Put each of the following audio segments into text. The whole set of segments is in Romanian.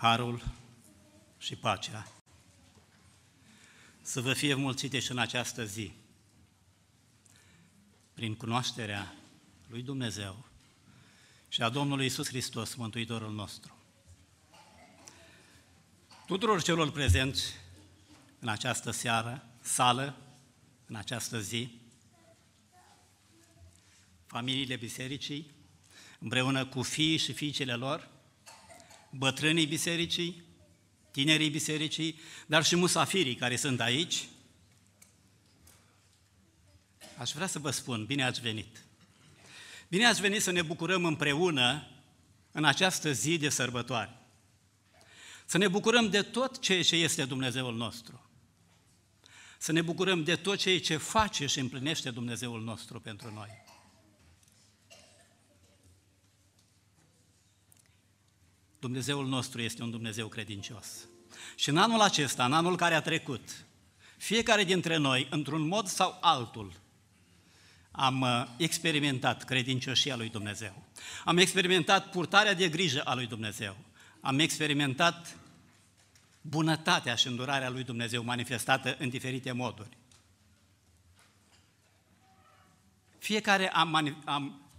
harul și pacea să vă fie mulțite și în această zi, prin cunoașterea lui Dumnezeu și a Domnului Isus Hristos, Mântuitorul nostru. Tuturor celor prezenți în această seară, sală, în această zi, familiile bisericii, împreună cu fiii și fiicele lor, bătrânii bisericii, tinerii bisericii, dar și musafirii care sunt aici, aș vrea să vă spun, bine ați venit! Bine ați venit să ne bucurăm împreună în această zi de sărbătoare. Să ne bucurăm de tot ceea ce este Dumnezeul nostru. Să ne bucurăm de tot ceea ce face și împlinește Dumnezeul nostru pentru noi. Dumnezeul nostru este un Dumnezeu credincios. Și în anul acesta, în anul care a trecut, fiecare dintre noi, într-un mod sau altul, am uh, experimentat credincioșia lui Dumnezeu. Am experimentat purtarea de grijă a lui Dumnezeu. Am experimentat bunătatea și îndurarea lui Dumnezeu manifestată în diferite moduri. Fiecare am, am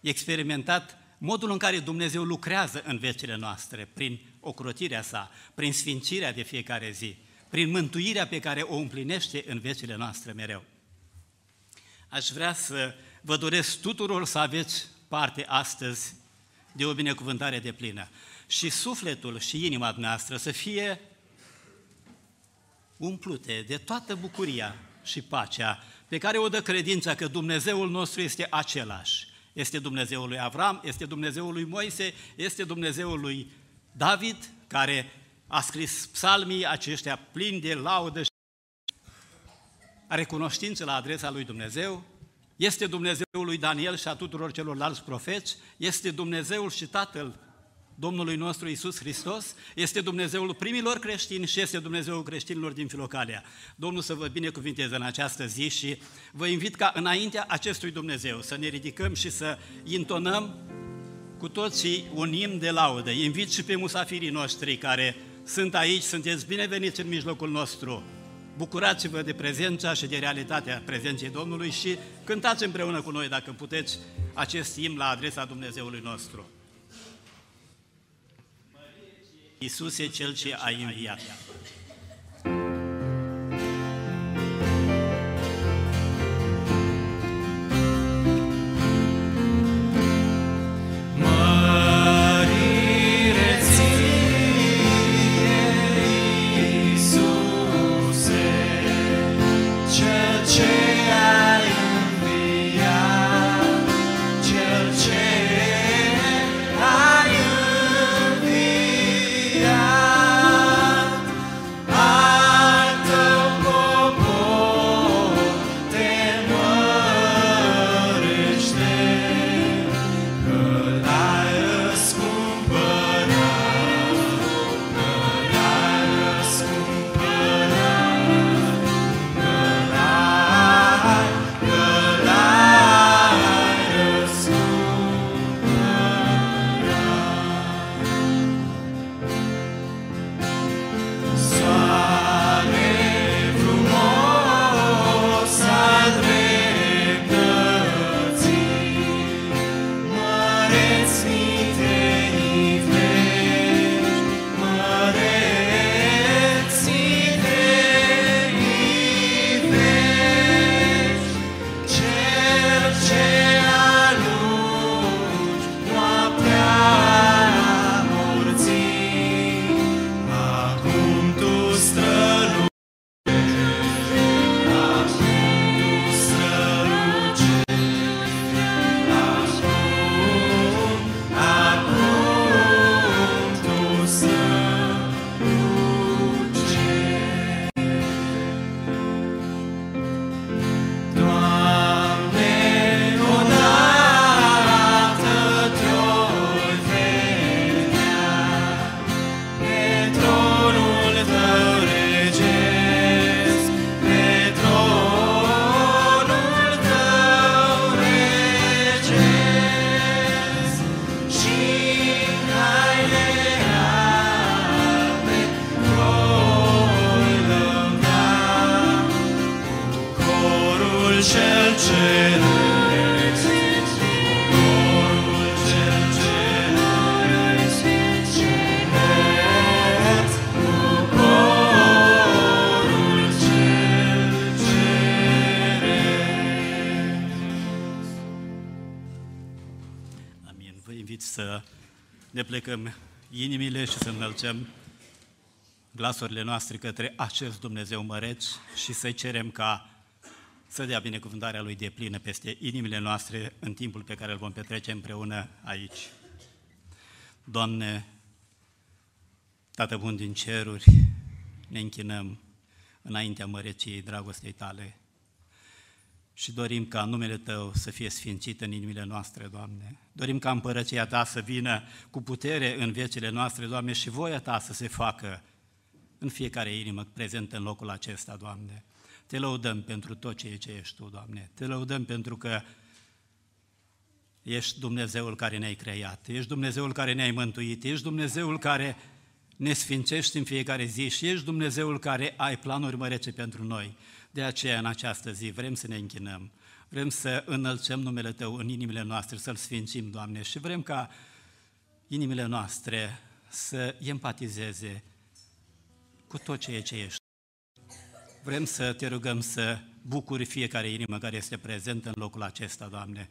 experimentat modul în care Dumnezeu lucrează în vecile noastre, prin ocrotirea sa, prin sfințirea de fiecare zi, prin mântuirea pe care o împlinește în vecile noastre mereu. Aș vrea să vă doresc tuturor să aveți parte astăzi de o binecuvântare de plină și sufletul și inima noastră să fie umplute de toată bucuria și pacea pe care o dă credința că Dumnezeul nostru este același este Dumnezeul lui Avram, este Dumnezeul lui Moise, este Dumnezeul lui David, care a scris psalmii aceștia plini de laudă și recunoștință la adresa lui Dumnezeu, este Dumnezeul lui Daniel și a tuturor celorlalți profeți, este Dumnezeul și Tatăl Domnului nostru Isus Hristos, este Dumnezeul primilor creștini și este Dumnezeul creștinilor din Filocalia. Domnul să vă binecuvinteze în această zi și vă invit ca înaintea acestui Dumnezeu să ne ridicăm și să intonăm cu toții un imn de laudă. Invit și pe musafirii noștri care sunt aici, sunteți bineveniți în mijlocul nostru. Bucurați-vă de prezența și de realitatea prezenței Domnului și cântați împreună cu noi, dacă puteți, acest imn la adresa Dumnezeului nostru. Iisuse cel ce ai înviat. Inimile și să înălțăm glasurile noastre către acest Dumnezeu măreț și să cerem ca să dea binecuvântarea Lui de plină peste inimile noastre în timpul pe care îl vom petrece împreună aici. Doamne, Tată bun din ceruri, ne închinăm înaintea măreției dragostei Tale și dorim ca numele Tău să fie sfințit în inimile noastre, Doamne. Dorim ca împărăția Ta să vină cu putere în viețile noastre, Doamne, și voia Ta să se facă în fiecare inimă prezentă în locul acesta, Doamne. Te lăudăm pentru tot ceea ce ești Tu, Doamne. Te lăudăm pentru că ești Dumnezeul care ne-ai creat, ești Dumnezeul care ne-ai mântuit, ești Dumnezeul care ne sfințești în fiecare zi și ești Dumnezeul care ai planuri mărețe pentru noi. De aceea, în această zi, vrem să ne închinăm, vrem să înălțăm numele Tău în inimile noastre, să-L sfințim, Doamne, și vrem ca inimile noastre să empatizeze cu tot ceea ce ești. Vrem să te rugăm să bucuri fiecare inimă care este prezentă în locul acesta, Doamne,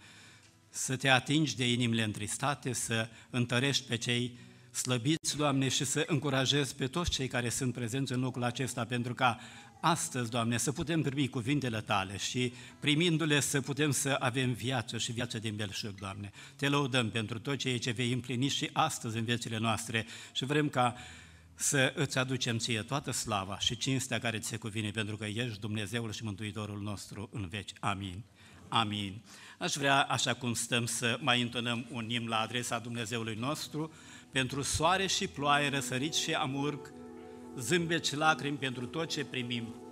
să te atingi de inimile întristate, să întărești pe cei slăbiți, Doamne, și să încurajezi pe toți cei care sunt prezenți în locul acesta, pentru ca astăzi, Doamne, să putem primi cuvintele Tale și primindu-le să putem să avem viață și viață din belșug, Doamne. Te lăudăm pentru tot ceea ce vei împlini și astăzi în viețile noastre și vrem ca să îți aducem ție toată slava și cinstea care ți se cuvine, pentru că ești Dumnezeul și Mântuitorul nostru în veci. Amin. Amin. Aș vrea, așa cum stăm, să mai întonăm un imn la adresa Dumnezeului nostru, pentru soare și ploaie, răsărit și amurg, zâmbet și lacrimi pentru tot ce primim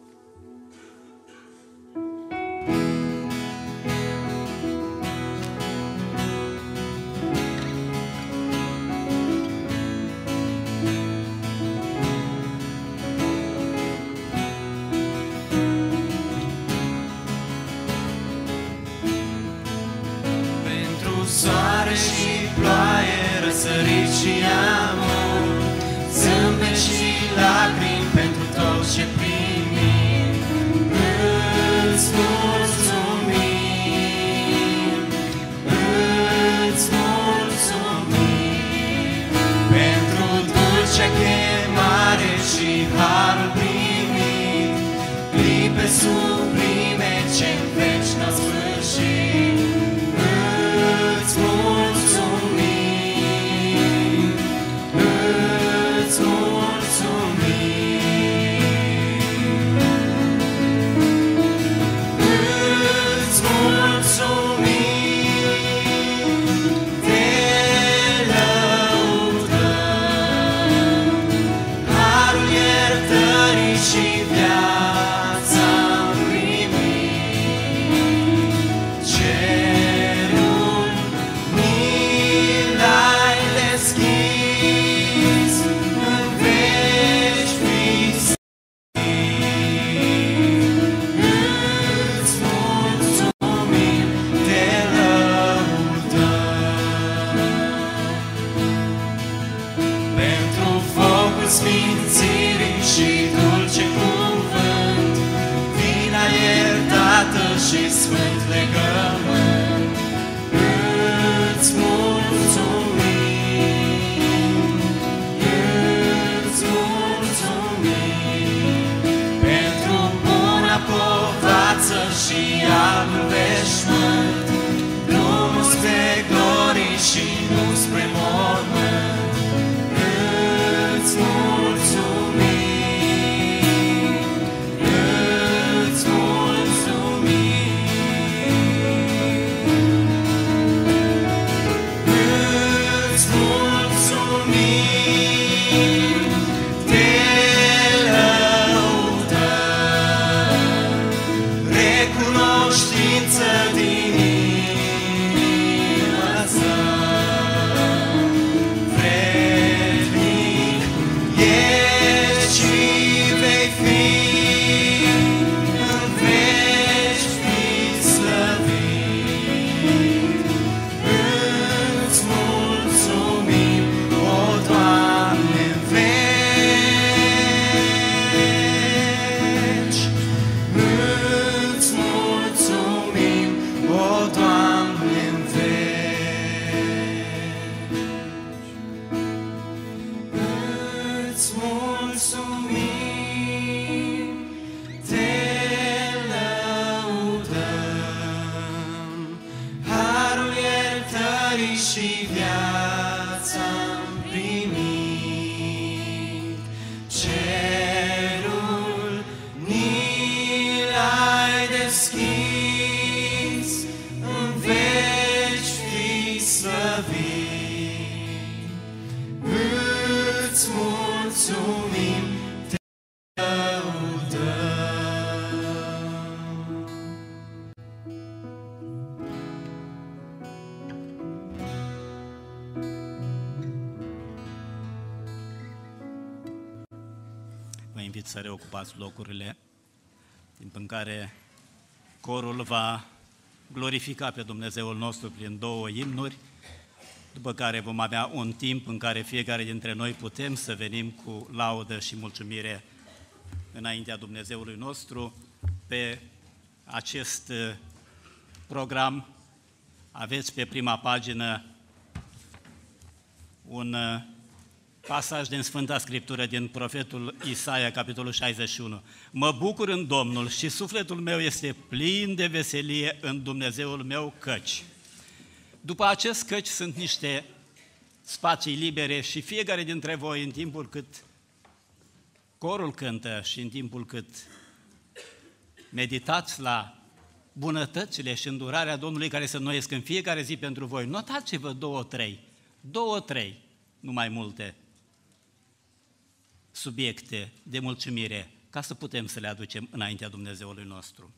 să reocupați locurile timp în care corul va glorifica pe Dumnezeul nostru prin două imnuri, după care vom avea un timp în care fiecare dintre noi putem să venim cu laudă și mulțumire înaintea Dumnezeului nostru pe acest uh, program. Aveți pe prima pagină un uh, pasaj din Sfânta Scriptură, din profetul Isaia, capitolul 61. Mă bucur în Domnul și sufletul meu este plin de veselie în Dumnezeul meu căci. După acest căci sunt niște spații libere și fiecare dintre voi în timpul cât corul cântă și în timpul cât meditați la bunătățile și îndurarea Domnului care se noiesc în fiecare zi pentru voi, notați-vă două, trei, două, trei, nu mai multe, subiecte de mulțumire ca să putem să le aducem înaintea Dumnezeului nostru.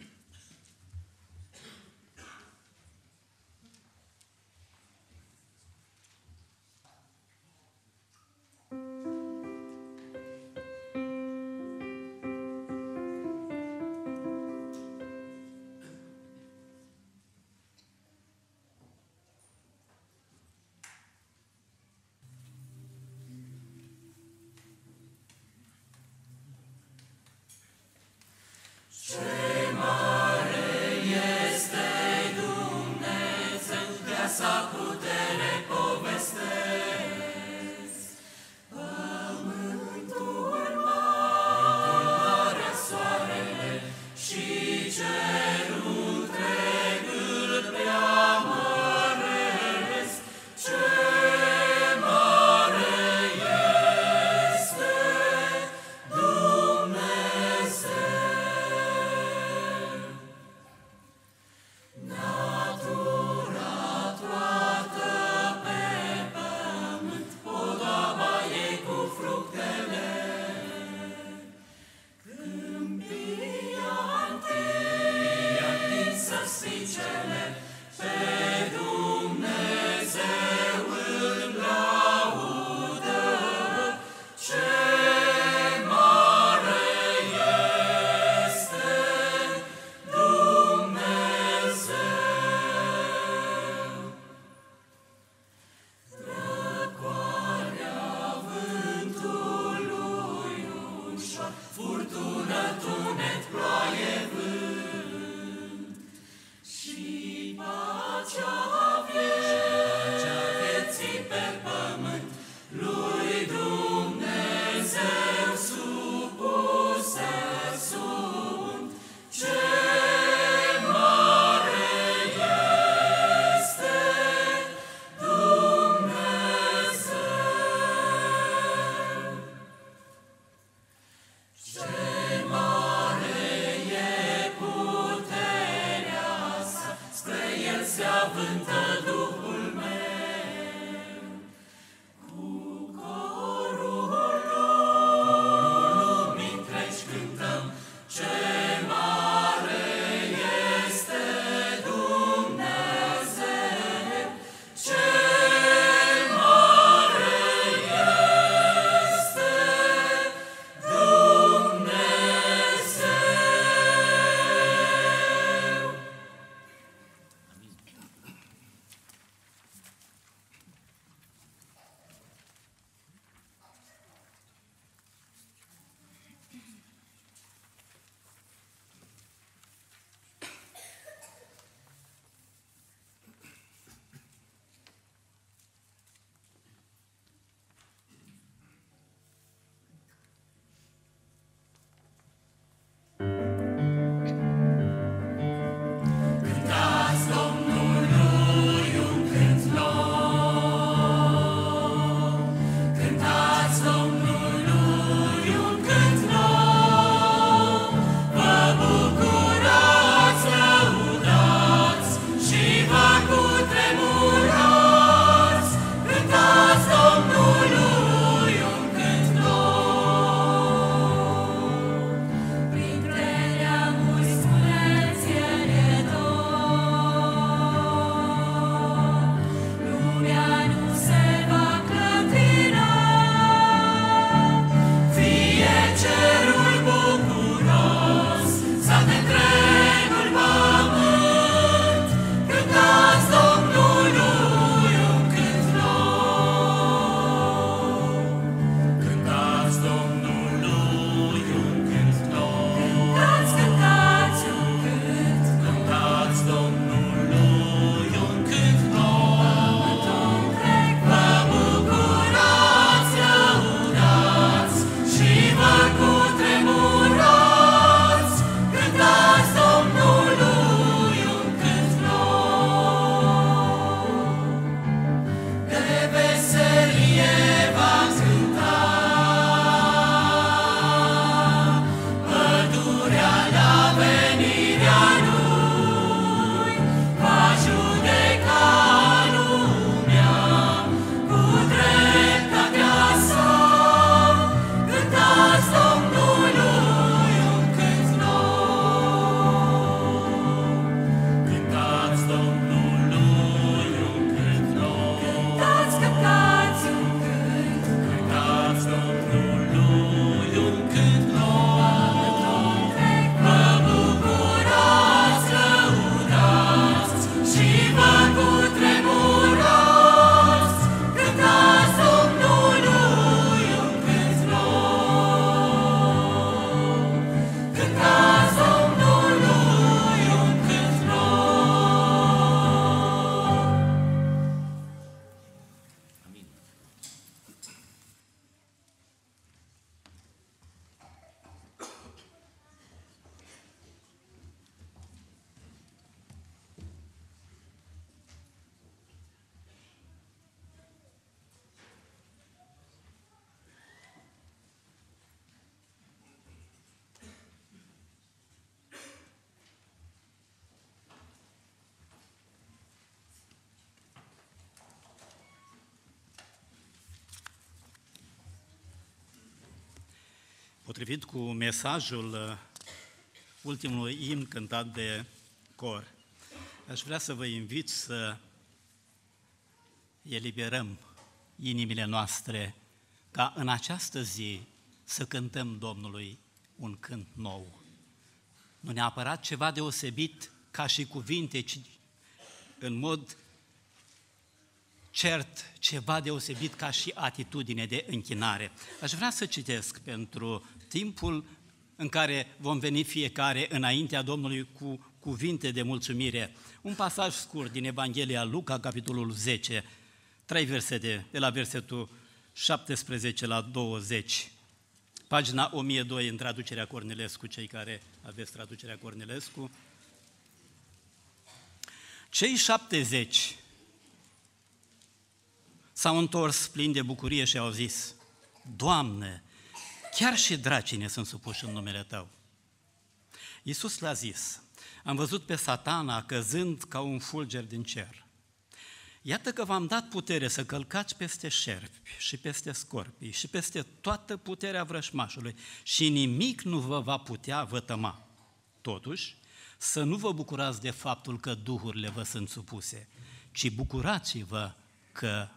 Potrivit cu mesajul uh, ultimului imn cântat de cor, aș vrea să vă invit să eliberăm inimile noastre ca în această zi să cântăm Domnului un cânt nou. Nu neapărat ceva deosebit ca și cuvinte, ci în mod cert ceva deosebit ca și atitudine de închinare. Aș vrea să citesc pentru timpul în care vom veni fiecare înaintea Domnului cu cuvinte de mulțumire. Un pasaj scurt din Evanghelia Luca, capitolul 10, trei versete, de la versetul 17 la 20. Pagina 1002 în traducerea Cornelescu, cei care aveți traducerea Cornelescu. Cei 70 s-au întors plini de bucurie și au zis, Doamne, chiar și dracii ne sunt supuși în numele Tău. Iisus le-a zis, am văzut pe satana căzând ca un fulger din cer. Iată că v-am dat putere să călcați peste șerpi și peste scorpii și peste toată puterea vrășmașului și nimic nu vă va putea vătăma. Totuși, să nu vă bucurați de faptul că duhurile vă sunt supuse, ci bucurați-vă că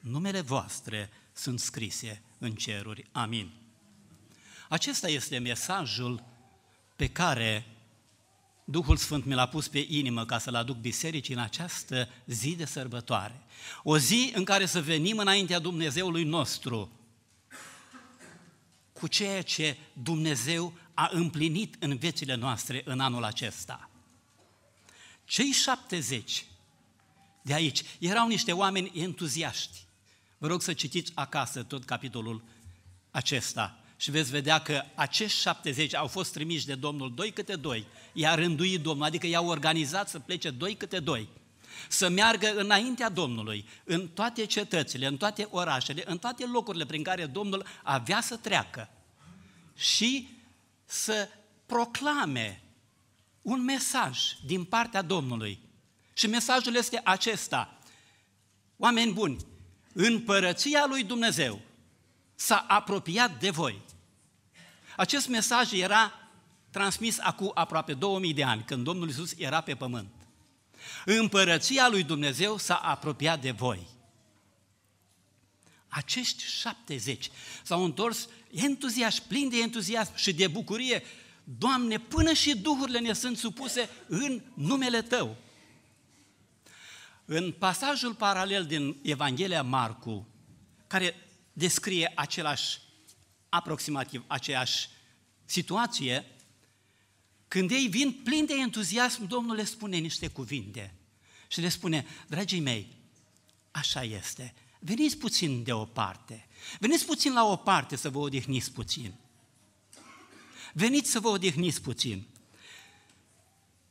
numele voastre sunt scrise în ceruri. Amin. Acesta este mesajul pe care Duhul Sfânt mi l-a pus pe inimă ca să-l aduc bisericii în această zi de sărbătoare. O zi în care să venim înaintea Dumnezeului nostru cu ceea ce Dumnezeu a împlinit în viețile noastre în anul acesta. Cei 70 de aici erau niște oameni entuziaști. Vă rog să citiți acasă tot capitolul acesta și veți vedea că acești 70 au fost trimiși de Domnul doi câte doi, i-a rânduit Domnul, adică i-au organizat să plece doi câte doi, să meargă înaintea Domnului, în toate cetățile, în toate orașele, în toate locurile prin care Domnul avea să treacă și să proclame un mesaj din partea Domnului. Și mesajul este acesta. Oameni buni, împărăția lui Dumnezeu s-a apropiat de voi. Acest mesaj era transmis acum aproape 2000 de ani, când Domnul Iisus era pe pământ. Împărăția lui Dumnezeu s-a apropiat de voi. Acești 70 s-au întors entuziași, plini de entuziasm și de bucurie. Doamne, până și duhurile ne sunt supuse în numele Tău. În pasajul paralel din Evanghelia Marcu, care descrie același, aproximativ aceeași situație, când ei vin plini de entuziasm, Domnul le spune niște cuvinte și le spune, dragii mei, așa este, veniți puțin de o parte, veniți puțin la o parte să vă odihniți puțin. Veniți să vă odihniți puțin.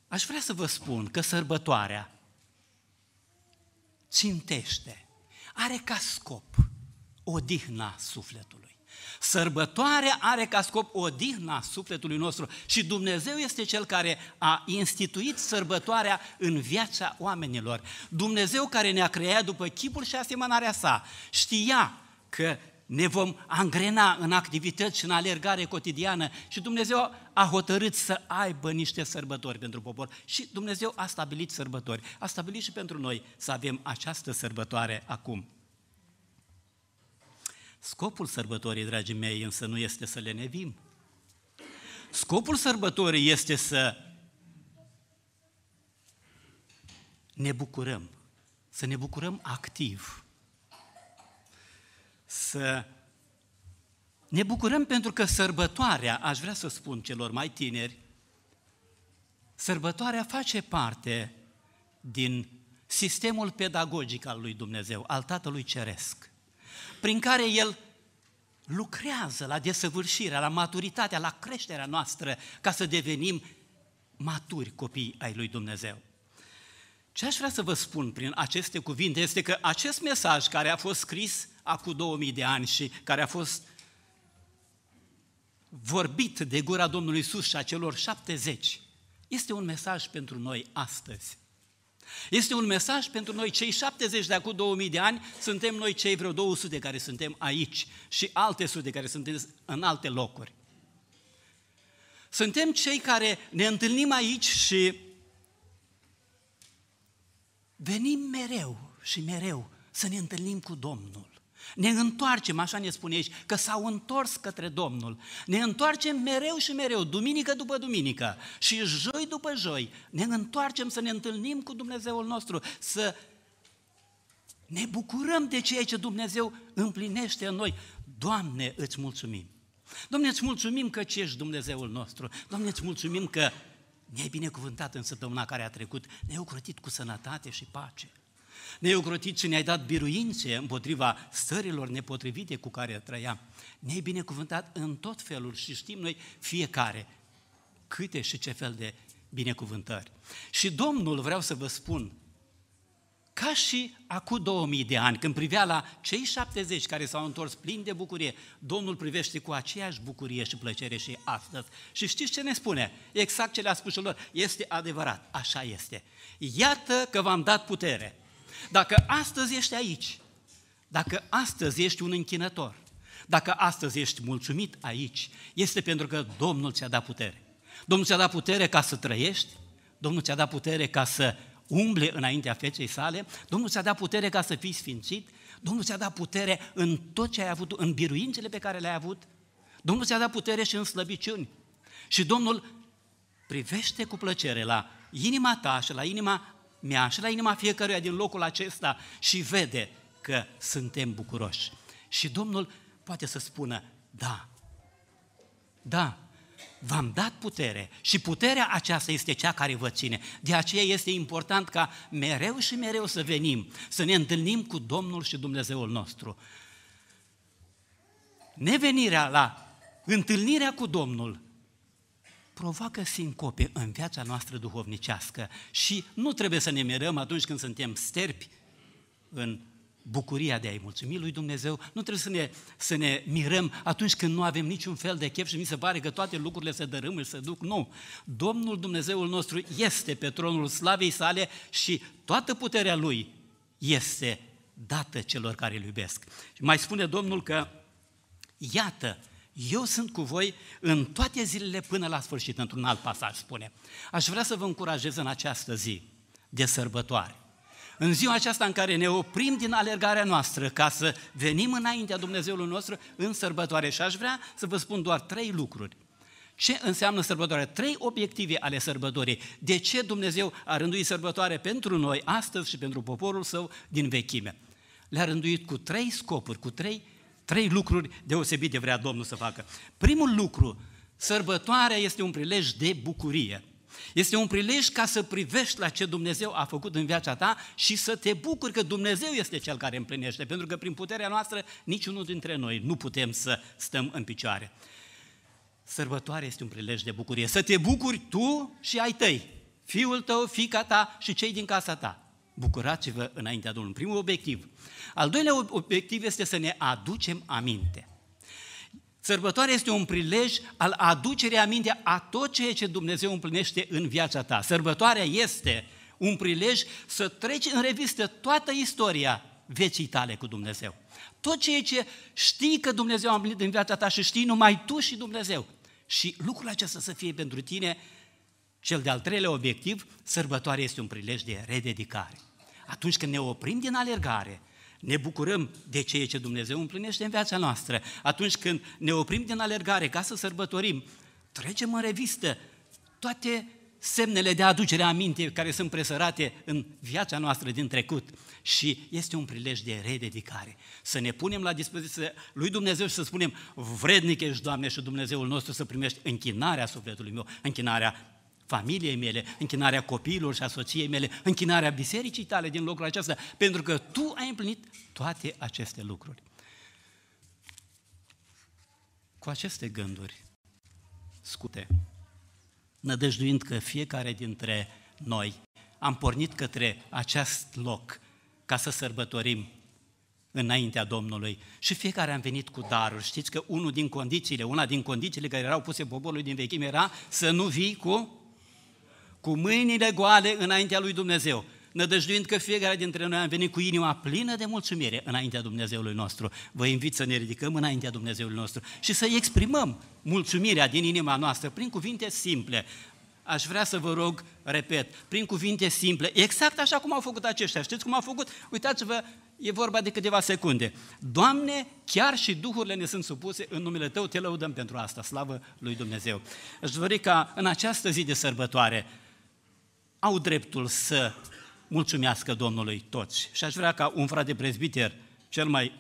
Aș vrea să vă spun că sărbătoarea țintește, are ca scop odihna sufletului. Sărbătoarea are ca scop odihna sufletului nostru și Dumnezeu este Cel care a instituit sărbătoarea în viața oamenilor. Dumnezeu care ne-a creat după chipul și asemănarea sa știa că ne vom angrena în activități și în alergare cotidiană și Dumnezeu a hotărât să aibă niște sărbători pentru popor și Dumnezeu a stabilit sărbători. A stabilit și pentru noi să avem această sărbătoare acum. Scopul sărbătorii, dragii mei, însă nu este să le nevim. Scopul sărbătorii este să ne bucurăm, să ne bucurăm activ, să ne bucurăm pentru că sărbătoarea, aș vrea să spun celor mai tineri, sărbătoarea face parte din sistemul pedagogic al lui Dumnezeu, al Tatălui Ceresc prin care El lucrează la desăvârșirea, la maturitatea, la creșterea noastră, ca să devenim maturi copii ai lui Dumnezeu. Ce aș vrea să vă spun prin aceste cuvinte este că acest mesaj care a fost scris acum 2000 de ani și care a fost vorbit de gura Domnului Iisus și a celor 70, este un mesaj pentru noi astăzi. Este un mesaj pentru noi, cei 70 de acum 2000 de ani, suntem noi cei vreo 200 care suntem aici și alte sute care suntem în alte locuri. Suntem cei care ne întâlnim aici și venim mereu și mereu să ne întâlnim cu Domnul. Ne întoarcem, așa ne spune aici, că s-au întors către Domnul. Ne întoarcem mereu și mereu, duminică după duminică și joi după joi. Ne întoarcem să ne întâlnim cu Dumnezeul nostru, să ne bucurăm de ceea ce Dumnezeu împlinește în noi. Doamne, îți mulțumim! Doamne, îți mulțumim că ce ești Dumnezeul nostru. Doamne, îți mulțumim că ne-ai binecuvântat în săptămâna care a trecut, ne-ai ocrotit cu sănătate și pace. Ne-ai ocrotit și ne-ai dat biruințe împotriva stărilor nepotrivite cu care trăiam. Ne-ai binecuvântat în tot felul și știm noi fiecare câte și ce fel de binecuvântări. Și Domnul, vreau să vă spun, ca și acum 2000 de ani, când privea la cei 70 care s-au întors plini de bucurie, Domnul privește cu aceeași bucurie și plăcere și astăzi. Și știți ce ne spune? Exact ce le-a spus lor. Este adevărat, așa este. Iată că v-am dat putere. Dacă astăzi ești aici, dacă astăzi ești un închinător, dacă astăzi ești mulțumit aici, este pentru că Domnul ți-a dat putere. Domnul ți-a dat putere ca să trăiești, Domnul ți-a dat putere ca să umble înaintea feței sale, Domnul ți-a dat putere ca să fii sfințit, Domnul ți-a dat putere în tot ce ai avut, în biruințele pe care le-ai avut, Domnul ți-a dat putere și în slăbiciuni. Și Domnul privește cu plăcere la inima ta și la inima mea și la inima fiecăruia din locul acesta și vede că suntem bucuroși. Și Domnul poate să spună, da, da, v-am dat putere și puterea aceasta este cea care vă ține. De aceea este important ca mereu și mereu să venim, să ne întâlnim cu Domnul și Dumnezeul nostru. Nevenirea la întâlnirea cu Domnul provoacă sincope în viața noastră duhovnicească și nu trebuie să ne mirăm atunci când suntem sterpi în bucuria de a-i mulțumi lui Dumnezeu, nu trebuie să ne, să ne mirăm atunci când nu avem niciun fel de chef și mi se pare că toate lucrurile se dărâmă și se duc. Nu! Domnul Dumnezeul nostru este pe tronul slavei sale și toată puterea Lui este dată celor care îl iubesc. Și mai spune Domnul că, iată, eu sunt cu voi în toate zilele până la sfârșit, într-un alt pasaj spune. Aș vrea să vă încurajez în această zi de sărbătoare în ziua aceasta în care ne oprim din alergarea noastră ca să venim înaintea Dumnezeului nostru în sărbătoare. Și aș vrea să vă spun doar trei lucruri. Ce înseamnă sărbătoare? Trei obiective ale sărbătorii. De ce Dumnezeu a rânduit sărbătoare pentru noi astăzi și pentru poporul său din vechime? Le-a rânduit cu trei scopuri, cu trei, trei lucruri deosebite vrea Domnul să facă. Primul lucru, sărbătoarea este un prilej de bucurie. Este un prilej ca să privești la ce Dumnezeu a făcut în viața ta și să te bucuri că Dumnezeu este Cel care împlinește, pentru că prin puterea noastră niciunul dintre noi nu putem să stăm în picioare. Sărbătoarea este un prilej de bucurie, să te bucuri tu și ai tăi, fiul tău, fica ta și cei din casa ta. Bucurați-vă înaintea Domnului. Primul obiectiv. Al doilea obiectiv este să ne aducem aminte. Sărbătoarea este un prilej al aducerii aminte a tot ceea ce Dumnezeu împlinește în viața ta. Sărbătoarea este un prilej să treci în revistă toată istoria vieții tale cu Dumnezeu. Tot ceea ce știi că Dumnezeu a împlinit în viața ta și știi numai tu și Dumnezeu. Și lucrul acesta să fie pentru tine cel de-al treilea obiectiv, sărbătoarea este un prilej de rededicare. Atunci când ne oprim din alergare, ne bucurăm de ceea ce Dumnezeu împlinește în viața noastră. Atunci când ne oprim din alergare ca să sărbătorim, trecem în revistă toate semnele de aducere a minte care sunt presărate în viața noastră din trecut și este un prilej de rededicare. Să ne punem la dispoziție lui Dumnezeu și să spunem, vrednic ești, Doamne, și Dumnezeul nostru să primești închinarea sufletului meu, închinarea familiei mele, închinarea copiilor și a soției mele, închinarea bisericii tale din locul acesta, pentru că tu ai împlinit toate aceste lucruri. Cu aceste gânduri scute, nădăjduind că fiecare dintre noi am pornit către acest loc ca să sărbătorim înaintea Domnului și fiecare am venit cu daruri. Știți că unul din condițiile, una din condițiile care erau puse poporului din vechime era să nu vii cu cu mâinile goale înaintea lui Dumnezeu. nădăjduind că fiecare dintre noi am venit cu inima plină de mulțumire înaintea Dumnezeului nostru. Vă invit să ne ridicăm înaintea Dumnezeului nostru și să exprimăm mulțumirea din inima noastră prin cuvinte simple. Aș vrea să vă rog, repet, prin cuvinte simple, exact așa cum au făcut aceștia. Știți cum au făcut? Uitați-vă, e vorba de câteva secunde. Doamne, chiar și duhurile ne sunt supuse în numele Tău, te lăudăm pentru asta, slavă lui Dumnezeu. Aș dori ca în această zi de sărbătoare au dreptul să mulțumească Domnului toți. Și aș vrea ca un frate prezbiter, cel mai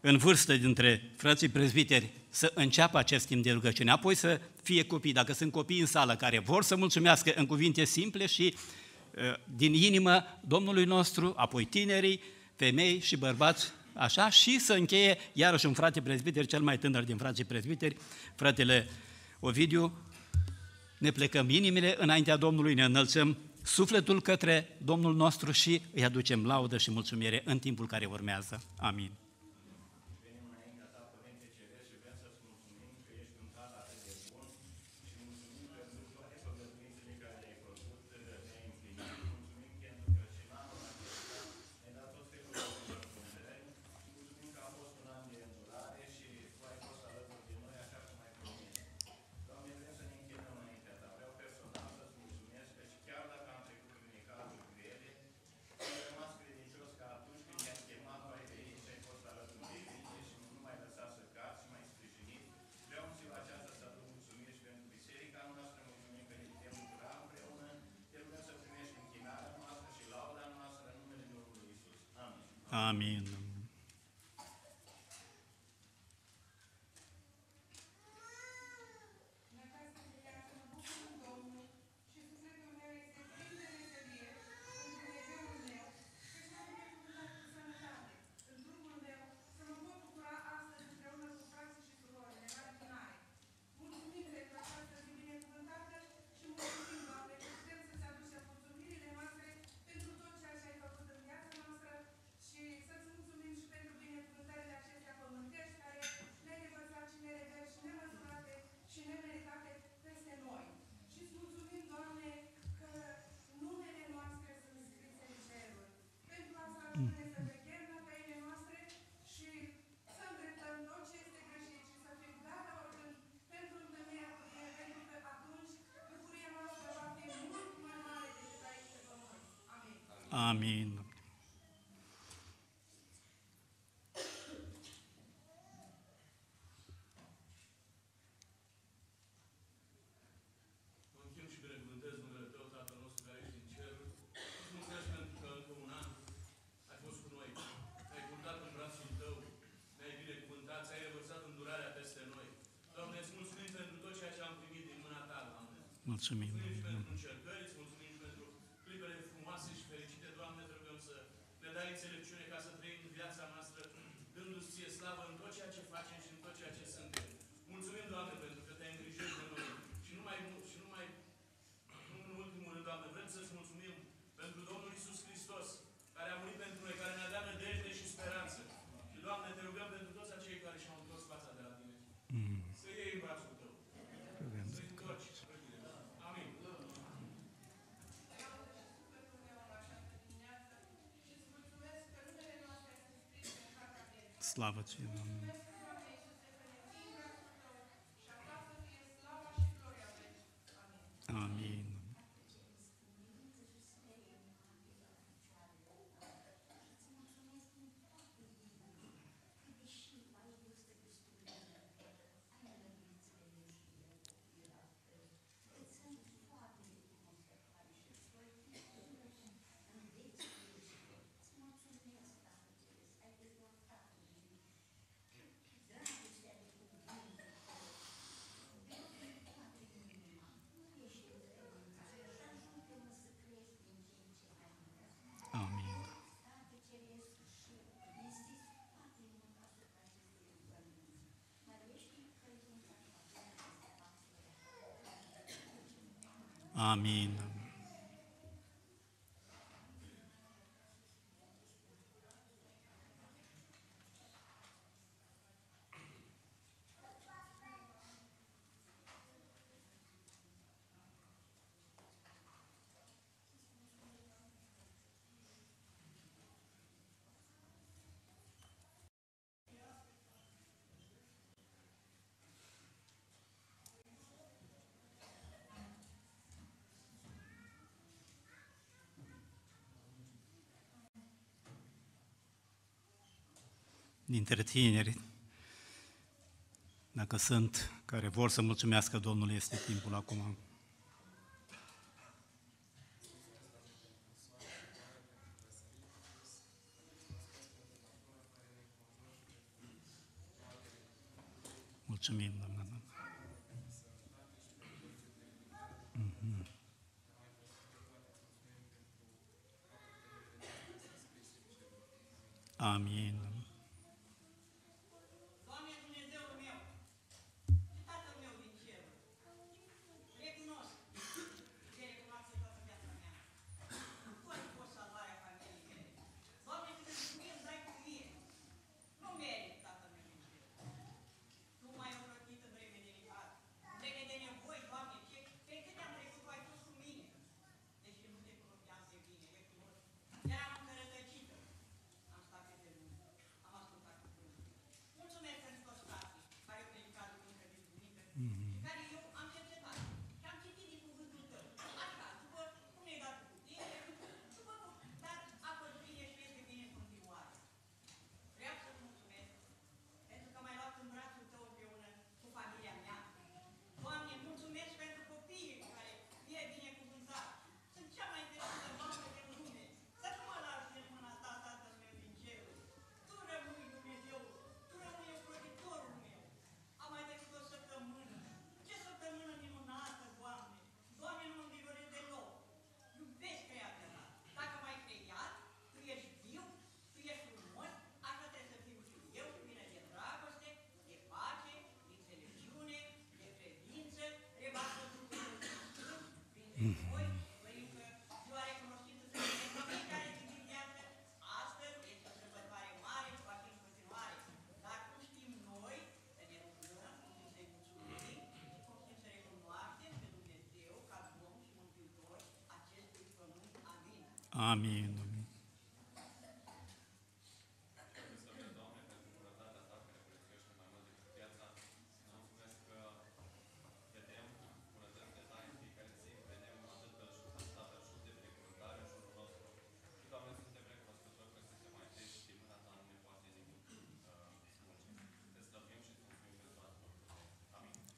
în vârstă dintre frații prezbiteri, să înceapă acest timp de rugăciune, apoi să fie copii, dacă sunt copii în sală care vor să mulțumească în cuvinte simple și uh, din inimă Domnului nostru, apoi tinerii, femei și bărbați, așa, și să încheie iarăși un frate prezbiter, cel mai tânăr din frații prezbiteri, fratele Ovidiu, ne plecăm inimile înaintea Domnului, ne înălțăm sufletul către Domnul nostru și îi aducem laudă și mulțumire în timpul care urmează. Amin. Amin. Amin. Închin și binecuvântez numele Tău, Tatăl nostru care ești în cer. Îți mulțumesc pentru că încă un an ai fost cu noi. Ne-ai purtat în brațul Tău, ne-ai binecuvântat, ți-ai revărsat îndurarea peste noi. Doamne, îți mulțumim pentru tot ceea ce am primit din mâna Ta, Doamne. Mulțumim. Mulțumim și pentru încercări, îți mulțumim și pentru clipele frumoase și fericite, Doamne, te rugăm să ne dai înțelepciune ca să trăim viața noastră, dându-ți ție slavă în tot ceea ce facem și în tot ceea ce suntem. Mulțumim, Doamne, pentru că te-ai îngrijit de noi. Și nu mai mult, și nu mai nu în ultimul rând, Doamne, vrem să-ți mulțumim pentru Domnul Isus Hristos, care a murit pentru noi, care ne-a dat nădejde și speranță. Și, Doamne, te rugăm pentru toți acei care și-au întors fața de la Tine. Să iei în brațul Tău. Să-i întorci. Amin. Slavă ție, Amin. dintre tineri, dacă sunt, care vor să mulțumească domnul este timpul acum. Mulțumim, Doamne. Amin.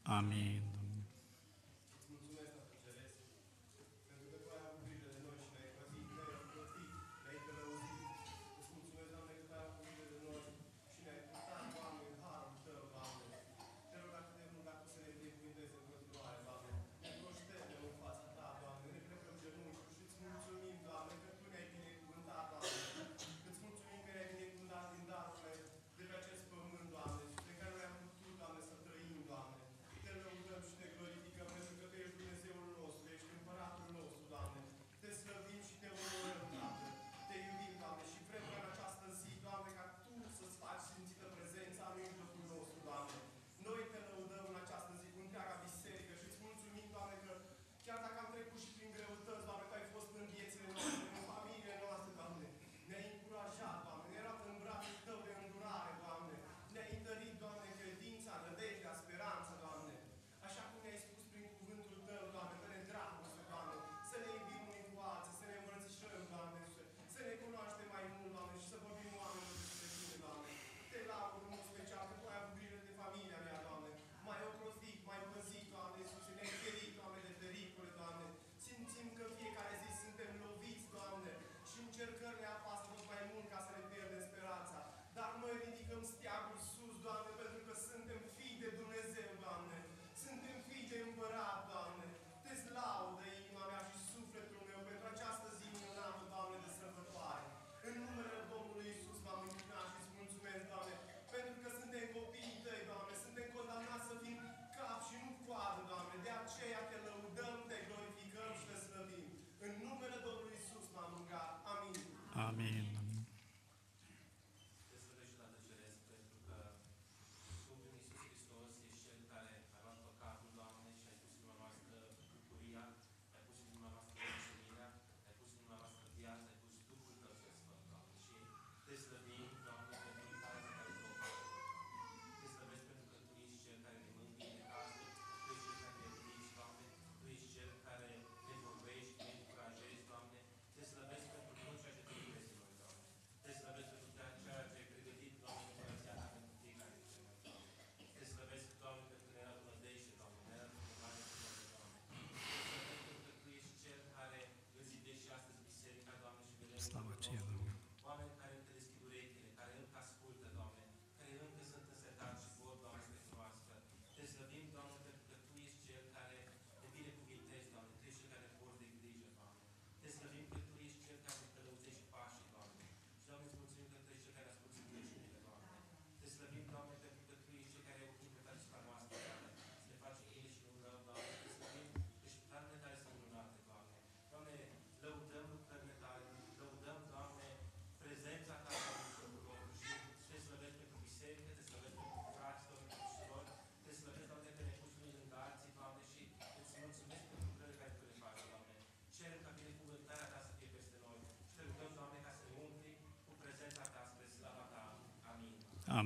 Amen.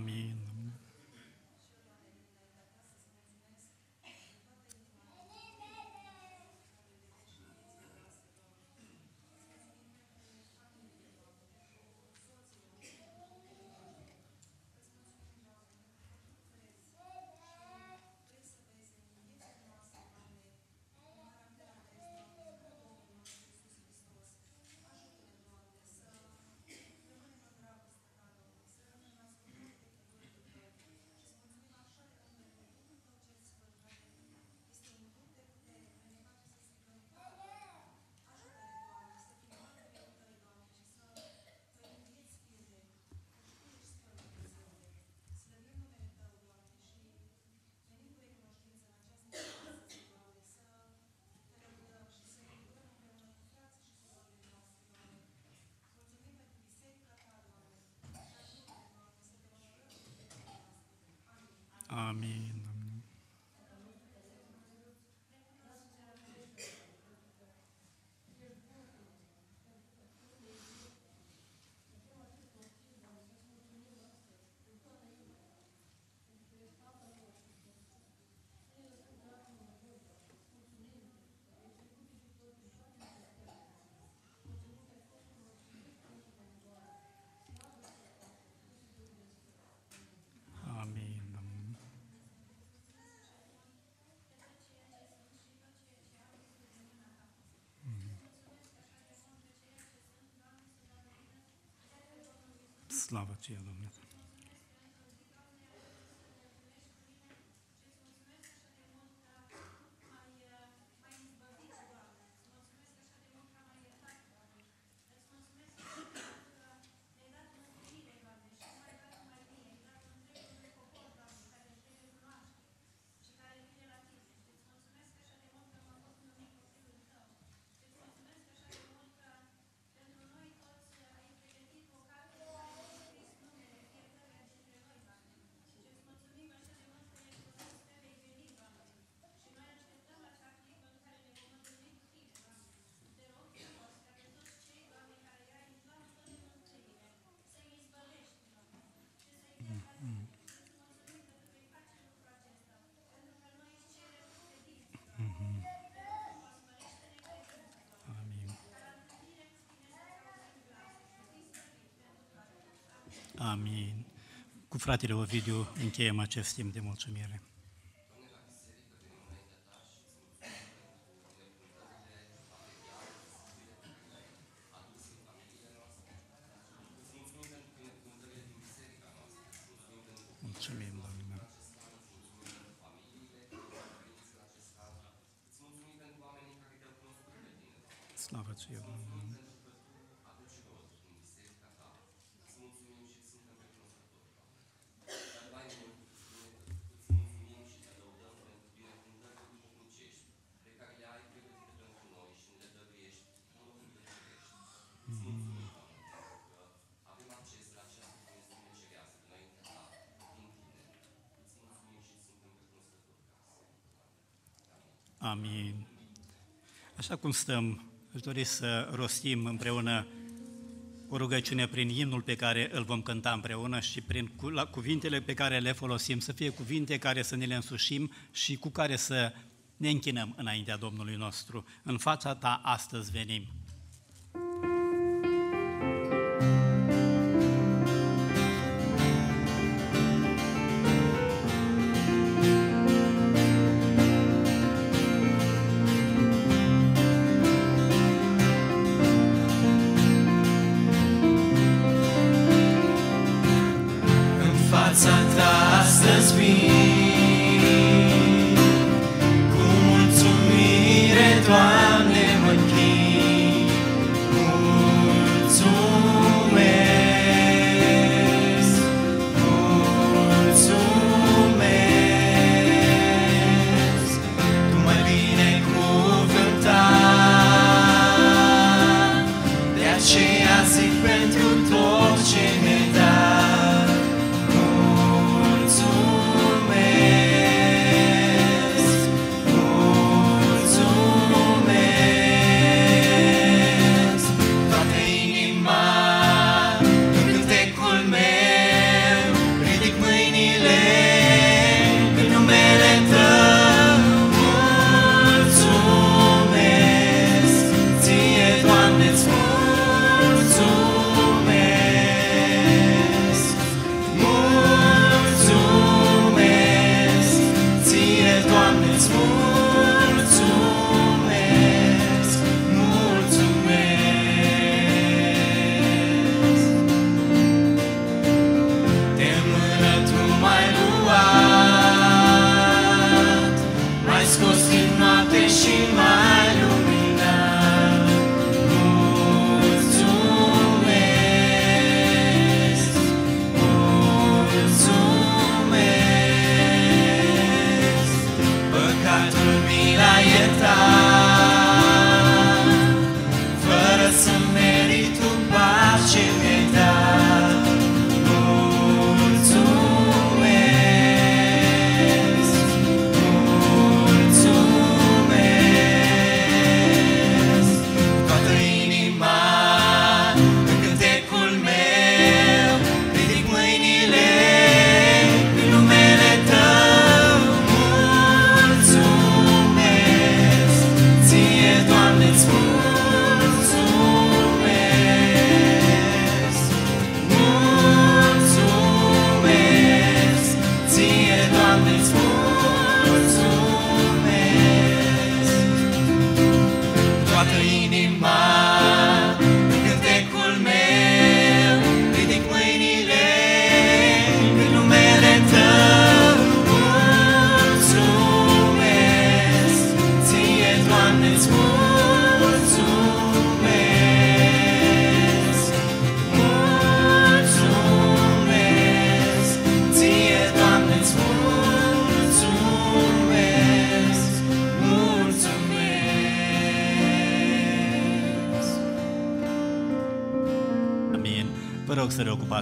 Amém. Amin. Slavă ție, Domnule! Amin. Cu fratele Ovidiu încheiem acest timp de mulțumire. Mulțumim, Doamne. Slavă ție, Doamne. Amin. Așa cum stăm, aș dori să rostim împreună o rugăciune prin imnul pe care îl vom cânta împreună și prin cu- la cuvintele pe care le folosim, să fie cuvinte care să ne le însușim și cu care să ne închinăm înaintea Domnului nostru. În fața ta astăzi venim.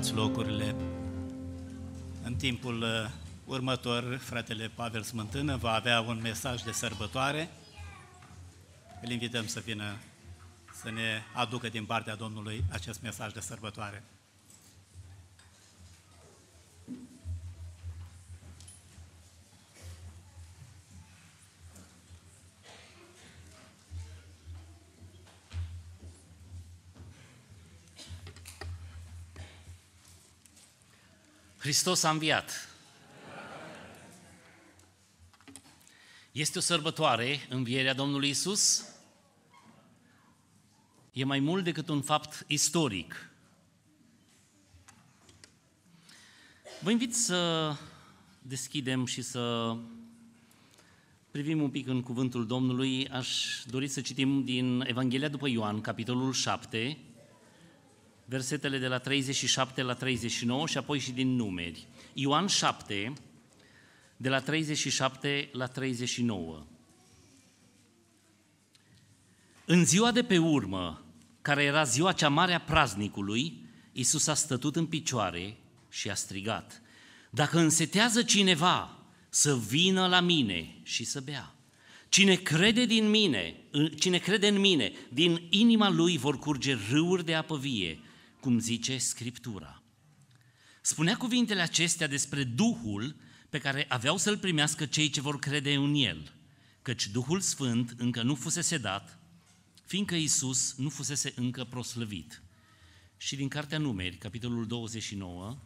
Să reocupați locurile. În timpul uh, următor, fratele Pavel Smântână va avea un mesaj de sărbătoare. Îl invităm să vină să ne aducă din partea Domnului acest mesaj de sărbătoare. Hristos a înviat. Este o sărbătoare, învierea Domnului Isus. E mai mult decât un fapt istoric. Vă invit să deschidem și să privim un pic în cuvântul Domnului. Aș dori să citim din Evanghelia după Ioan, capitolul 7, versetele de la 37 la 39 și apoi și din numeri. Ioan 7, de la 37 la 39. În ziua de pe urmă, care era ziua cea mare a praznicului, Iisus a stătut în picioare și a strigat, Dacă însetează cineva, să vină la mine și să bea. Cine crede din mine, cine crede în mine, din inima lui vor curge râuri de apă vie, cum zice Scriptura. Spunea cuvintele acestea despre Duhul pe care aveau să-l primească cei ce vor crede în el, căci Duhul Sfânt încă nu fusese dat, fiindcă Isus nu fusese încă proslăvit. Și din Cartea Numeri, capitolul 29,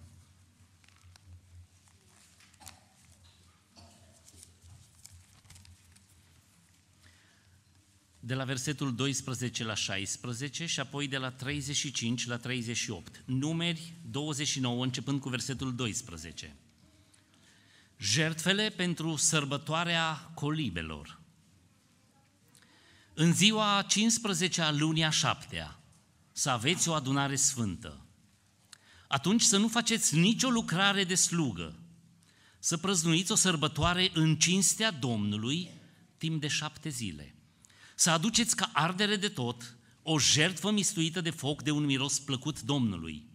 de la versetul 12 la 16 și apoi de la 35 la 38. Numeri 29, începând cu versetul 12. Jertfele pentru sărbătoarea colibelor. În ziua 15 a lunii a șaptea, să aveți o adunare sfântă. Atunci să nu faceți nicio lucrare de slugă, să prăznuiți o sărbătoare în cinstea Domnului timp de șapte zile să aduceți ca ardere de tot o jertfă mistuită de foc de un miros plăcut Domnului.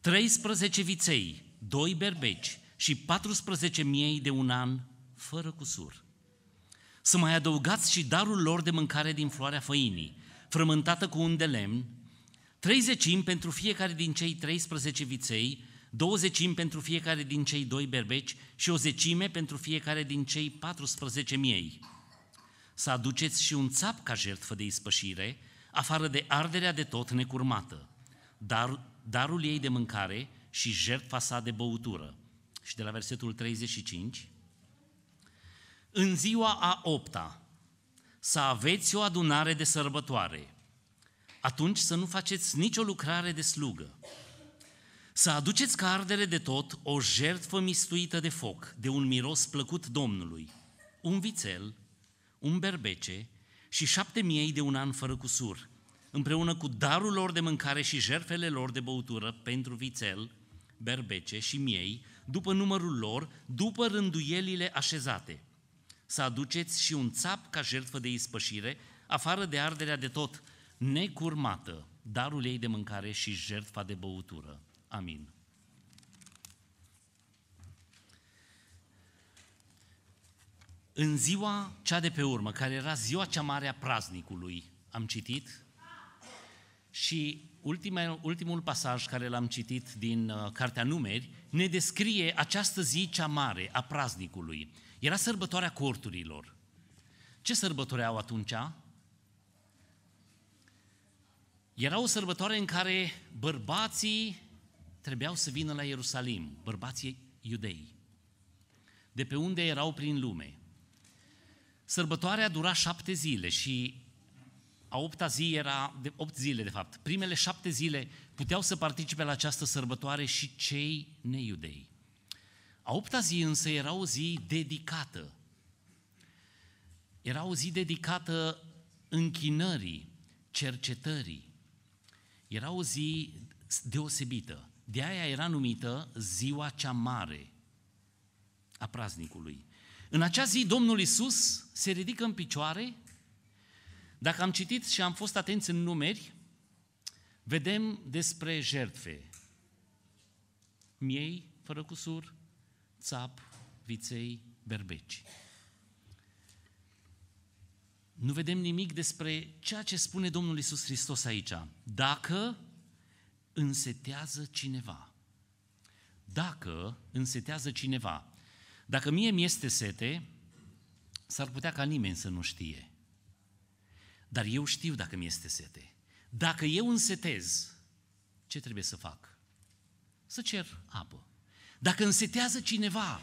13 viței, doi berbeci și 14 miei de un an, fără cusur. Să mai adăugați și darul lor de mâncare din floarea făinii, frământată cu un de lemn, 30 pentru fiecare din cei 13 viței, 20 pentru fiecare din cei doi berbeci și o zecime pentru fiecare din cei 14 miei să aduceți și un țap ca jertfă de ispășire, afară de arderea de tot necurmată, dar, darul ei de mâncare și jertfa sa de băutură. Și de la versetul 35, în ziua a opta, să aveți o adunare de sărbătoare, atunci să nu faceți nicio lucrare de slugă, să aduceți ca ardere de tot o jertfă mistuită de foc, de un miros plăcut Domnului, un vițel, un berbece și șapte miei de un an fără cusur, împreună cu darul lor de mâncare și jerfele lor de băutură pentru vițel, berbece și miei, după numărul lor, după rânduielile așezate. Să aduceți și un țap ca jertfă de ispășire, afară de arderea de tot, necurmată, darul ei de mâncare și jertfa de băutură. Amin. În ziua cea de pe urmă, care era ziua cea mare a praznicului, am citit și ultimul, ultimul pasaj care l-am citit din uh, Cartea Numeri ne descrie această zi cea mare a praznicului. Era sărbătoarea corturilor. Ce sărbătoreau atunci? Era o sărbătoare în care bărbații trebuiau să vină la Ierusalim, bărbații iudei, de pe unde erau prin lume. Sărbătoarea dura șapte zile și a opta zi era, de opt zile de fapt, primele șapte zile puteau să participe la această sărbătoare și cei neiudei. A opta zi însă era o zi dedicată. Era o zi dedicată închinării, cercetării. Era o zi deosebită. De aia era numită ziua cea mare a praznicului. În acea zi, Domnul Isus se ridică în picioare. Dacă am citit și am fost atenți în numeri, vedem despre jertfe. miei fără cusur, țap, viței, berbeci. Nu vedem nimic despre ceea ce spune Domnul Isus Hristos aici. Dacă însetează cineva. Dacă însetează cineva. Dacă mie mi este sete, s-ar putea ca nimeni să nu știe. Dar eu știu dacă mi este sete. Dacă eu însetez, ce trebuie să fac? Să cer apă. Dacă însetează cineva,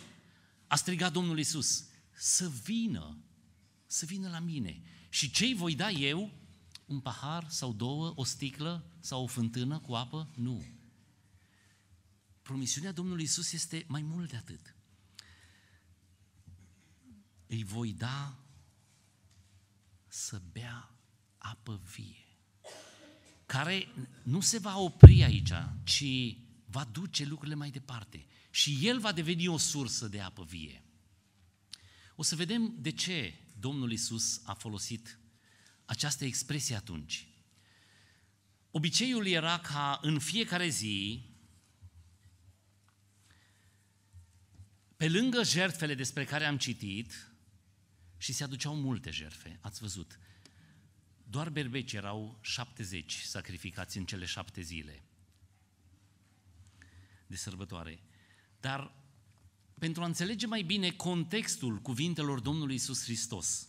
a strigat Domnul Isus, să vină, să vină la mine. Și ce îi voi da eu? Un pahar sau două, o sticlă sau o fântână cu apă? Nu. Promisiunea Domnului Isus este mai mult de atât. Îi voi da să bea apă vie, care nu se va opri aici, ci va duce lucrurile mai departe. Și el va deveni o sursă de apă vie. O să vedem de ce Domnul Isus a folosit această expresie atunci. Obiceiul era ca în fiecare zi, pe lângă jertfele despre care am citit, și se aduceau multe jertfe, ați văzut, doar berbeci erau 70 sacrificați în cele șapte zile de sărbătoare. Dar pentru a înțelege mai bine contextul cuvintelor Domnului Isus Hristos,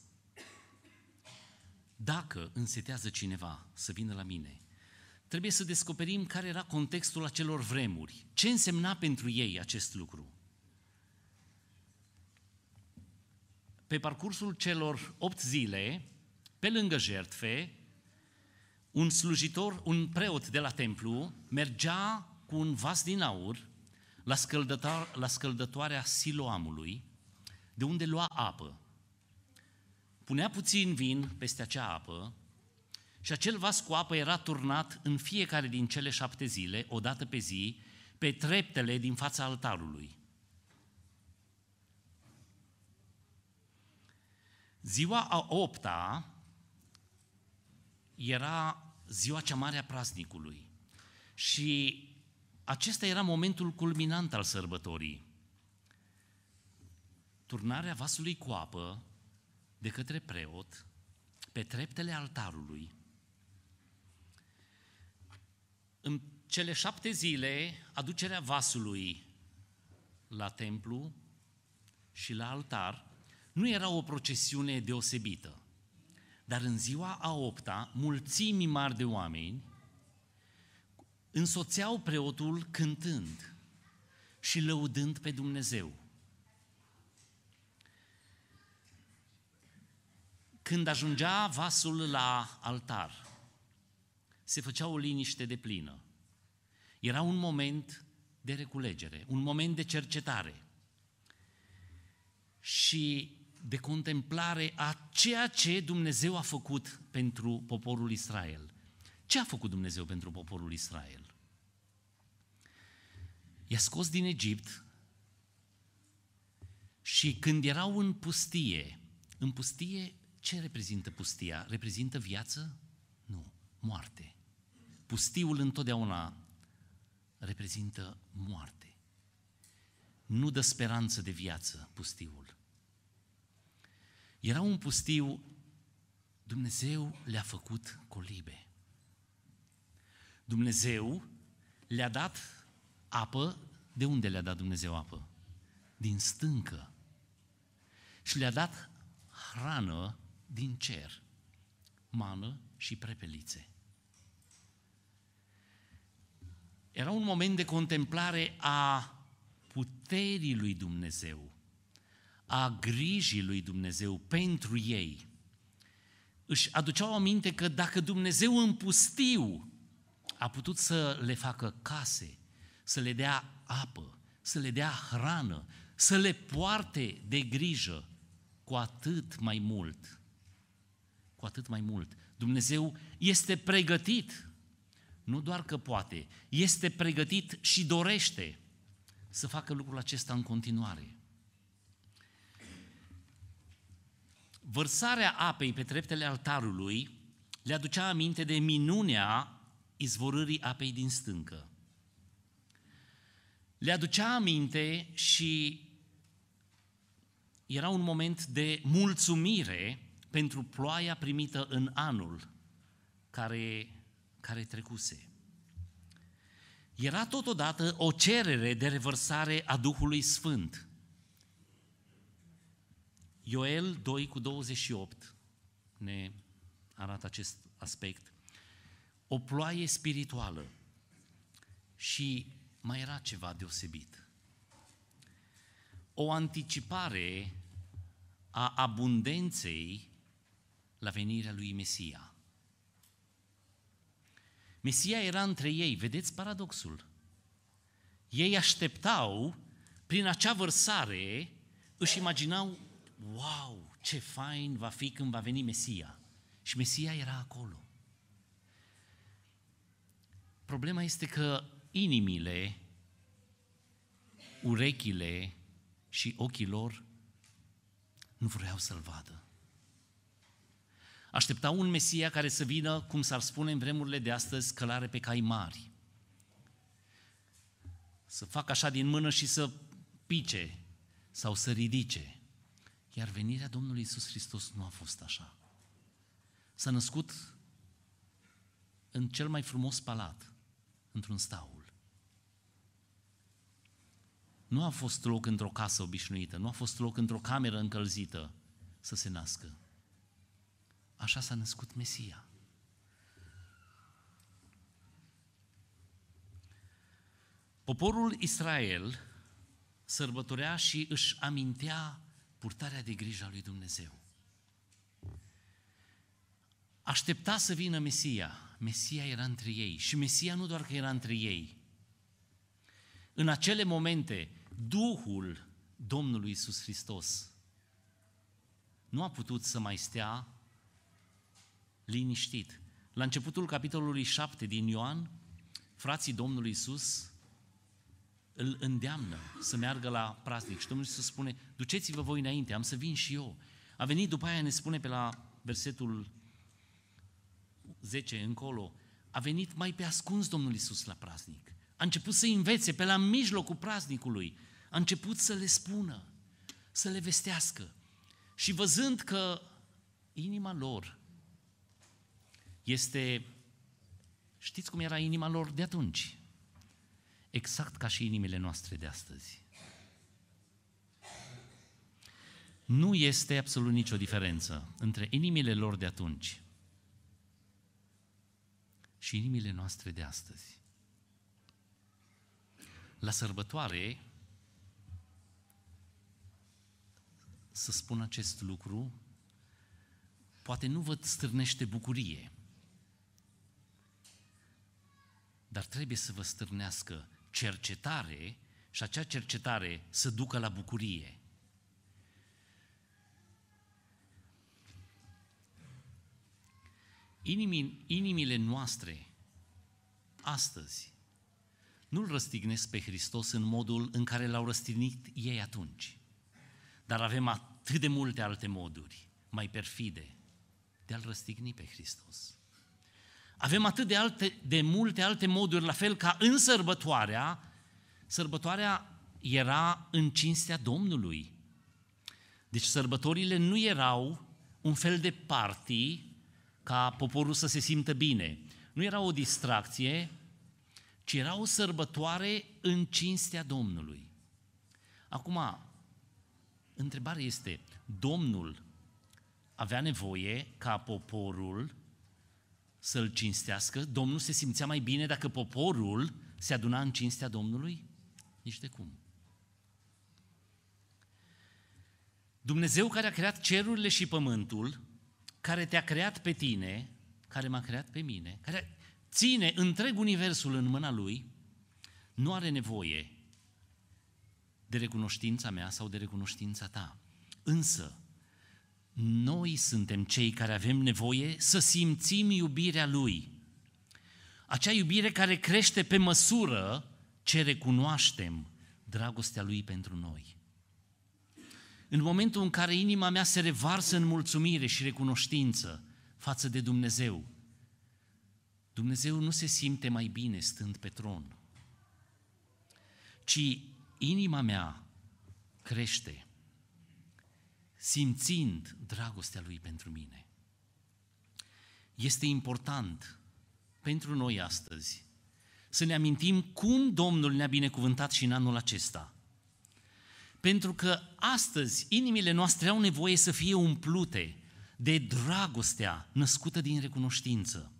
dacă însetează cineva să vină la mine, trebuie să descoperim care era contextul acelor vremuri, ce însemna pentru ei acest lucru. Pe parcursul celor opt zile, pe lângă jertfe, un slujitor, un preot de la templu, mergea cu un vas din aur la, scăldătoare, la scăldătoarea Siloamului, de unde lua apă. Punea puțin vin peste acea apă și acel vas cu apă era turnat în fiecare din cele șapte zile, o dată pe zi, pe treptele din fața altarului. Ziua a opta era ziua cea mare a praznicului și acesta era momentul culminant al sărbătorii. Turnarea vasului cu apă de către preot pe treptele altarului. În cele șapte zile, aducerea vasului la templu și la altar nu era o procesiune deosebită. Dar în ziua a opta, mulțimi mari de oameni însoțeau preotul cântând și lăudând pe Dumnezeu. Când ajungea vasul la altar, se făcea o liniște de plină. Era un moment de reculegere, un moment de cercetare și de contemplare a ceea ce Dumnezeu a făcut pentru poporul Israel. Ce a făcut Dumnezeu pentru poporul Israel? I-a scos din Egipt și când erau în pustie, în pustie, ce reprezintă pustia? Reprezintă viață? Nu, moarte. Pustiul întotdeauna reprezintă moarte. Nu dă speranță de viață pustiul. Era un pustiu, Dumnezeu le-a făcut colibe. Dumnezeu le-a dat apă, de unde le-a dat Dumnezeu apă? Din stâncă. Și le-a dat hrană din cer, mană și prepelițe. Era un moment de contemplare a puterii lui Dumnezeu, a grijii lui Dumnezeu pentru ei. Își aduceau aminte că dacă Dumnezeu în pustiu a putut să le facă case, să le dea apă, să le dea hrană, să le poarte de grijă, cu atât mai mult, cu atât mai mult. Dumnezeu este pregătit, nu doar că poate, este pregătit și dorește să facă lucrul acesta în continuare. Vărsarea apei pe treptele altarului le aducea aminte de minunea izvorârii apei din stâncă. le aducea aminte și era un moment de mulțumire pentru ploaia primită în anul care, care trecuse. Era totodată o cerere de revărsare a Duhului Sfânt. Ioel 2 cu 28 ne arată acest aspect. O ploaie spirituală și mai era ceva deosebit. O anticipare a abundenței la venirea lui Mesia. Mesia era între ei, vedeți paradoxul. Ei așteptau, prin acea vărsare, își imaginau, wow, ce fain va fi când va veni Mesia. Și Mesia era acolo. Problema este că inimile, urechile și ochii lor nu vreau să-L vadă. Așteptau un Mesia care să vină, cum s-ar spune în vremurile de astăzi, călare pe cai mari. Să facă așa din mână și să pice sau să ridice. Iar venirea Domnului Isus Hristos nu a fost așa. S-a născut în cel mai frumos palat, într-un staul. Nu a fost loc într-o casă obișnuită, nu a fost loc într-o cameră încălzită să se nască. Așa s-a născut Mesia. Poporul Israel sărbătorea și își amintea purtarea de grijă a lui Dumnezeu. Aștepta să vină Mesia. Mesia era între ei. Și Mesia nu doar că era între ei. În acele momente, Duhul Domnului Isus Hristos nu a putut să mai stea liniștit. La începutul capitolului 7 din Ioan, frații Domnului Isus îl îndeamnă să meargă la praznic. Și Domnul Isus spune, duceți-vă voi înainte, am să vin și eu. A venit după aia, ne spune pe la versetul 10 încolo, a venit mai pe ascuns Domnul Isus la praznic. A început să învețe pe la mijlocul praznicului. A început să le spună, să le vestească. Și văzând că inima lor este, știți cum era inima lor de atunci? Exact ca și inimile noastre de astăzi. Nu este absolut nicio diferență între inimile lor de atunci și inimile noastre de astăzi. La sărbătoare, să spun acest lucru, poate nu vă stârnește bucurie, dar trebuie să vă stârnească cercetare și acea cercetare să ducă la bucurie. Inimii, inimile noastre astăzi nu-L răstignesc pe Hristos în modul în care L-au răstignit ei atunci. Dar avem atât de multe alte moduri, mai perfide, de a-L răstigni pe Hristos. Avem atât de, alte, de multe alte moduri, la fel ca în sărbătoarea, sărbătoarea era în cinstea Domnului. Deci sărbătorile nu erau un fel de party ca poporul să se simtă bine. Nu era o distracție, ci era o sărbătoare în cinstea Domnului. Acum, întrebarea este, Domnul avea nevoie ca poporul să-L cinstească? Domnul se simțea mai bine dacă poporul se aduna în cinstea Domnului? Nici de cum. Dumnezeu care a creat cerurile și pământul, care te-a creat pe tine, care m-a creat pe mine, care ține întreg universul în mâna Lui, nu are nevoie de recunoștința mea sau de recunoștința ta. Însă, noi suntem cei care avem nevoie să simțim iubirea Lui. Acea iubire care crește pe măsură ce recunoaștem dragostea Lui pentru noi. În momentul în care inima mea se revarsă în mulțumire și recunoștință față de Dumnezeu, Dumnezeu nu se simte mai bine stând pe tron. ci inima mea crește, simțind dragostea Lui pentru mine. Este important pentru noi astăzi să ne amintim cum Domnul ne-a binecuvântat și în anul acesta. Pentru că astăzi inimile noastre au nevoie să fie umplute de dragostea născută din recunoștință.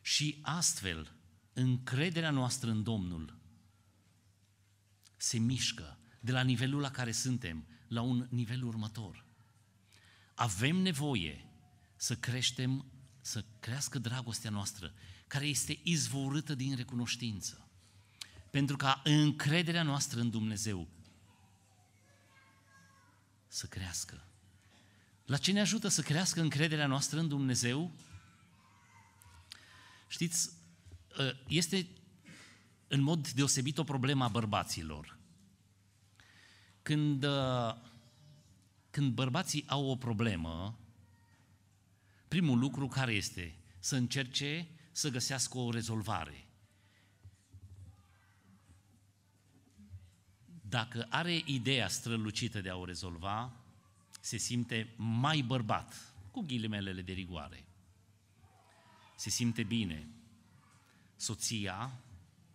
Și astfel, încrederea noastră în Domnul se mișcă de la nivelul la care suntem la un nivel următor. Avem nevoie să creștem, să crească dragostea noastră, care este izvorâtă din recunoștință. Pentru ca încrederea noastră în Dumnezeu să crească. La ce ne ajută să crească încrederea noastră în Dumnezeu? Știți, ă, este în mod deosebit o problemă a bărbaților. Când, ă, când bărbații au o problemă, primul lucru care este? Să încerce să găsească o rezolvare. Dacă are ideea strălucită de a o rezolva, se simte mai bărbat, cu ghilimelele de rigoare. Se simte bine. Soția,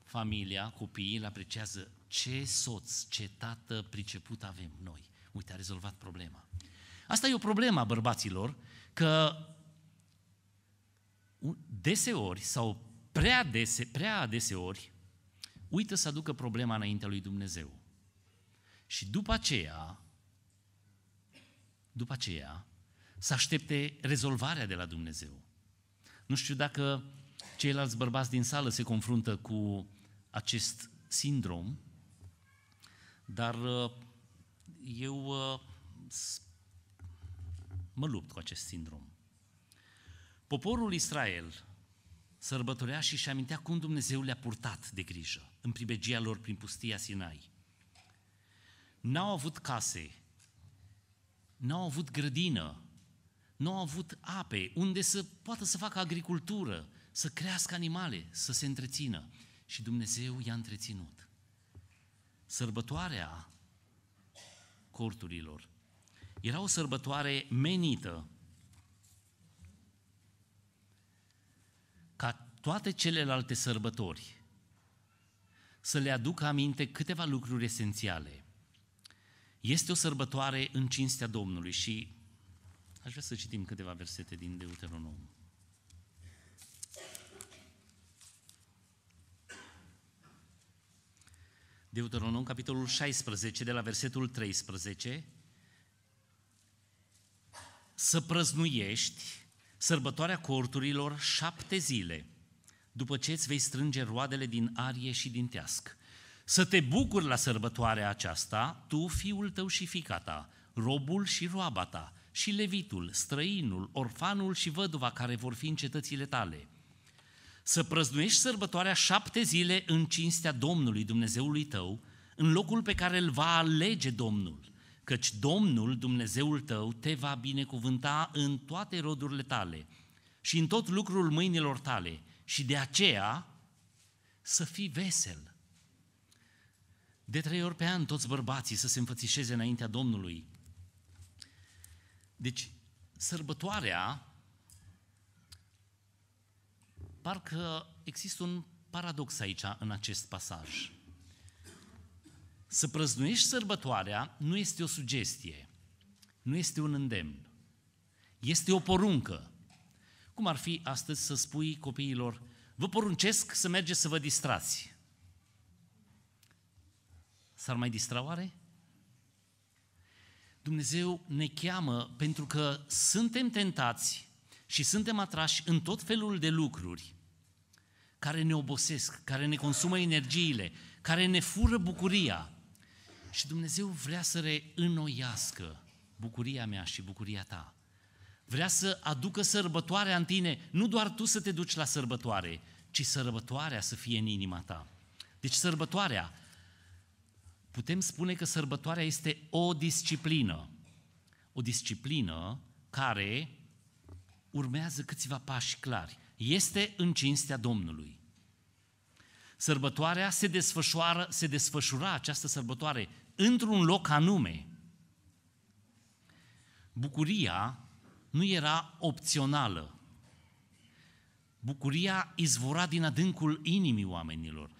familia, copiii îl apreciază ce soț, ce tată priceput avem noi. Uite, a rezolvat problema. Asta e o problemă a bărbaților, că deseori sau prea, dese, prea adeseori uită să aducă problema înaintea lui Dumnezeu. Și după aceea, după aceea, să aștepte rezolvarea de la Dumnezeu. Nu știu dacă ceilalți bărbați din sală se confruntă cu acest sindrom, dar uh, eu uh, mă lupt cu acest sindrom. Poporul Israel sărbătorea și și amintea cum Dumnezeu le-a purtat de grijă în pribegia lor prin pustia Sinai. N-au avut case, n-au avut grădină, n-au avut ape unde să poată să facă agricultură, să crească animale, să se întrețină. Și Dumnezeu i-a întreținut. Sărbătoarea corturilor era o sărbătoare menită ca toate celelalte sărbători să le aducă aminte câteva lucruri esențiale. Este o sărbătoare în cinstea Domnului și aș vrea să citim câteva versete din Deuteronom. Deuteronom, capitolul 16, de la versetul 13, să prăznuiești sărbătoarea corturilor șapte zile, după ce îți vei strânge roadele din arie și din teasc. Să te bucuri la sărbătoarea aceasta, tu, fiul tău și fica ta, robul și roaba ta, și levitul, străinul, orfanul și văduva care vor fi în cetățile tale. Să prăznuiești sărbătoarea șapte zile în cinstea Domnului Dumnezeului tău, în locul pe care îl va alege Domnul căci Domnul, Dumnezeul tău, te va binecuvânta în toate rodurile tale și în tot lucrul mâinilor tale și de aceea să fii vesel. De trei ori pe an toți bărbații să se înfățișeze înaintea Domnului. Deci, sărbătoarea, parcă există un paradox aici, în acest pasaj. Să prăznuiești sărbătoarea nu este o sugestie, nu este un îndemn, este o poruncă. Cum ar fi astăzi să spui copiilor, vă poruncesc să mergeți să vă distrați. S-ar mai distra oare? Dumnezeu ne cheamă pentru că suntem tentați și suntem atrași în tot felul de lucruri care ne obosesc, care ne consumă energiile, care ne fură bucuria. Și Dumnezeu vrea să reînnoiască bucuria mea și bucuria ta. Vrea să aducă sărbătoarea în tine, nu doar tu să te duci la sărbătoare, ci sărbătoarea să fie în inima ta. Deci sărbătoarea, putem spune că sărbătoarea este o disciplină. O disciplină care urmează câțiva pași clari. Este în cinstea Domnului. Sărbătoarea se desfășoară, se desfășura această sărbătoare într-un loc anume. Bucuria nu era opțională. Bucuria izvora din adâncul inimii oamenilor.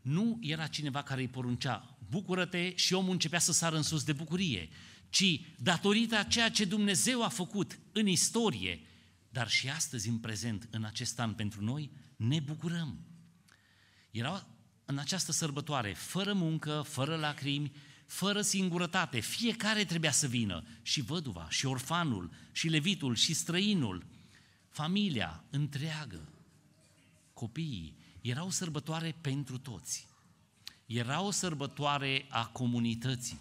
Nu era cineva care îi poruncea, bucură-te și omul începea să sară în sus de bucurie, ci datorită a ceea ce Dumnezeu a făcut în istorie, dar și astăzi în prezent, în acest an pentru noi, ne bucurăm. Era în această sărbătoare, fără muncă, fără lacrimi, fără singurătate. Fiecare trebuia să vină, și văduva, și orfanul, și levitul, și străinul, familia întreagă, copiii. Era o sărbătoare pentru toți. Era o sărbătoare a comunității.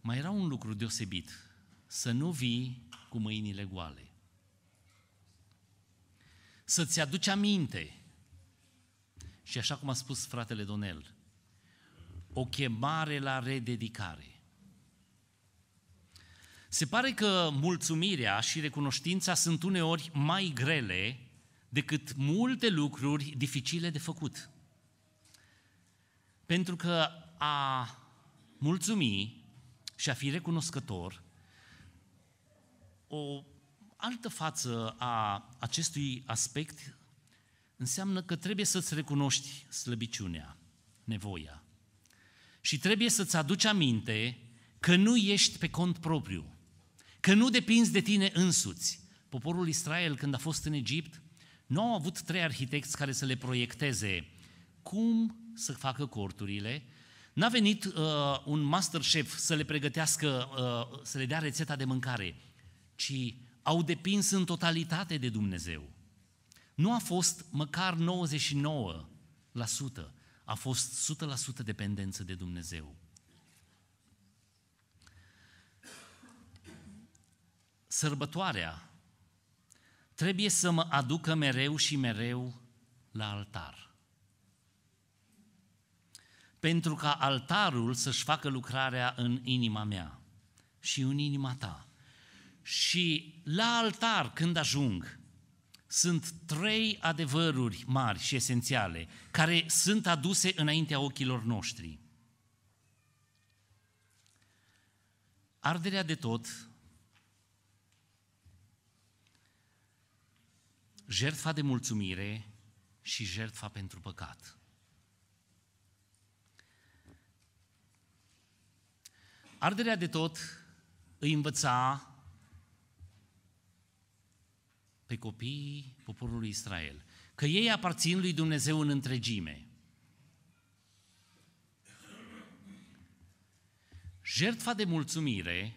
Mai era un lucru deosebit, să nu vii cu mâinile goale. Să-ți aduci aminte și așa cum a spus fratele Donel, o chemare la rededicare. Se pare că mulțumirea și recunoștința sunt uneori mai grele decât multe lucruri dificile de făcut. Pentru că a mulțumi și a fi recunoscător, o altă față a acestui aspect înseamnă că trebuie să-ți recunoști slăbiciunea, nevoia. Și trebuie să-ți aduci aminte că nu ești pe cont propriu, că nu depinzi de tine însuți. Poporul Israel, când a fost în Egipt, nu au avut trei arhitecți care să le proiecteze cum să facă corturile, N-a venit uh, un master chef să le pregătească, uh, să le dea rețeta de mâncare, ci au depins în totalitate de Dumnezeu. Nu a fost măcar 99%, a fost 100% dependență de Dumnezeu. Sărbătoarea trebuie să mă aducă mereu și mereu la altar. Pentru ca altarul să-și facă lucrarea în inima mea și în inima ta. Și la altar, când ajung, sunt trei adevăruri mari și esențiale care sunt aduse înaintea ochilor noștri. Arderea de tot, jertfa de mulțumire și jertfa pentru păcat. Arderea de tot îi învăța pe copiii poporului Israel, că ei aparțin lui Dumnezeu în întregime. Jertfa de mulțumire,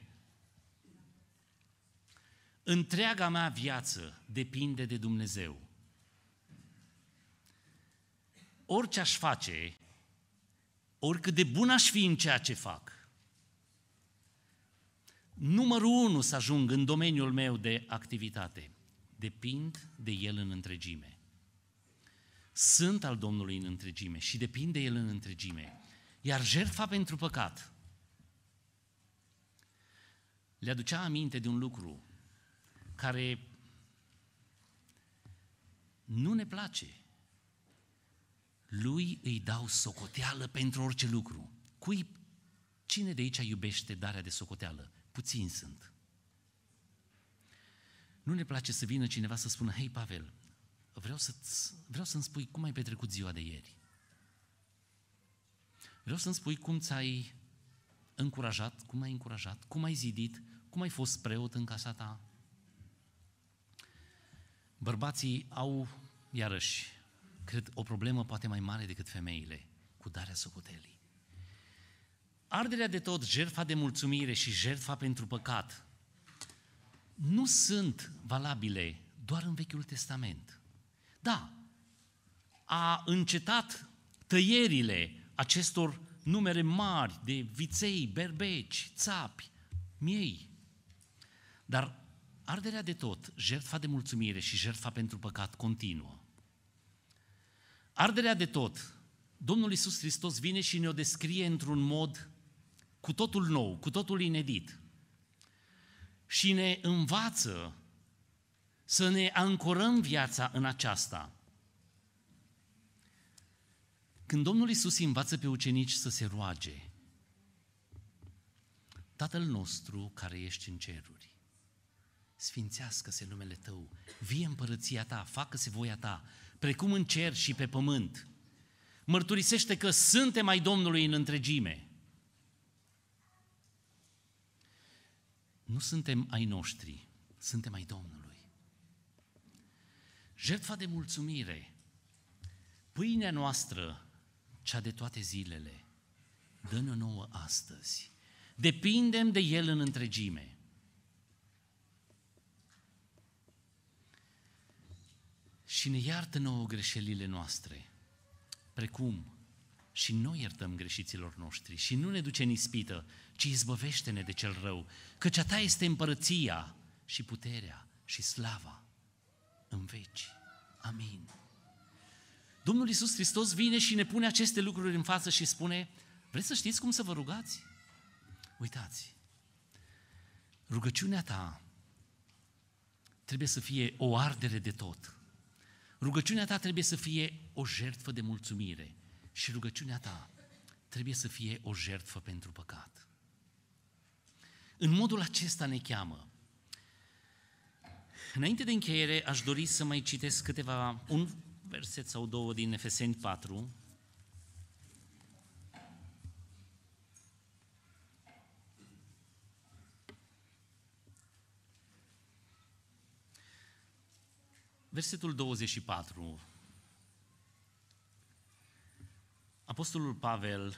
întreaga mea viață depinde de Dumnezeu. Orice aș face, oricât de bun aș fi în ceea ce fac, numărul unu să ajung în domeniul meu de activitate depind de El în întregime. Sunt al Domnului în întregime și depind de El în întregime. Iar jertfa pentru păcat le aducea aminte de un lucru care nu ne place. Lui îi dau socoteală pentru orice lucru. Cui, cine de aici iubește darea de socoteală? Puțini sunt. Nu ne place să vină cineva să spună, hei Pavel, vreau, să vreau să-mi spui cum ai petrecut ziua de ieri. Vreau să-mi spui cum ți-ai încurajat, cum ai încurajat, cum ai zidit, cum ai fost preot în casa ta. Bărbații au, iarăși, cred, o problemă poate mai mare decât femeile, cu darea socotelii. Arderea de tot, jertfa de mulțumire și jertfa pentru păcat nu sunt valabile doar în Vechiul Testament. Da, a încetat tăierile acestor numere mari de viței, berbeci, țapi, miei. Dar arderea de tot, jertfa de mulțumire și jertfa pentru păcat continuă. Arderea de tot, Domnul Iisus Hristos vine și ne-o descrie într-un mod cu totul nou, cu totul inedit și ne învață să ne ancorăm viața în aceasta. Când Domnul Isus îi învață pe ucenici să se roage, Tatăl nostru care ești în ceruri, sfințească-se numele Tău, vie împărăția Ta, facă-se voia Ta, precum în cer și pe pământ. Mărturisește că suntem ai Domnului în întregime. Nu suntem ai noștri, suntem ai Domnului. Jertfa de mulțumire, pâinea noastră, cea de toate zilele, dă-ne nouă astăzi. Depindem de El în întregime. Și ne iartă nouă greșelile noastre, precum și noi iertăm greșiților noștri și nu ne duce în ispită, ci izbăvește-ne de cel rău, căci a ta este împărăția și puterea și slava în veci. Amin. Domnul Iisus Hristos vine și ne pune aceste lucruri în față și spune, vreți să știți cum să vă rugați? Uitați, rugăciunea ta trebuie să fie o ardere de tot. Rugăciunea ta trebuie să fie o jertfă de mulțumire și rugăciunea ta trebuie să fie o jertfă pentru păcat. În modul acesta ne cheamă. Înainte de încheiere, aș dori să mai citesc câteva, un verset sau două din Efeseni 4, Versetul 24. Apostolul Pavel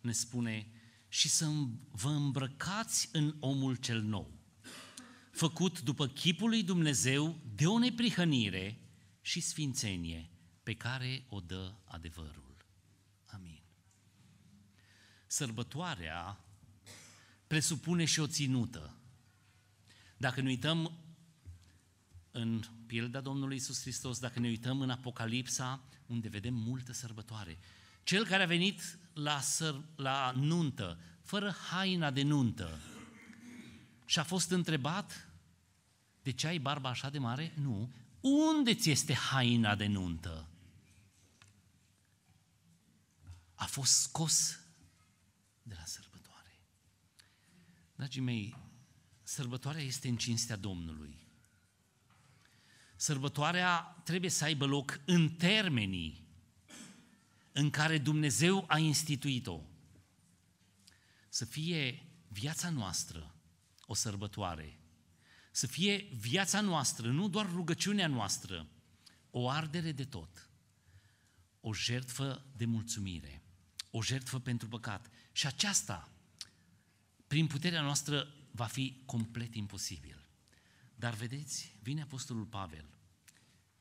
ne spune și să vă îmbrăcați în omul cel nou, făcut după chipul lui Dumnezeu de o neprihănire și sfințenie pe care o dă adevărul. Amin. Sărbătoarea presupune și o ținută. Dacă ne uităm în pilda Domnului Isus Hristos, dacă ne uităm în Apocalipsa, unde vedem multă sărbătoare. Cel care a venit la, săr, la nuntă, fără haina de nuntă, și a fost întrebat, de ce ai barba așa de mare? Nu. Unde ți este haina de nuntă? A fost scos de la sărbătoare. Dragii mei, sărbătoarea este în cinstea Domnului. Sărbătoarea trebuie să aibă loc în termenii în care Dumnezeu a instituit-o. Să fie viața noastră o sărbătoare. Să fie viața noastră, nu doar rugăciunea noastră, o ardere de tot. O jertfă de mulțumire. O jertfă pentru păcat. Și aceasta, prin puterea noastră, va fi complet imposibil. Dar vedeți, vine Apostolul Pavel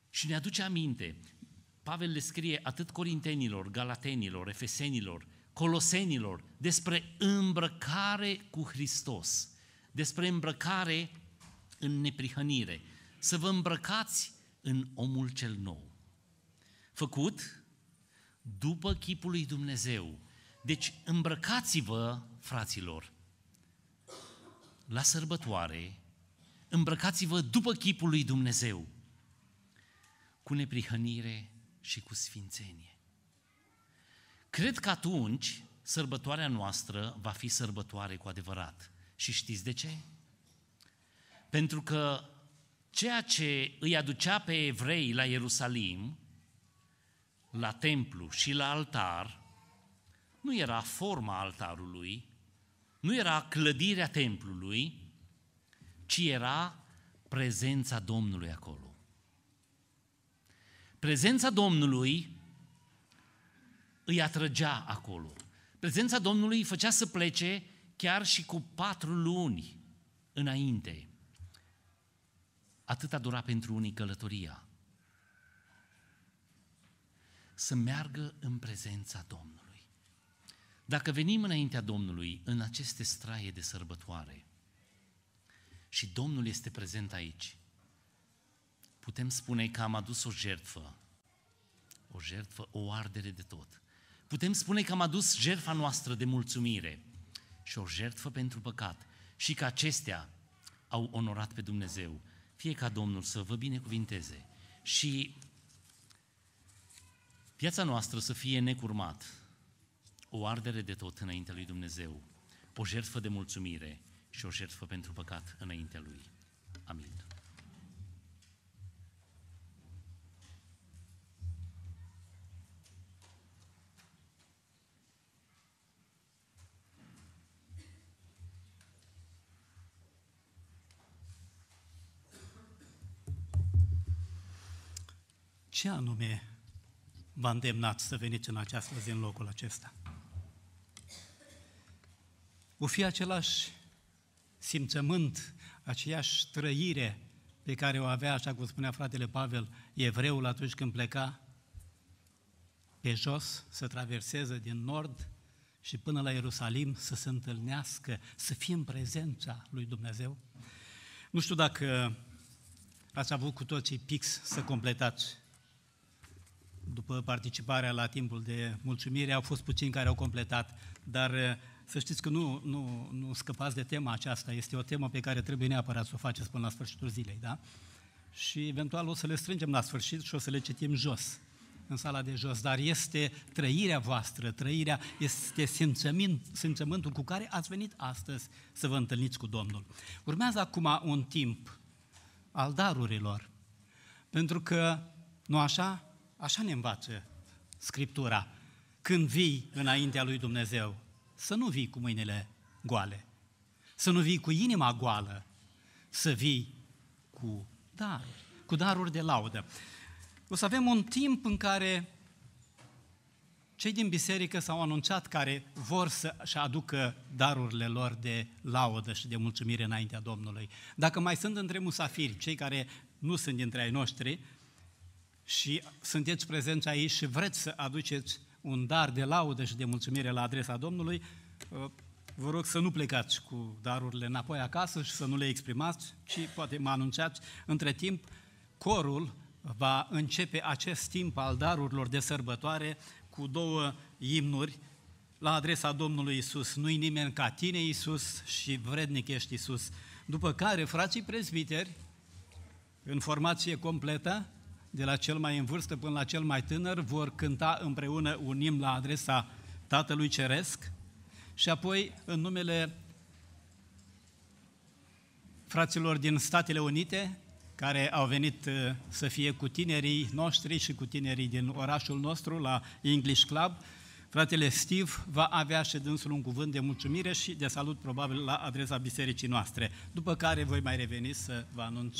și ne aduce aminte. Pavel le scrie atât corintenilor, galatenilor, efesenilor, colosenilor despre îmbrăcare cu Hristos, despre îmbrăcare în neprihănire. Să vă îmbrăcați în omul cel nou. Făcut după chipul lui Dumnezeu. Deci îmbrăcați-vă, fraților, la sărbătoare, îmbrăcați-vă după chipul lui Dumnezeu, cu neprihănire și cu sfințenie. Cred că atunci sărbătoarea noastră va fi sărbătoare cu adevărat. Și știți de ce? Pentru că ceea ce îi aducea pe evrei la Ierusalim, la templu și la altar, nu era forma altarului, nu era clădirea templului, ci era prezența Domnului acolo. Prezența Domnului îi atrăgea acolo. Prezența Domnului îi făcea să plece chiar și cu patru luni înainte. Atât a durat pentru unii călătoria. Să meargă în prezența Domnului. Dacă venim înaintea Domnului în aceste straie de sărbătoare și Domnul este prezent aici, putem spune că am adus o jertfă, o jertfă, o ardere de tot. Putem spune că am adus jertfa noastră de mulțumire și o jertfă pentru păcat și că acestea au onorat pe Dumnezeu. Fie ca Domnul să vă binecuvinteze și Viața noastră să fie necurmat, o ardere de tot înaintea lui Dumnezeu, o jertfă de mulțumire și o jertfă pentru păcat înaintea lui. Amin. Ce anume v-a îndemnat să veniți în această zi în locul acesta? O fi același simțământ, aceeași trăire pe care o avea, așa cum spunea fratele Pavel, evreul atunci când pleca pe jos, să traverseze din nord și până la Ierusalim să se întâlnească, să fie în prezența lui Dumnezeu? Nu știu dacă ați avut cu toții pix să completați după participarea la timpul de mulțumire, au fost puțini care au completat, dar eh, să știți că nu, nu, nu scăpați de tema aceasta, este o temă pe care trebuie neapărat să o faceți până la sfârșitul zilei, da? Și eventual o să le strângem la sfârșit și o să le citim jos, în sala de jos, dar este trăirea voastră, trăirea este simțământ, simțământul cu care ați venit astăzi să vă întâlniți cu Domnul. Urmează acum un timp al darurilor, pentru că, nu așa, Așa ne învață Scriptura. Când vii înaintea lui Dumnezeu, să nu vii cu mâinile goale, să nu vii cu inima goală, să vii cu daruri, cu daruri de laudă. O să avem un timp în care cei din biserică s-au anunțat care vor să-și aducă darurile lor de laudă și de mulțumire înaintea Domnului. Dacă mai sunt între musafiri, cei care nu sunt dintre ai noștri, și sunteți prezenți aici și vreți să aduceți un dar de laudă și de mulțumire la adresa Domnului, uh, vă rog să nu plecați cu darurile înapoi acasă și să nu le exprimați, ci poate mă anunțați. Între timp, corul va începe acest timp al darurilor de sărbătoare cu două imnuri la adresa Domnului Isus. Nu-i nimeni ca tine, Isus, și vrednic ești Isus. După care, frații prezbiteri, în formație completă, de la cel mai în vârstă până la cel mai tânăr, vor cânta împreună un imn la adresa Tatălui Ceresc. Și apoi, în numele fraților din Statele Unite, care au venit uh, să fie cu tinerii noștri și cu tinerii din orașul nostru la English Club, fratele Steve va avea și dânsul un cuvânt de mulțumire și de salut probabil la adresa bisericii noastre, după care voi mai reveni să vă anunț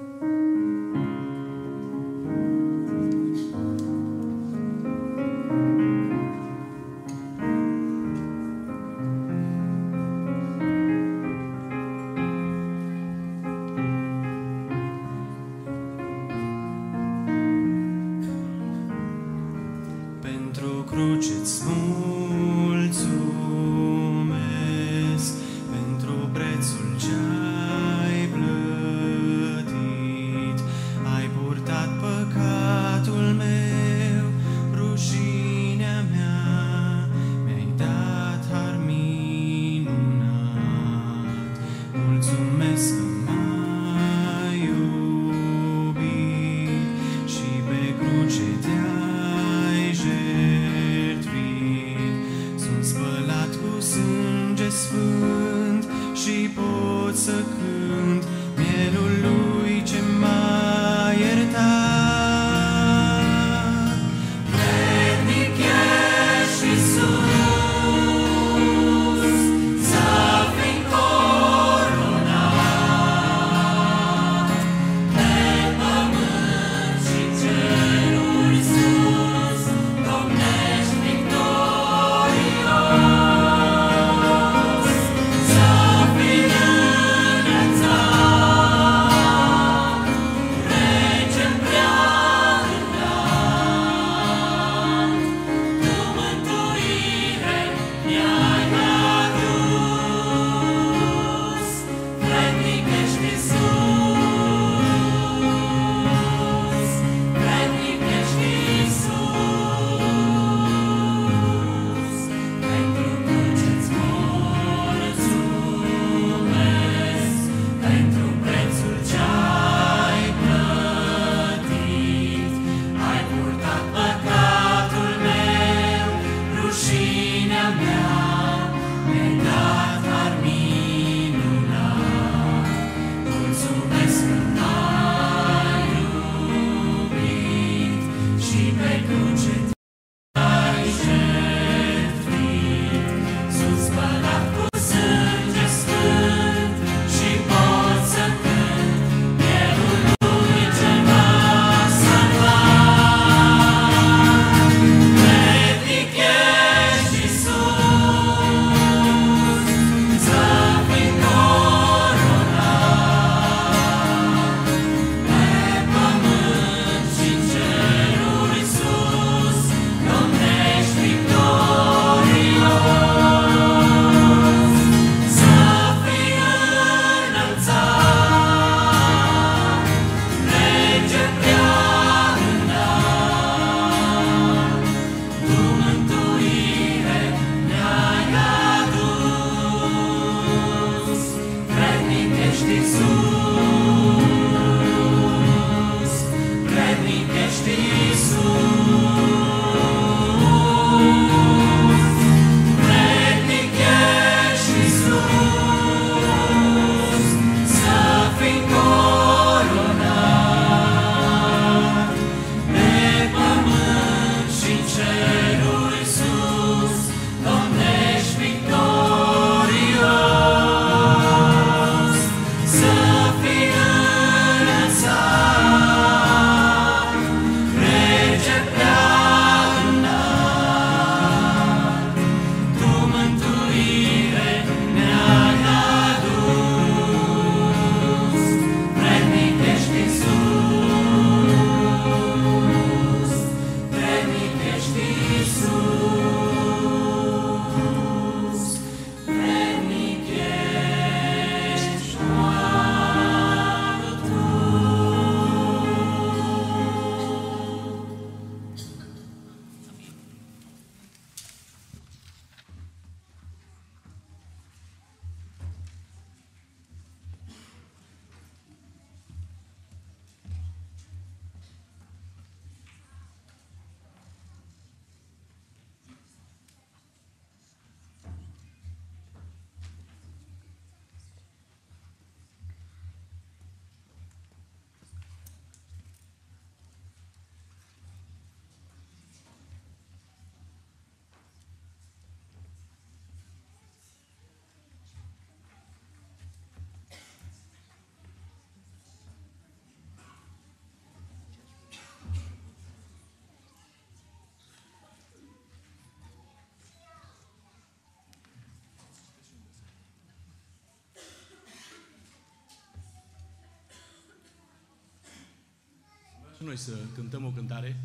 noi să cântăm o cântare,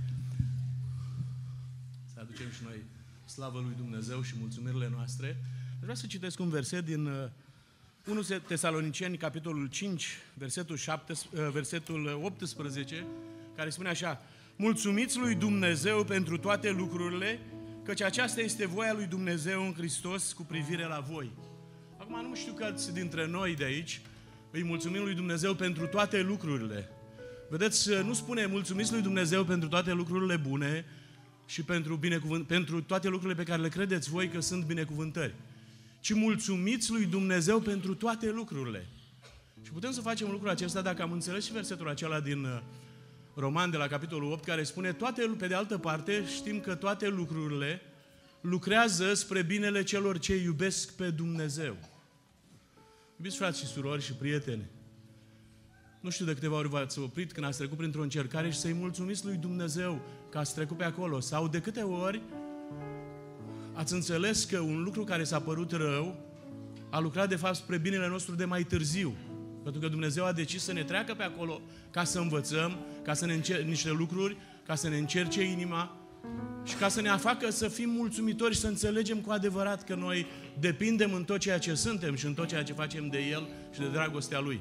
să aducem și noi slavă lui Dumnezeu și mulțumirile noastre. Aș vrea să citesc un verset din uh, 1 Tesaloniceni, capitolul 5, versetul, 7, uh, versetul 18, care spune așa, Mulțumiți lui Dumnezeu pentru toate lucrurile, căci aceasta este voia lui Dumnezeu în Hristos cu privire la voi. Acum nu știu câți dintre noi de aici îi mulțumim lui Dumnezeu pentru toate lucrurile. Vedeți, nu spune mulțumiți lui Dumnezeu pentru toate lucrurile bune și pentru, binecuvânt, pentru toate lucrurile pe care le credeți voi că sunt binecuvântări, ci mulțumiți lui Dumnezeu pentru toate lucrurile. Și putem să facem lucrul acesta dacă am înțeles și versetul acela din uh, Roman de la capitolul 8, care spune, toate, pe de altă parte, știm că toate lucrurile lucrează spre binele celor ce iubesc pe Dumnezeu. Iubiți frați și surori și prieteni, nu știu de câteva ori v-ați oprit când ați trecut printr-o încercare și să-i mulțumiți lui Dumnezeu că ați trecut pe acolo. Sau de câte ori ați înțeles că un lucru care s-a părut rău a lucrat de fapt spre binele nostru de mai târziu. Pentru că Dumnezeu a decis să ne treacă pe acolo ca să învățăm, ca să ne încer- niște lucruri, ca să ne încerce inima și ca să ne facă să fim mulțumitori și să înțelegem cu adevărat că noi depindem în tot ceea ce suntem și în tot ceea ce facem de El și de dragostea Lui.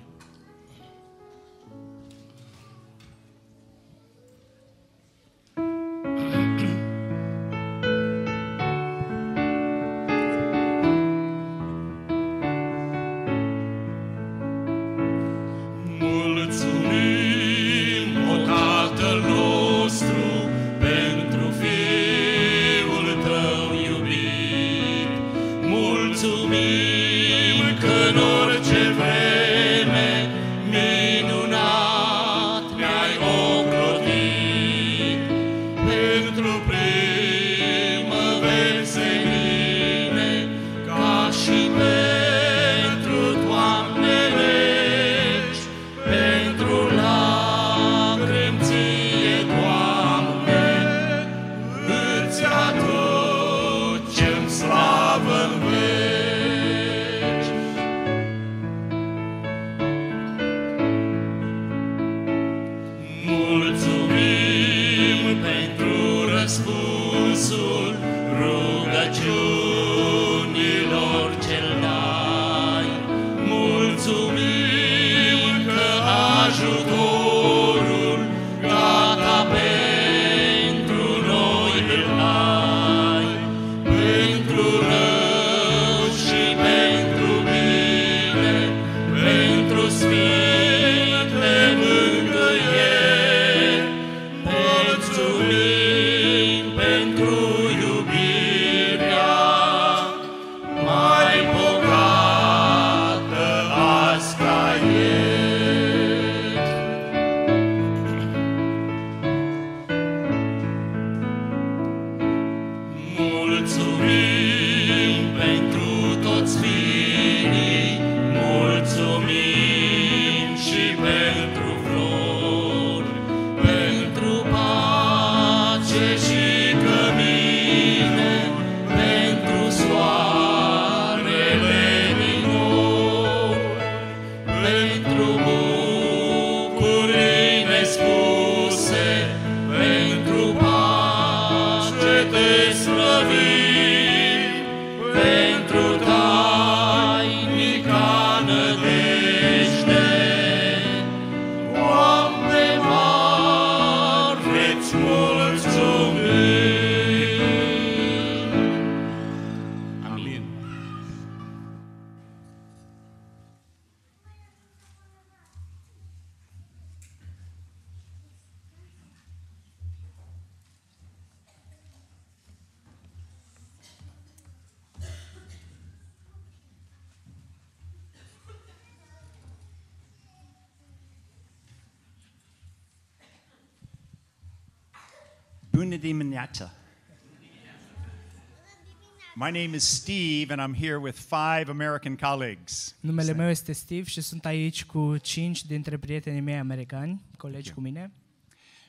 Name is Steve, and I'm here with five American colleagues. Numele meu este Steve și sunt aici cu cinci dintre prietenii mei americani, colegi cu mine.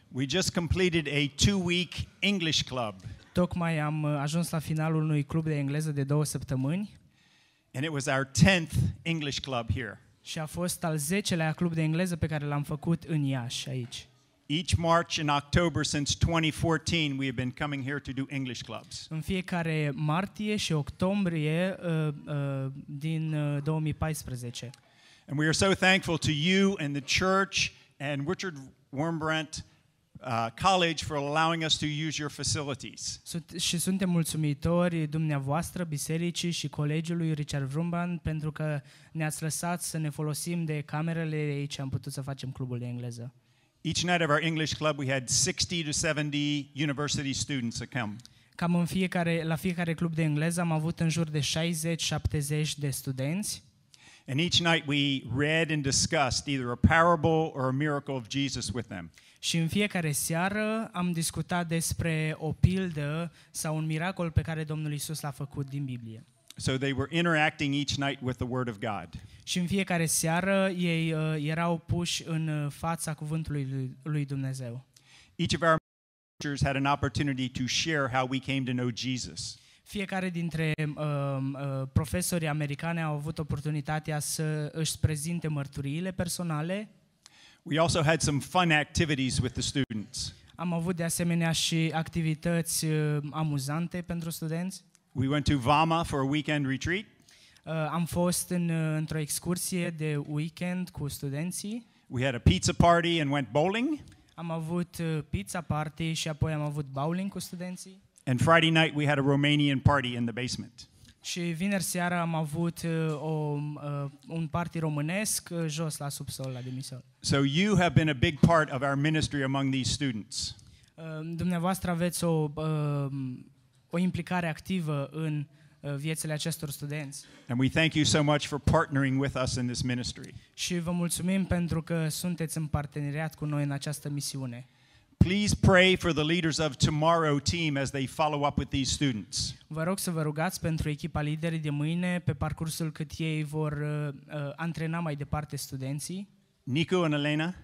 We just completed a two week English club, Tocmai am uh, ajuns la finalul unui club de engleză de două săptămâni and it was our 10th English club here. și a fost al 10-lea club de engleză pe care l-am făcut în Iași, aici. Each March and October since 2014, we have been coming here to do English clubs. În fiecare martie și octombrie uh, uh, din uh, 2014. And we are so thankful to you and the church and Richard Wormbrandt uh, College for allowing us to use your facilities. Sunt, și suntem mulțumitori dumneavoastră, bisericii și colegiului Richard Vrumban pentru că ne-ați lăsat să ne folosim de camerele de aici am putut să facem clubul de engleză. Each night of our English club, we had 60 to 70 university students that come. Cam în fiecare, la fiecare club de engleză am avut în jur de 60-70 de studenți And each night we read and discussed either a parable or a miracle of Jesus with them. și în fiecare seară am discutat despre o pildă sau un miracol pe care Domnul Isus l-a făcut din Biblie. So they were interacting each night with the Word of God. Și în fiecare seară ei uh, erau puși în uh, fața cuvântului lui, lui Dumnezeu. Each of our teachers had an opportunity to share how we came to know Jesus. Fiecare dintre uh, uh, profesorii americane au avut oportunitatea să își prezinte mărturiile personale. We also had some fun activities with the students. Am avut de asemenea și activități uh, amuzante pentru studenți. We went to Vama for a weekend retreat. Uh, am fost în, uh, într-o excursie de weekend cu studenții. We had a pizza party and went bowling. Am avut uh, pizza party și apoi am avut bowling cu studenții. And Friday night we had a Romanian party in the basement. Și vineri seara am avut uh, o, un party românesc jos la subsol, la demisol. So you have been a big part of our ministry among these students. Uh, dumneavoastră aveți o, uh, o implicare activă în uh, viețile acestor studenți. And we thank you so much for partnering with us in this ministry. Și vă mulțumim pentru că sunteți în parteneriat cu noi în această misiune. Please pray for the leaders of tomorrow team as they follow up with these students. Vă rog să vă rugați pentru echipa liderii de mâine pe parcursul cât ei vor uh, uh, antrena mai departe studenții, Nico and Elena,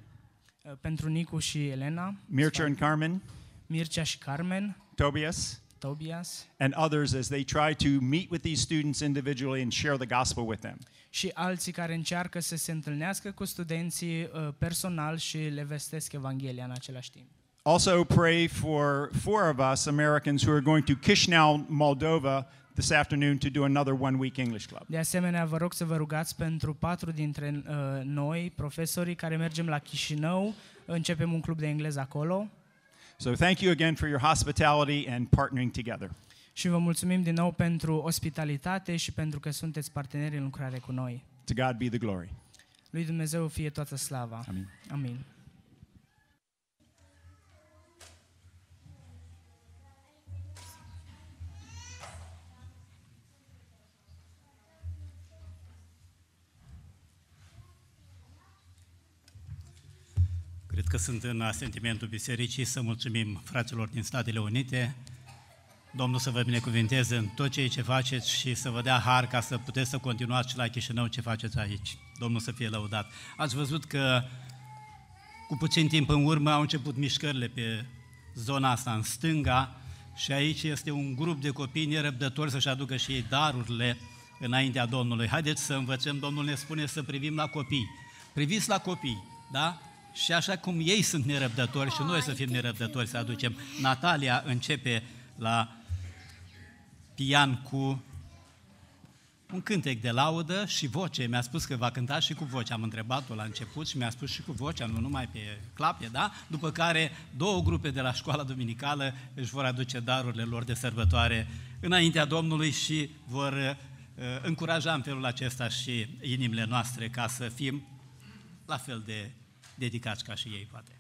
uh, pentru Nicu și Elena, Mircea and Carmen, Mircea și Carmen, Tobias, Tobias and others as they try to meet with these students individually and share the gospel with them. și alții care încearcă să se întâlnească cu studenții uh, personal și le vestesc Evanghelia în același timp. Also, pray for four of us Americans who are going to Chisinau, Moldova this afternoon to do another one week English club. De asemenea, vă rog să vă rugați pentru patru dintre uh, noi, profesorii care mergem la Chișinău, începem un club de engleză acolo So, thank you again for your hospitality and partnering together. și vă mulțumim din nou pentru ospitalitate și pentru că sunteți parteneri în lucrare cu noi. To God be the glory. Lui Dumnezeu fie toată slava. Amin. Amin. Că sunt în asentimentul bisericii să mulțumim fraților din Statele Unite Domnul să vă binecuvinteze în tot ceea ce faceți și să vă dea har ca să puteți să continuați și la Chișinău ce faceți aici. Domnul să fie lăudat. Ați văzut că cu puțin timp în urmă au început mișcările pe zona asta în stânga și aici este un grup de copii nerăbdători să-și aducă și ei darurile înaintea Domnului. Haideți să învățăm, Domnul ne spune să privim la copii. Priviți la copii, da? Și așa cum ei sunt nerăbdători și noi să fim nerăbdători să aducem. Natalia începe la pian cu un cântec de laudă și voce. Mi-a spus că va cânta și cu voce. Am întrebat-o la început și mi-a spus și cu vocea, nu numai pe clapie, da? După care două grupe de la școala duminicală își vor aduce darurile lor de sărbătoare înaintea Domnului și vor uh, încuraja în felul acesta și inimile noastre ca să fim la fel de dedicați ca și ei, poate.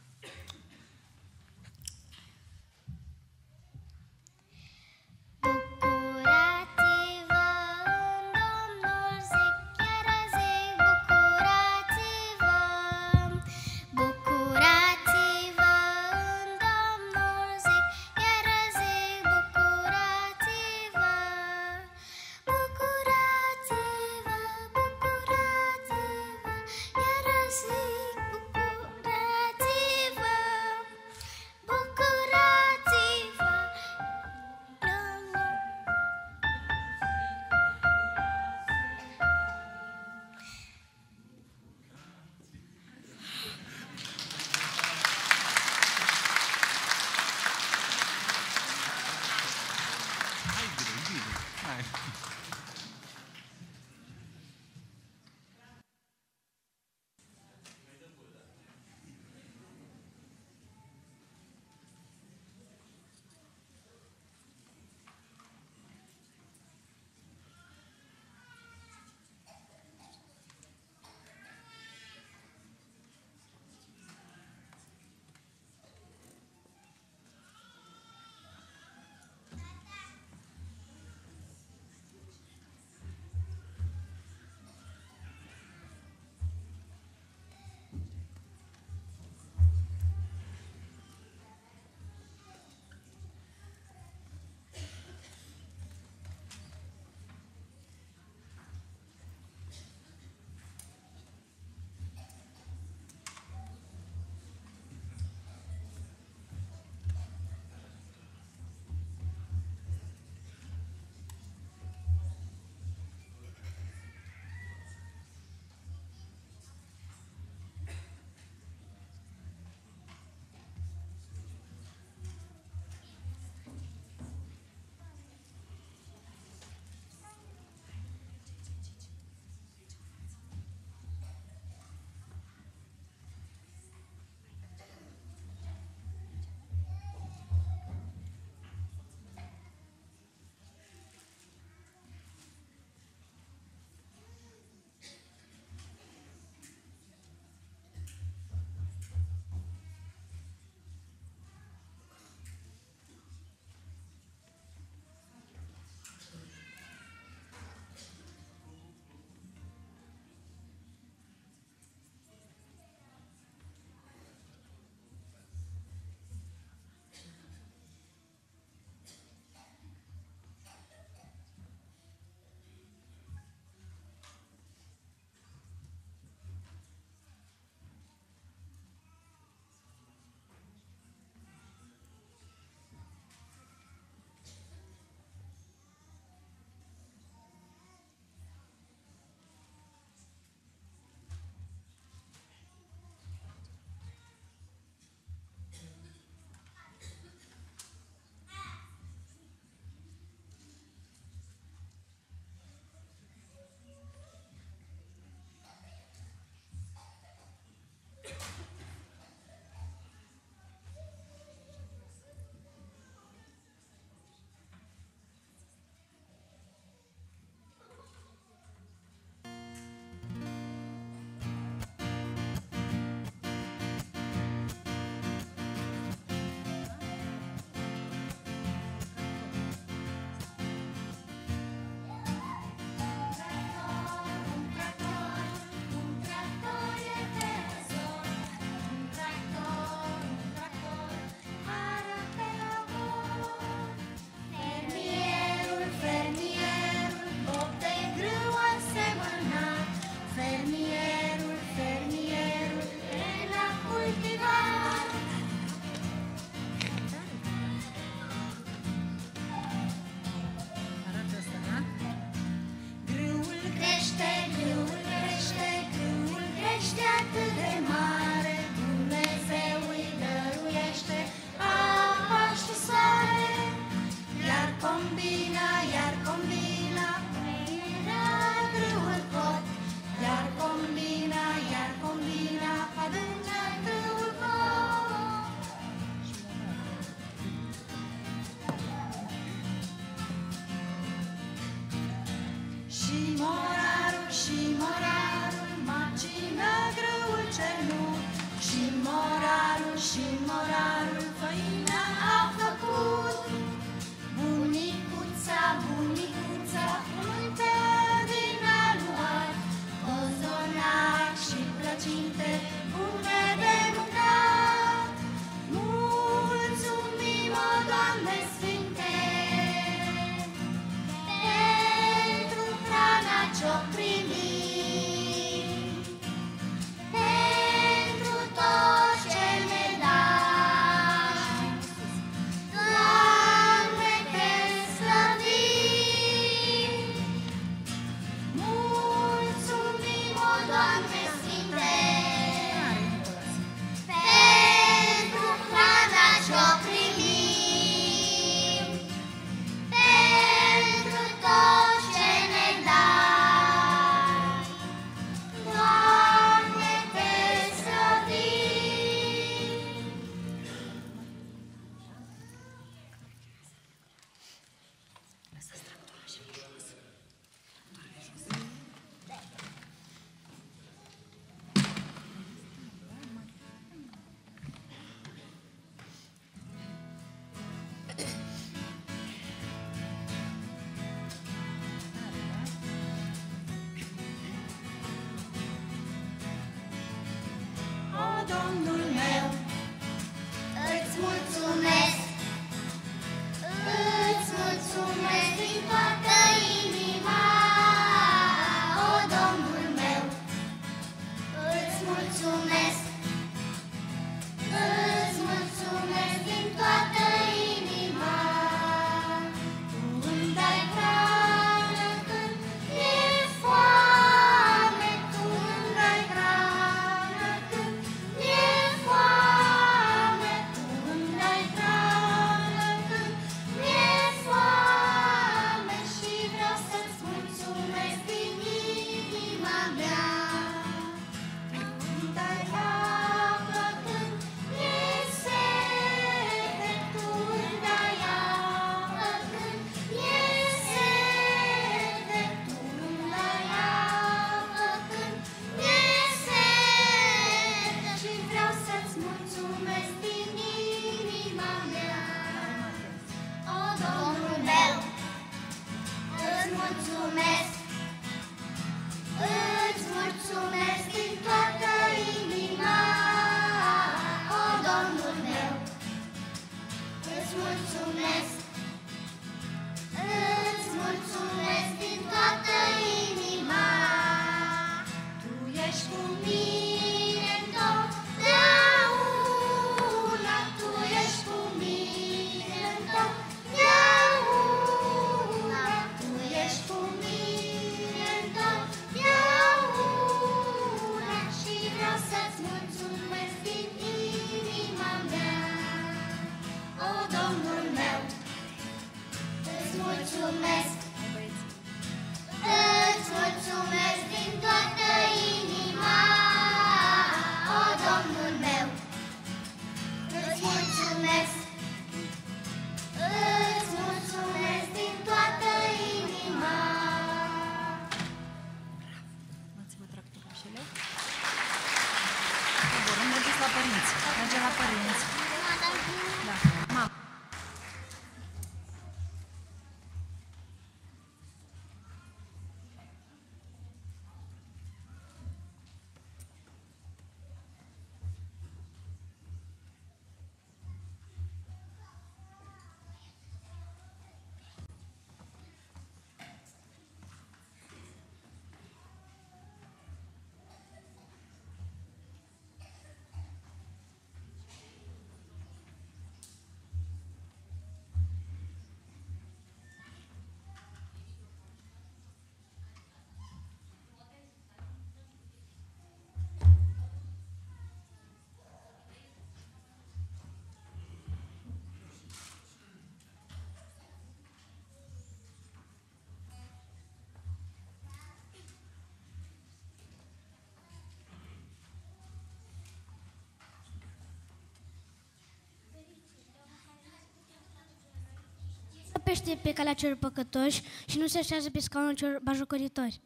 Pește pe calea celor păcătoși și nu se așează pe scaunul celor bajucoritori.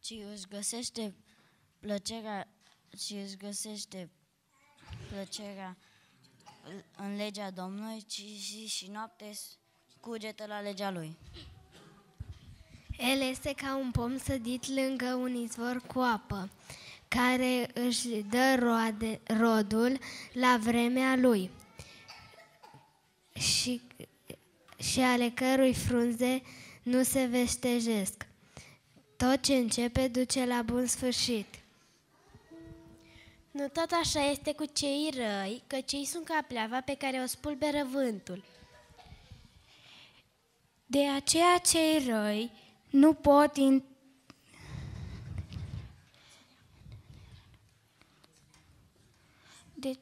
ci își găsește plăcerea și își găsește plăcerea în legea Domnului, ci și, și noapte cugetă la legea Lui. El este ca un pom sădit lângă un izvor cu apă, care își dă roade, rodul la vremea lui și, și ale cărui frunze nu se veștejesc. Tot ce începe duce la bun sfârșit. Nu tot așa este cu cei răi, că cei sunt ca pleava pe care o spulberă vântul. De aceea cei răi nu pot in... De...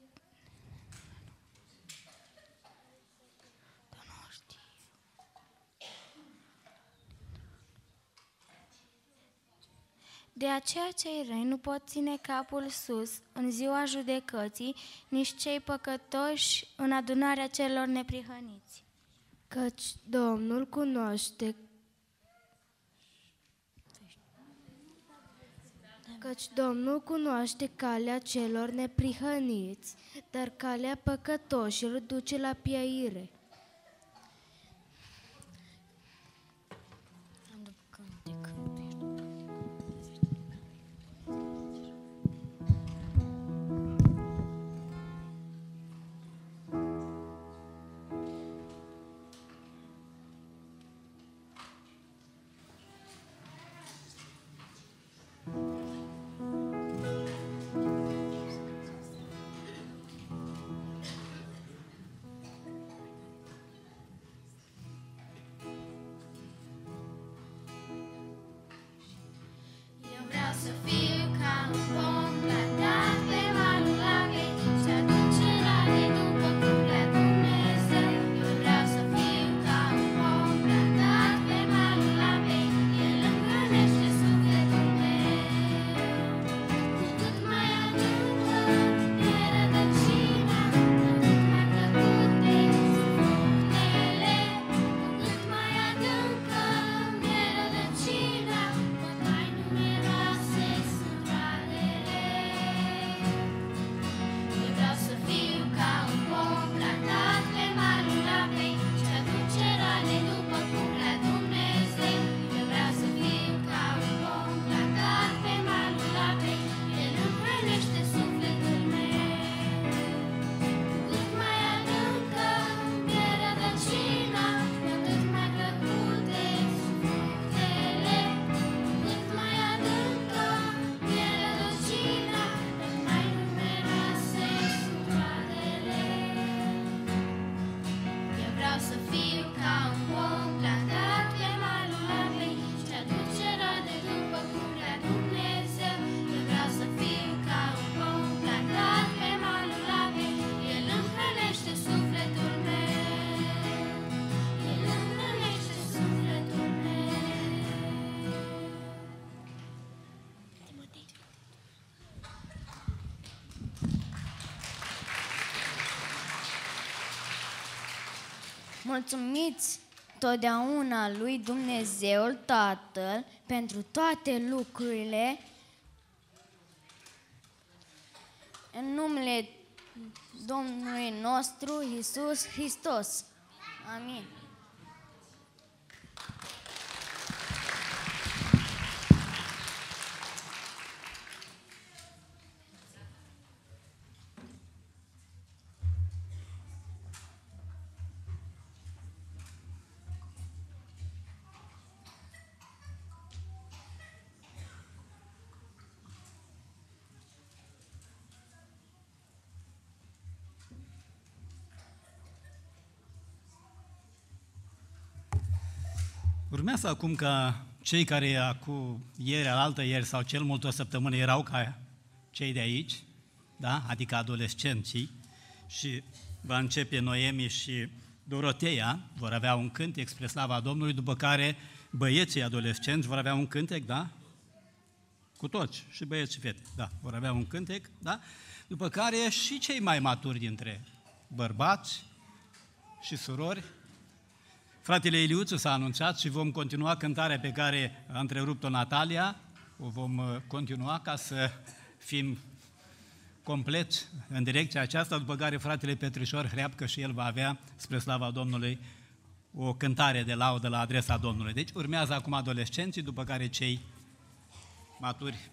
De aceea cei răi nu pot ține capul sus în ziua judecății, nici cei păcătoși în adunarea celor neprihăniți. Căci Domnul cunoaște Căci Domnul cunoaște calea celor neprihăniți, dar calea păcătoșilor duce la piaire. Mulțumiți totdeauna lui Dumnezeul Tatăl pentru toate lucrurile în numele Domnului nostru Isus Hristos. Amin. Urmează acum ca cei care acum ieri, alaltă ieri sau cel mult o săptămână erau ca cei de aici, da? adică adolescenții, și va începe Noemi și Doroteea, vor avea un cântec spre slava Domnului, după care băieții adolescenți vor avea un cântec, da? Cu toți, și băieți și fete, da, vor avea un cântec, da? După care și cei mai maturi dintre bărbați și surori Fratele Iliuțu s-a anunțat și vom continua cântarea pe care a întrerupt-o Natalia. O vom uh, continua ca să fim complet în direcția aceasta, după care fratele Petrișor Hreapcă și el va avea, spre slava Domnului, o cântare de laudă la adresa Domnului. Deci urmează acum adolescenții, după care cei maturi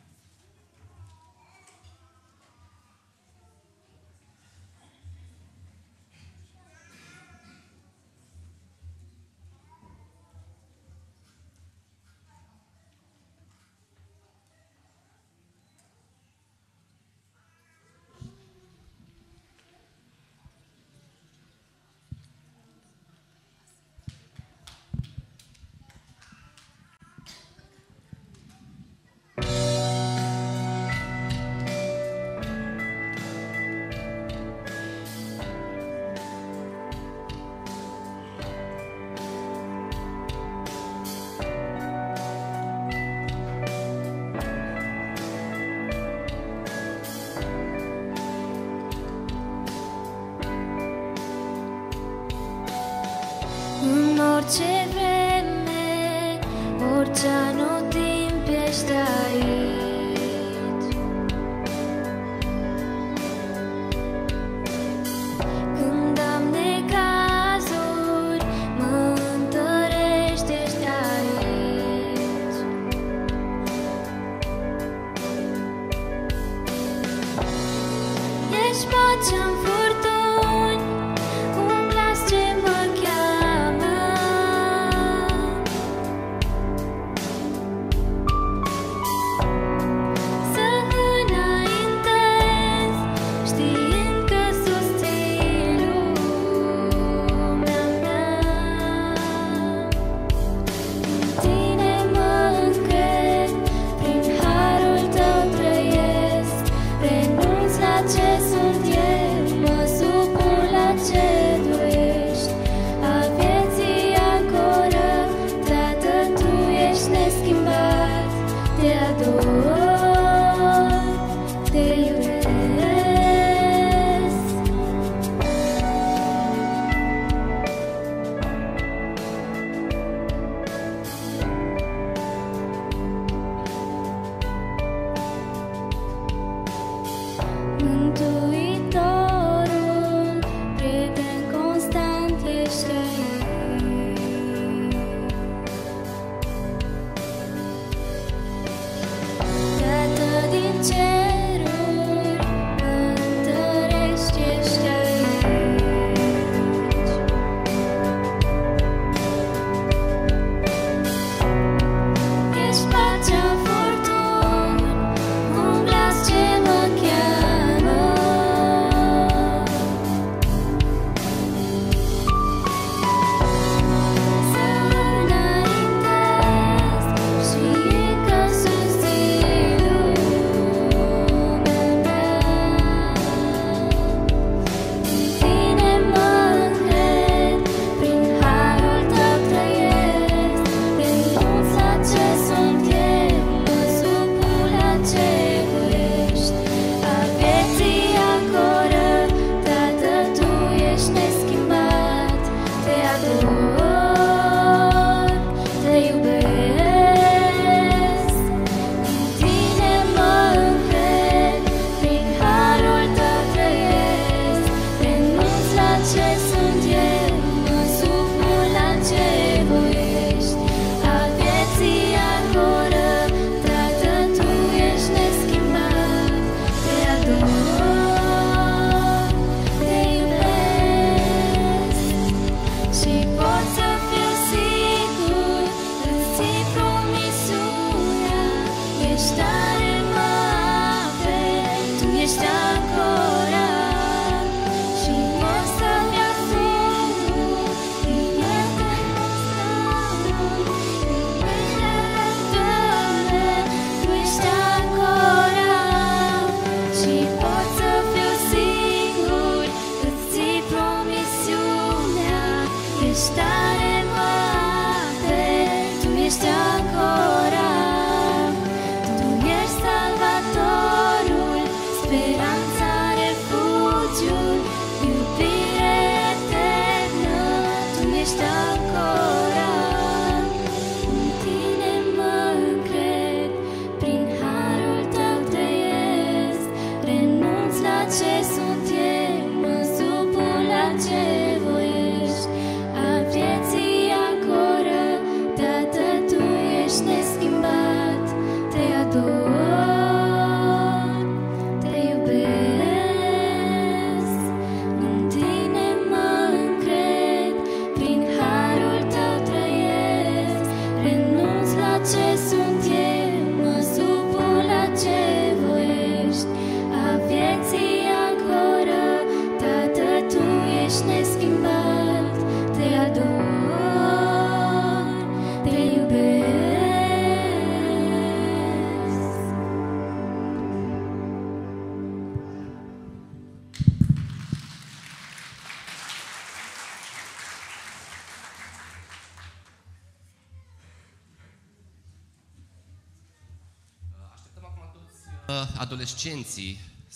estar en paz de tu misterio.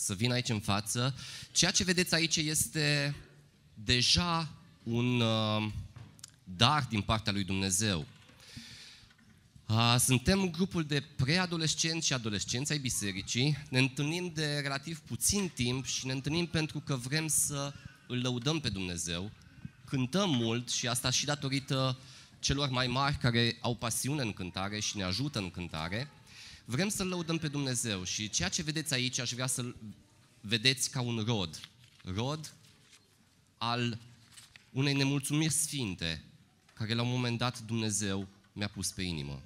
Să vină aici în față. Ceea ce vedeți aici este deja un uh, dar din partea lui Dumnezeu. Uh, Suntem grupul de preadolescenți și adolescenți ai bisericii. Ne întâlnim de relativ puțin timp și ne întâlnim pentru că vrem să îl lăudăm pe Dumnezeu. Cântăm mult și asta și datorită celor mai mari care au pasiune în cântare și ne ajută în cântare. Vrem să-L lăudăm pe Dumnezeu și ceea ce vedeți aici aș vrea să-L vedeți ca un rod. Rod al unei nemulțumiri sfinte care la un moment dat Dumnezeu mi-a pus pe inimă.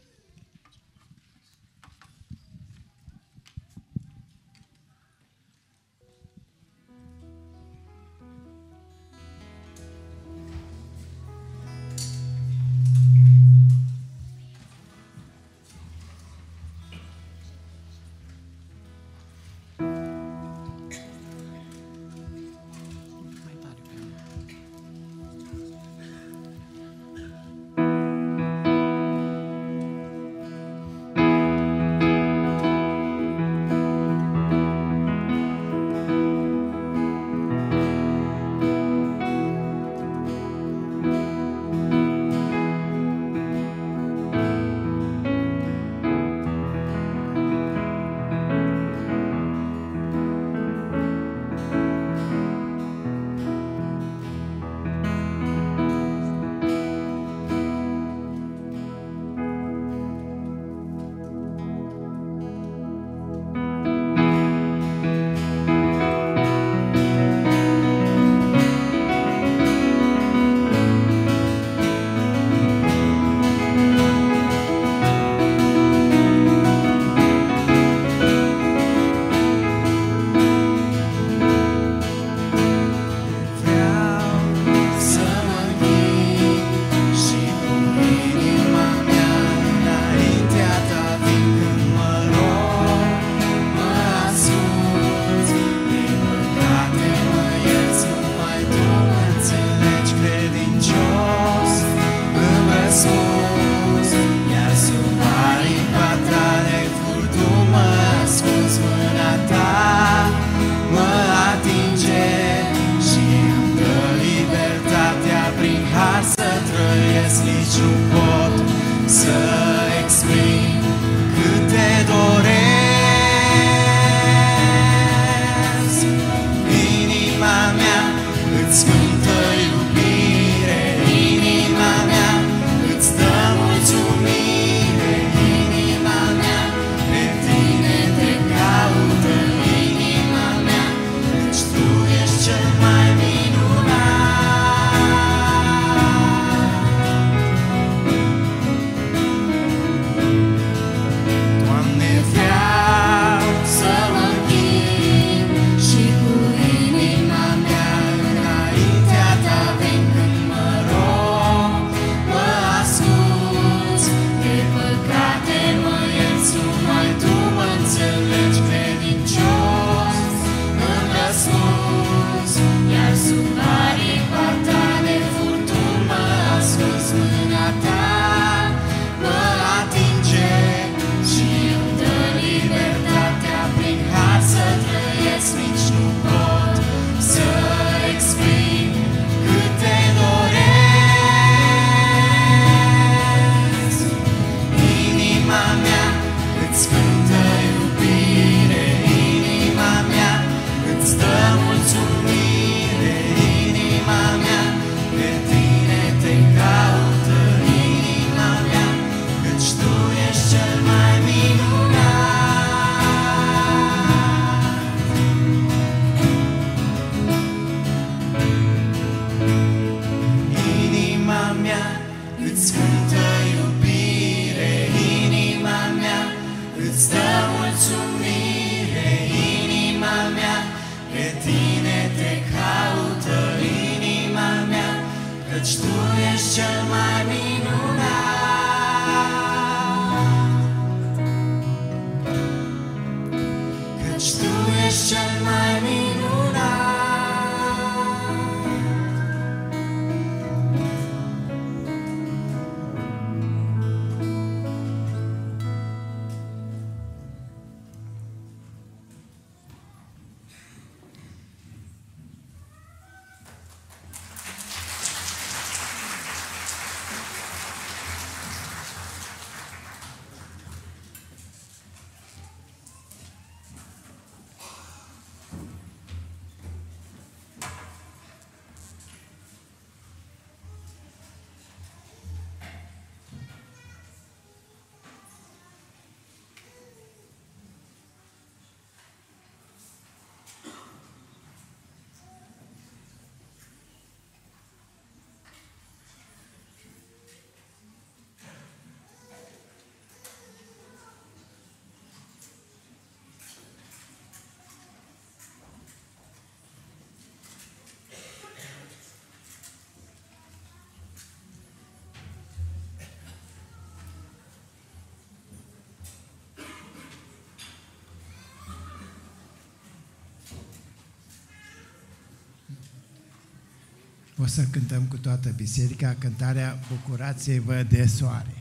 O să cântăm cu toată biserica cântarea Bucurați-vă de soare.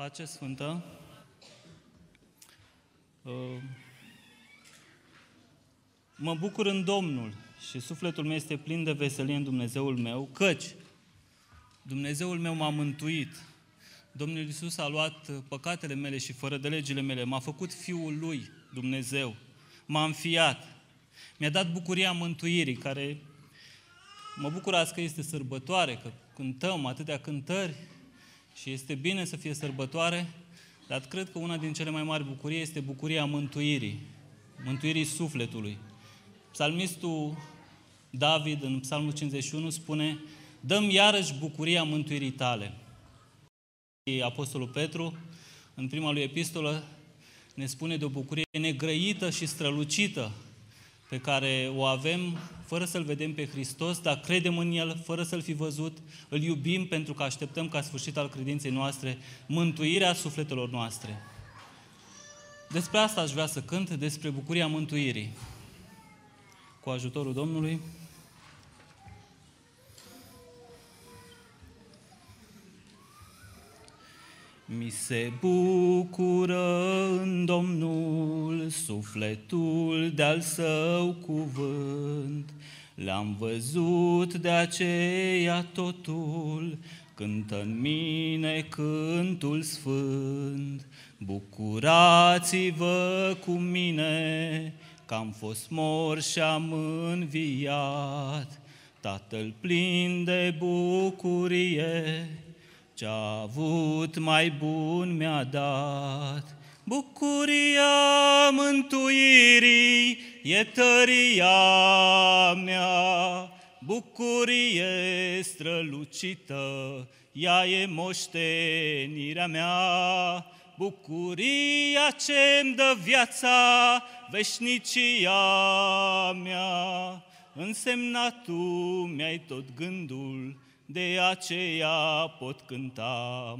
Pace Sfântă. Uh, mă bucur în Domnul și sufletul meu este plin de veselie în Dumnezeul meu, căci Dumnezeul meu m-a mântuit. Domnul Iisus a luat păcatele mele și fără de legile mele, m-a făcut Fiul Lui, Dumnezeu, m-a înfiat, mi-a dat bucuria mântuirii, care mă bucur azi că este sărbătoare, că cântăm atâtea cântări și este bine să fie sărbătoare, dar cred că una din cele mai mari bucurii este bucuria mântuirii, mântuirii sufletului. Psalmistul David în Psalmul 51 spune Dăm iarăși bucuria mântuirii tale. Apostolul Petru, în prima lui epistolă, ne spune de o bucurie negrăită și strălucită pe care o avem fără să-L vedem pe Hristos, dar credem în El fără să-L fi văzut, îl iubim pentru că așteptăm ca sfârșit al credinței noastre mântuirea sufletelor noastre. Despre asta aș vrea să cânt, despre bucuria mântuirii. Cu ajutorul Domnului. Mi se bucură în Domnul sufletul de-al său cuvânt. L-am văzut de aceea totul, cântă în mine cântul sfânt. Bucurați-vă cu mine, că am fost mor și am înviat. Tatăl plin de bucurie, ce-a avut mai bun mi-a dat. Bucuria mântuirii e tăria mea, bucurie strălucită, ea e moștenirea mea. Bucuria ce-mi dă viața, veșnicia mea, însemna tu mi-ai tot gândul, de aceea pot cânta.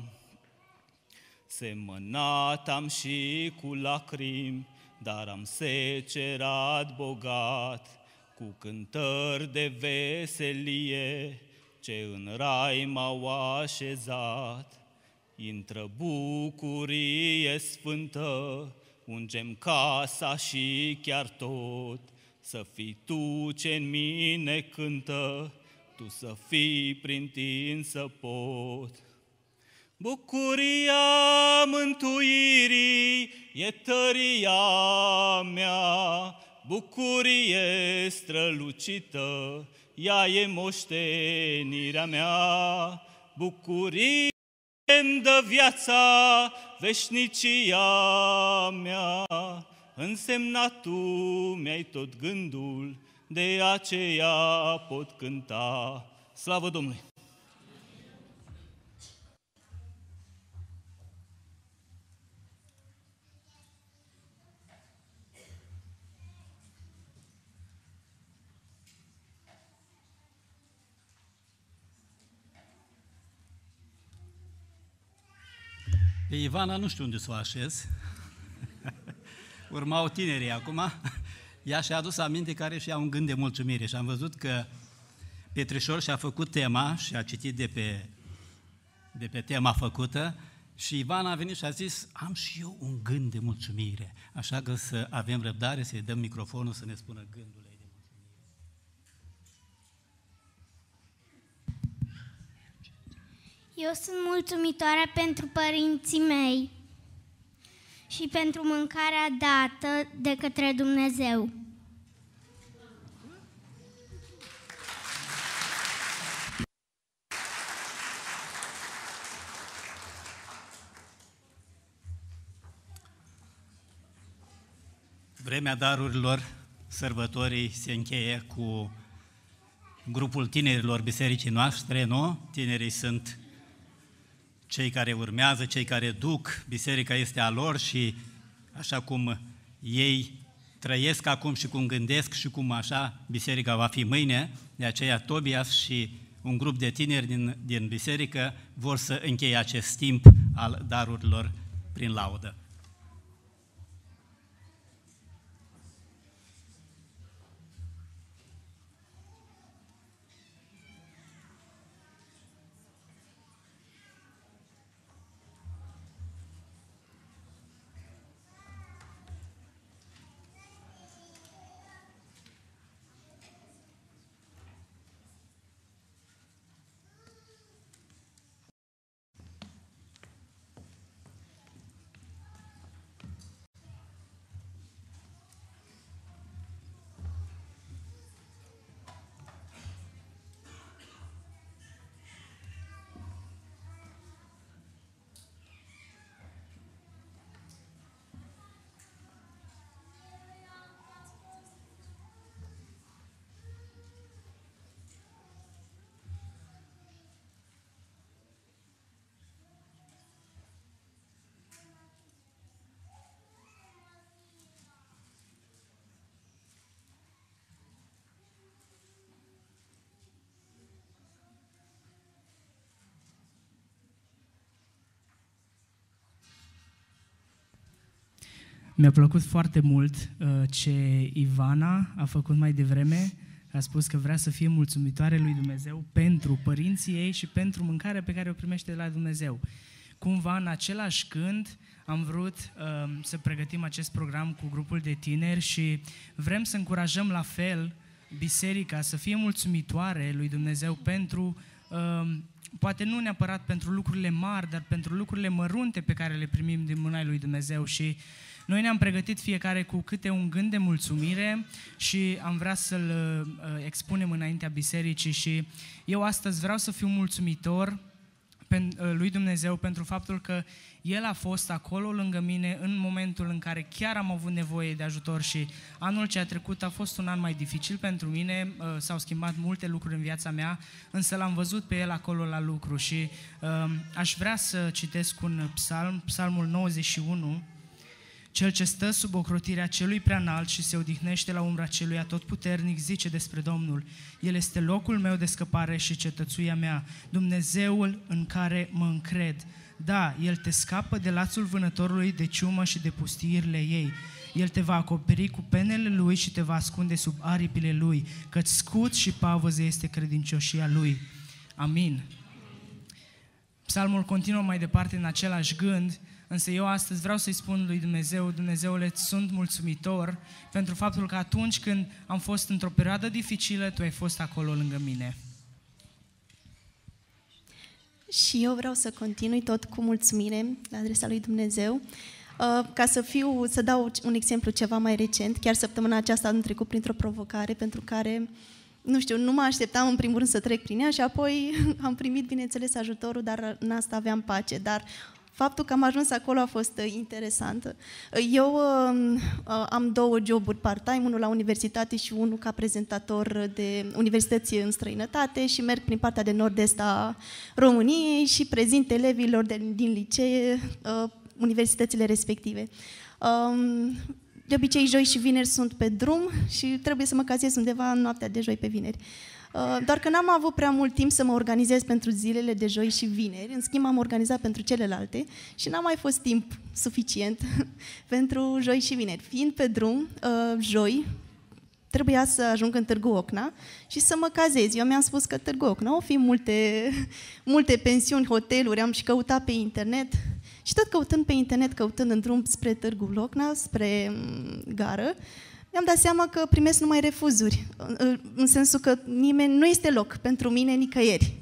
Semănat am și cu lacrimi, dar am secerat bogat, cu cântări de veselie, ce în rai m-au așezat. Intră bucurie sfântă, ungem casa și chiar tot, să fii tu ce în mine cântă, tu să fii prin tine să pot. Bucuria mântuirii e tăria mea, bucurie strălucită, ea e moștenirea mea. Bucurie îmi dă viața, veșnicia mea, însemna tu mi-ai tot gândul, de aceea pot cânta. Slavă Domnului! Pe Ivana nu știu unde să o așez. Urmau tinerii acum. Ea și-a adus aminte care și-a un gând de mulțumire și am văzut că Petrișor și-a făcut tema și a citit de pe, de pe tema făcută și Ivana a venit și a zis, am și eu un gând de mulțumire, așa că să avem răbdare, să-i dăm microfonul să ne spună gândul ei de mulțumire. Eu sunt mulțumitoare pentru părinții mei și pentru mâncarea dată de către Dumnezeu. Vremea darurilor, sărbătorii se încheie cu grupul tinerilor bisericii noastre, nu? Tinerii sunt cei care urmează, cei care duc, biserica este a lor și așa cum ei trăiesc acum și cum gândesc și cum așa biserica va fi mâine, de aceea Tobias și un grup de tineri din, din biserică vor să încheie acest timp al darurilor prin laudă. Mi-a plăcut foarte mult uh, ce Ivana a făcut mai devreme. A spus că vrea să fie mulțumitoare lui Dumnezeu pentru părinții ei și pentru mâncarea pe care o primește de la Dumnezeu. Cumva, în același când, am vrut uh, să pregătim acest program cu grupul de tineri și vrem să încurajăm la fel biserica să fie mulțumitoare lui Dumnezeu pentru, uh, poate nu neapărat pentru lucrurile mari, dar pentru lucrurile mărunte pe care le primim din mâna lui Dumnezeu și noi ne-am pregătit fiecare cu câte un gând de mulțumire și am vrea să-l uh, expunem înaintea bisericii și eu astăzi vreau să fiu mulțumitor pen- uh, lui Dumnezeu pentru faptul că El a fost acolo lângă mine în momentul în care chiar am avut nevoie de ajutor și anul ce a trecut a fost un an mai dificil pentru mine, uh, s-au schimbat multe lucruri în viața mea, însă l-am văzut pe El acolo la lucru și uh, aș vrea să citesc un psalm, psalmul 91, cel ce stă sub ocrotirea celui prea înalt și se odihnește la umbra celui atotputernic zice despre Domnul, El este locul meu de scăpare și cetățuia mea, Dumnezeul în care mă încred. Da, El te scapă de lațul vânătorului, de ciumă și de pustiirile ei. El te va acoperi cu penele Lui și te va ascunde sub aripile Lui, căci scut și pavăză este credincioșia Lui. Amin. Psalmul continuă mai departe în același gând, însă eu astăzi vreau să-i spun lui Dumnezeu, Dumnezeule, îți sunt mulțumitor pentru faptul că atunci când am fost într-o perioadă dificilă, Tu ai fost acolo lângă mine. Și eu vreau să continui tot cu mulțumire la adresa lui Dumnezeu. Uh, Ca să fiu, să dau un exemplu ceva mai recent, chiar săptămâna aceasta am trecut printr-o provocare pentru care, nu știu, nu mă așteptam în primul rând să trec prin ea și apoi am primit, bineînțeles, ajutorul, dar în asta aveam pace. Dar faptul că am ajuns acolo a fost uh, interesant. Uh, Eu uh, uh, am două joburi part-time, unul la universitate și unul ca prezentator de universități în străinătate și merg prin partea de nord-est a României și prezint elevilor de, din licee uh, universitățile respective. Um, de obicei, joi și vineri sunt pe drum și trebuie să mă cazez undeva în noaptea de joi pe vineri. Uh, Doar că n-am avut prea mult timp să mă organizez pentru zilele de joi și vineri, în schimb am organizat pentru celelalte și n-a mai fost timp suficient pentru joi și vineri. Fiind pe drum, uh, joi, trebuia să ajung în Târgu Ocna și să mă cazez. Eu mi-am spus că Târgu Ocna o fi multe, multe pensiuni, hoteluri, am și căutat pe internet și tot căutând pe internet, căutând în drum spre Târgu Ocna, spre mm, gară, mi-am dat seama că primesc numai refuzuri, în- în sensul că nimeni, nu este loc pentru mine nicăieri.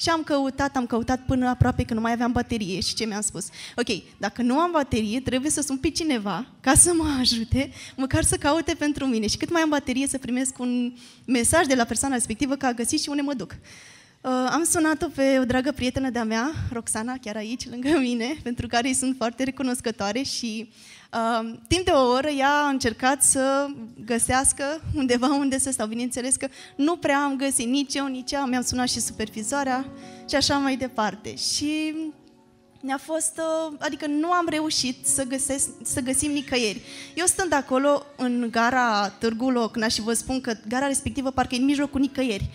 Și am căutat, am căutat până aproape că nu mai aveam baterie și ce mi-am spus? Ok, dacă nu am baterie, trebuie să sun pe cineva ca să mă ajute, măcar să caute pentru mine. Și cât mai am baterie să primesc un mesaj de la persoana respectivă că a găsit și unde mă duc. Uh, am sunat-o pe o dragă prietenă de-a mea, Roxana, chiar aici, lângă mine, pentru care îi sunt foarte recunoscătoare și uh, timp de o oră ea a încercat să găsească undeva unde să stau. Bineînțeles că nu prea am găsit nici eu, nici ea, mi-am sunat și supervizoarea și așa mai departe. Și ne-a fost, uh, adică nu am reușit să, găsesc, să găsim nicăieri. Eu stând acolo în gara Târgu Locna și vă spun că gara respectivă parcă e în mijlocul nicăieri.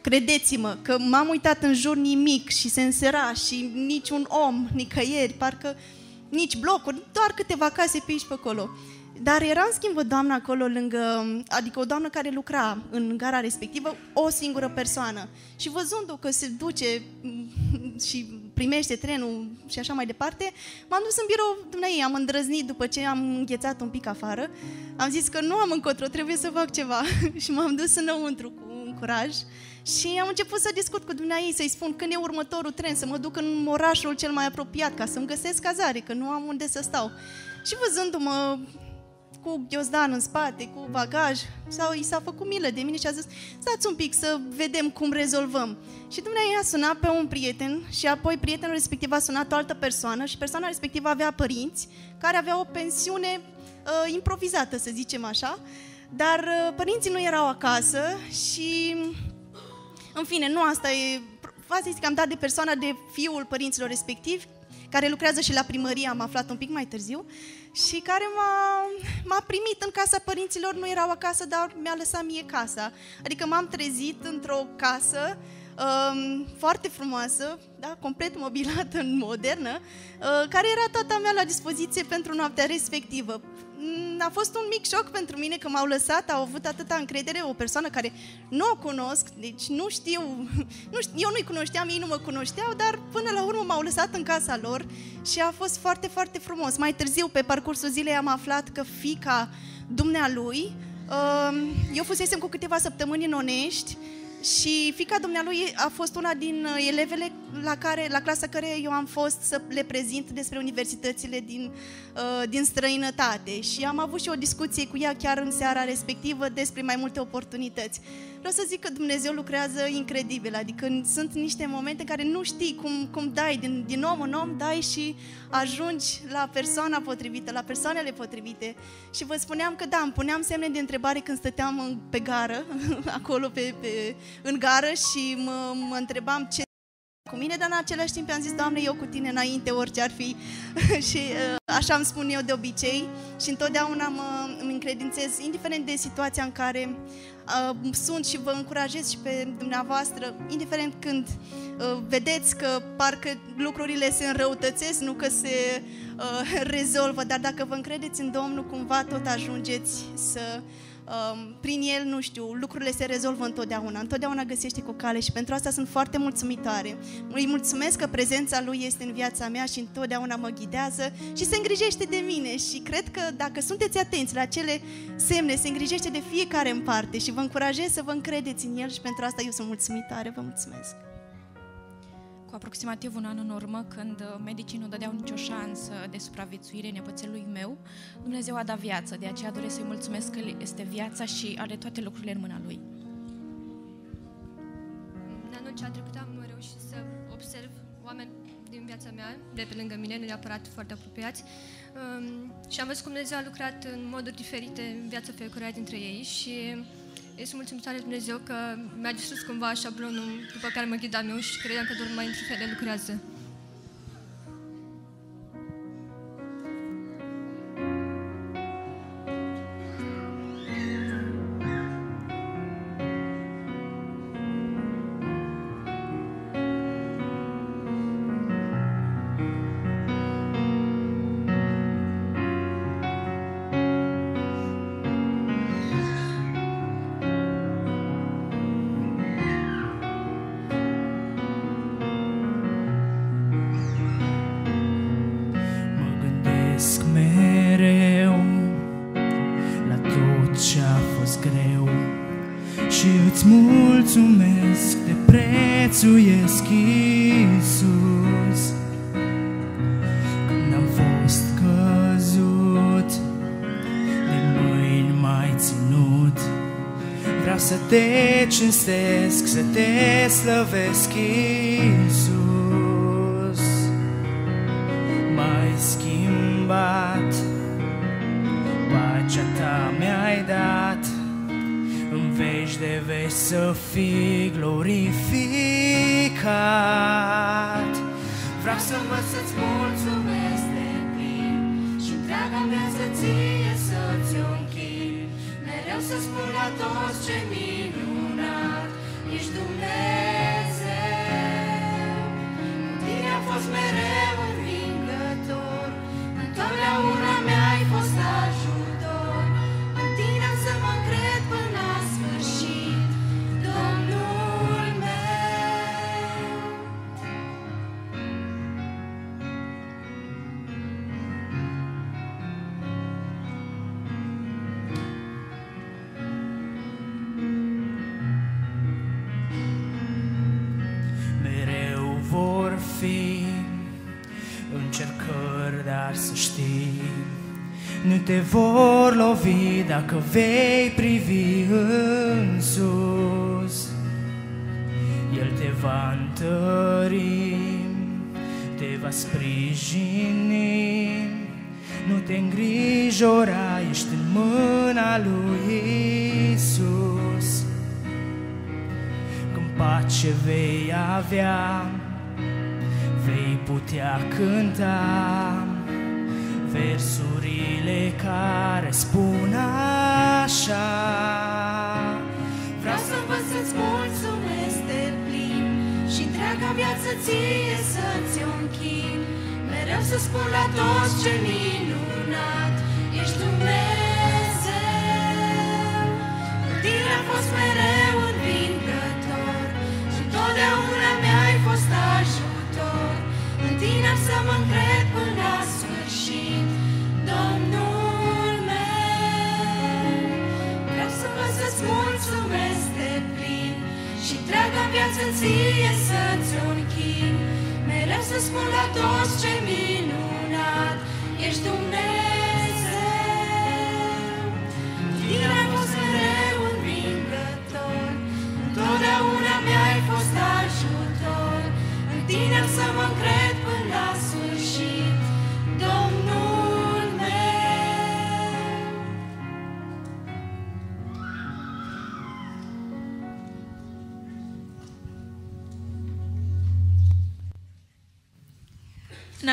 Credeți-mă că m-am uitat în jur nimic și se însera și nici un om, nicăieri, parcă nici blocuri, doar câteva case pe aici pe acolo. Dar era în schimb o doamnă acolo lângă, adică o doamnă care lucra în gara respectivă, o singură persoană. Și văzând-o că se duce mm, și primește trenul și așa mai departe, m-am dus în birou dumneai, am îndrăznit după ce am înghețat un pic afară. Am zis că nu am încotro, trebuie să fac ceva. și m-am dus înăuntru cu un curaj și am început să discut cu dumneai, să-i spun când e următorul tren, să mă duc în orașul cel mai apropiat ca să-mi găsesc cazare, că nu am unde să stau. Și văzându-mă cu ghiozdan în spate, cu bagaj, sau i s-a făcut milă de mine și a zis, stați un pic să vedem cum rezolvăm. Și dumneavoastră a sunat pe un prieten și apoi prietenul respectiv a sunat o altă persoană și persoana respectivă avea părinți care aveau o pensiune uh, improvizată, să zicem așa, dar uh, părinții nu erau acasă și în fine, nu asta e... V-ați zis că am dat de persoana de fiul părinților respectivi, care lucrează și la primărie, am aflat un pic mai târziu, și care m-a, m-a primit în casa părinților, nu erau acasă, dar mi-a lăsat mie casa. Adică m-am trezit într-o casă um, foarte frumoasă, da, complet mobilată în modernă, uh, care era tata mea la dispoziție pentru noaptea respectivă. Mm, A fost un mic șoc pentru mine că m-au lăsat, au avut atâta încredere, o persoană care nu o cunosc, deci nu știu, nu știu eu nu-i cunoșteam, ei nu mă cunoșteau, dar până la urmă m-au lăsat în casa lor și a fost foarte, foarte frumos. Mai târziu, pe parcursul zilei, am aflat că fica dumnealui, um, eu fusesem cu câteva săptămâni în Onești și fica dumnealui a fost una din uh, elevele la, care, la clasa care eu am fost să le prezint despre universitățile din, uh, din străinătate și am avut și o discuție cu ea chiar în seara respectivă despre mai multe oportunități. Vreau să zic că Dumnezeu lucrează incredibil, adică sunt niște momente în care nu știi cum, cum dai, din, din om în om dai și ajungi la persoana potrivită, la persoanele potrivite. Și vă spuneam că da, îmi puneam semne de întrebare când stăteam în, pe gară, acolo pe, pe, în gară și mă, mă întrebam ce cu mine, dar în același timp am zis, Doamne, eu cu tine înainte, orice ar fi. și uh, așa îmi spun eu de obicei și întotdeauna mă, îmi încredințez, indiferent de situația în care uh, sunt și vă încurajez și pe dumneavoastră, indiferent când uh, vedeți că parcă lucrurile se înrăutățesc, nu că se uh, rezolvă, dar dacă vă încredeți în Domnul, cumva tot ajungeți să um, prin el, nu știu, lucrurile se rezolvă întotdeauna. Întotdeauna găsește cu cale și pentru asta sunt foarte mulțumitoare. Îi mulțumesc că prezența lui este în viața mea și întotdeauna mă ghidează și se îngrijește de mine și cred că dacă sunteți atenți la acele semne, se îngrijește de fiecare în parte și vă încurajez să vă încredeți în el și pentru asta eu sunt mulțumitoare. Vă mulțumesc! Cu aproximativ un an în urmă, când uh, medicii nu dădeau nicio șansă de supraviețuire nepoțelului meu, Dumnezeu a dat viață, de aceea doresc să-i mulțumesc că este viața și are toate lucrurile în mâna Lui. În anul ce a trecut am reușit să observ oameni din viața mea, de pe lângă mine, nu neapărat foarte apropiați, um, și am văzut cum Dumnezeu a lucrat în moduri diferite în viața fiecăruia dintre ei și îi sunt mulțumitoare lui Dumnezeu că mi-a distrus cumva șablonul după care mă ghidam eu și credeam că doar mai într fel lucrează. Te cinstesc, să te slăvesc, Iisus. M-ai schimbat Pacea ta mi-ai dat. În veci de veci să fii glorificat. Vreau să mă să-ți mulțumesc de plin Și întreaga viață ție să-ți o închin Mereu să spun la toți ce minunat dacă vei privi în sus. El te va întări, te va sprijini, nu te îngrijora, ești în mâna lui Isus. Când pace vei avea, vei putea cânta versurile care spun să spun la toți ce minunat ești Dumnezeu. Cu tine am fost mereu învingător și totdeauna mi-ai fost ajutor. În tine am să mă încred până la sfârșit, Domnul meu. Vreau să vă să-ți mulțumesc de plin și întreaga viață ție să-ți o închin. Mereu să spun la toți ce minunat ești Dumnezeu. Tine am fost mereu învingător, întotdeauna mi-ai fost ajutor. În tine am să mă încred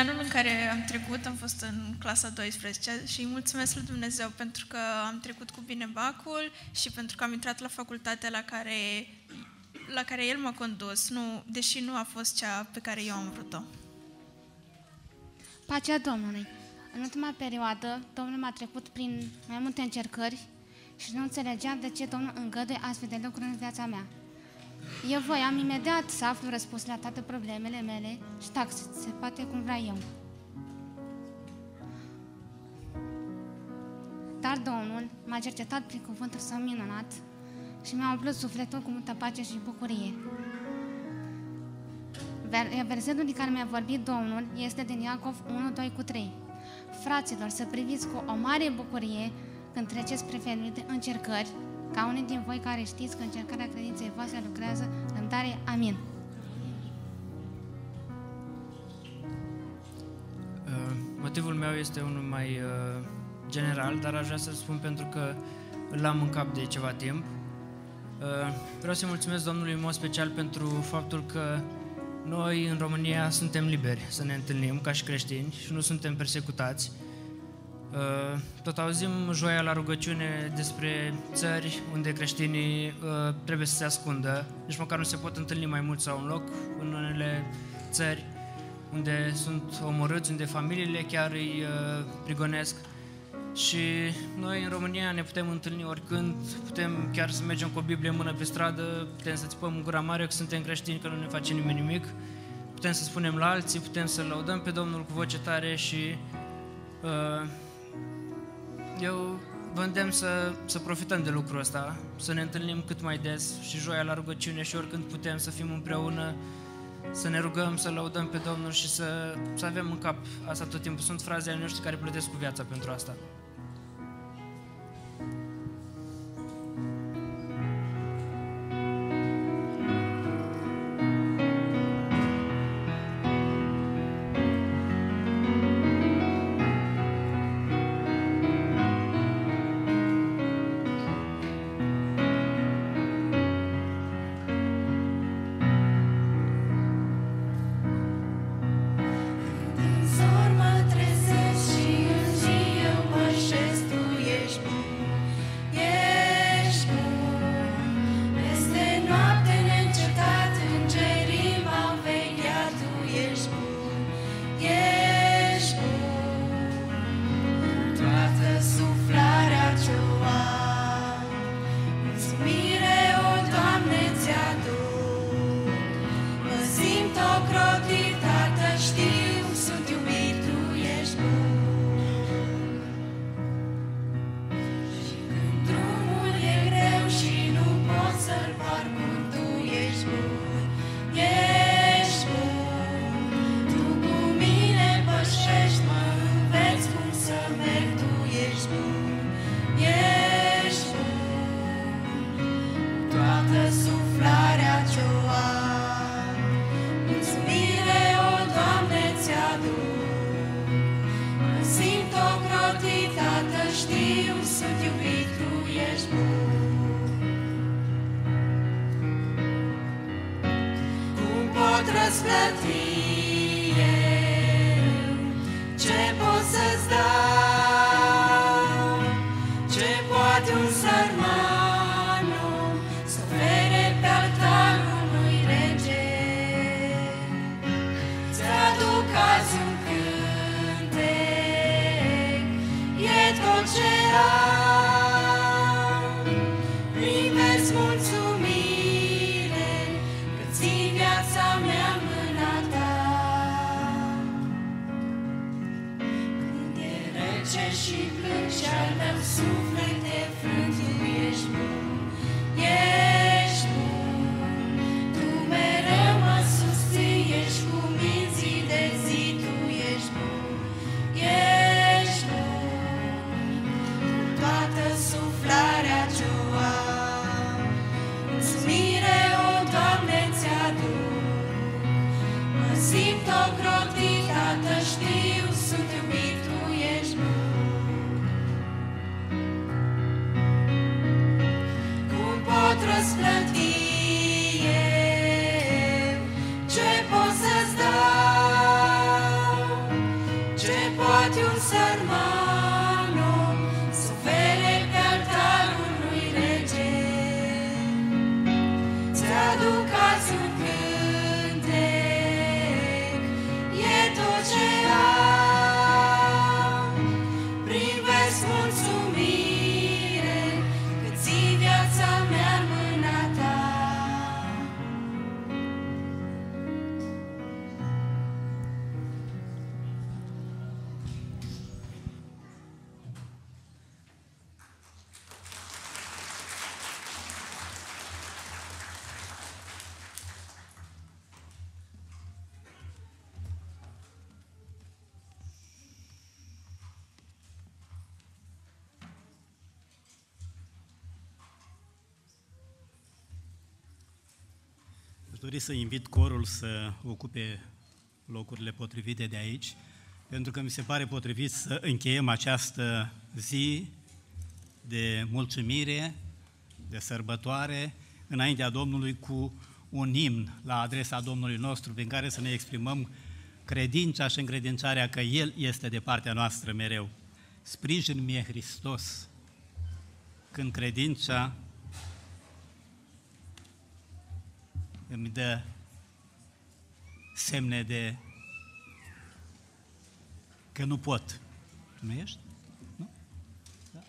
anul în care am trecut, am fost în clasa 12 și îi mulțumesc lui Dumnezeu pentru că am trecut cu bine bacul și pentru că am intrat la facultatea la care, la care El m-a condus, nu, deși nu a fost cea pe care eu am vrut-o. Pacea Domnului. În ultima perioadă, Domnul m-a trecut prin mai multe încercări și nu înțelegeam de ce Domnul îngăduie astfel de lucruri în viața mea. Eu voiam imediat să aflu răspuns la toate problemele mele și tac, se poate cum vreau eu. Dar Domnul m-a cercetat prin cuvântul său minunat și mi-a umplut sufletul cu multă pace și bucurie. Ver- Versetul din care mi-a vorbit Domnul este din Iacov 1, 2 cu 3. Fraților, să priviți cu o mare bucurie când treceți prin felurite încercări, ca unii din voi care știți că încercarea credinței voastre lucrează răbdare. Amin. Uh, Motivul meu este unul mai uh, general, dar aș vrea să spun pentru că îl am în cap de ceva timp. Uh, Vreau să mulțumesc Domnului în mod special pentru faptul că noi în România suntem liberi să ne întâlnim ca și creștini și nu suntem persecutați. Uh, Tot auzim joia la rugăciune despre țări unde creștinii uh, trebuie să se ascundă, nici măcar nu se pot întâlni mai mult sau un loc în unele țări unde sunt omorâți, unde familiile chiar îi uh, prigonesc. Și noi în România ne putem întâlni oricând, putem chiar să mergem cu o Biblie în mână pe stradă, putem să țipăm în gura mare că suntem creștini, că nu ne face nimeni nimic, putem să spunem la alții, putem să lăudăm pe Domnul cu voce tare și uh, eu vă îndemn să, să profităm de lucrul ăsta, să ne întâlnim cât mai des și joia la rugăciune și oricând putem să fim împreună, să ne rugăm, să lăudăm pe Domnul și să, să avem în cap asta tot timpul. Sunt fraze ale noștri care plătesc cu viața pentru asta. Dori să invit corul să ocupe locurile potrivite de aici, pentru că mi se pare potrivit să încheiem această zi de mulțumire, de sărbătoare, înaintea Domnului cu un imn la adresa Domnului nostru, prin care să ne exprimăm credința și încredințarea că El este de partea noastră mereu. Sprijin mie Hristos când credința îmi dă semne de că nu pot. Tu nu ești? Nu? Da.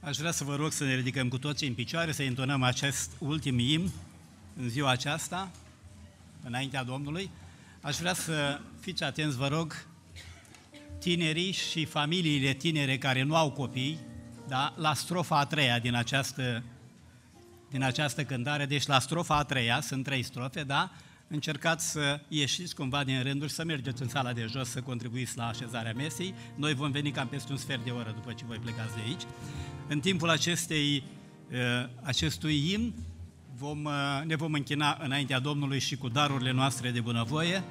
Aș vrea să vă rog să ne ridicăm cu toții în picioare, să intonăm acest ultim imn în ziua aceasta, înaintea Domnului. Aș vrea să fiți atenți, vă rog, tinerii și familiile tinere care nu au copii, da, la strofa a treia din această din această cântare, deci la strofa a treia, sunt trei strofe, da? Încercați să ieșiți cumva din rânduri, să mergeți în sala de jos, să contribuiți la așezarea mesei. Noi vom veni cam peste un sfert de oră după ce voi plecați de aici. În timpul acestei, uh, acestui imn, vom, uh, ne vom închina înaintea Domnului și cu darurile noastre de bunăvoie.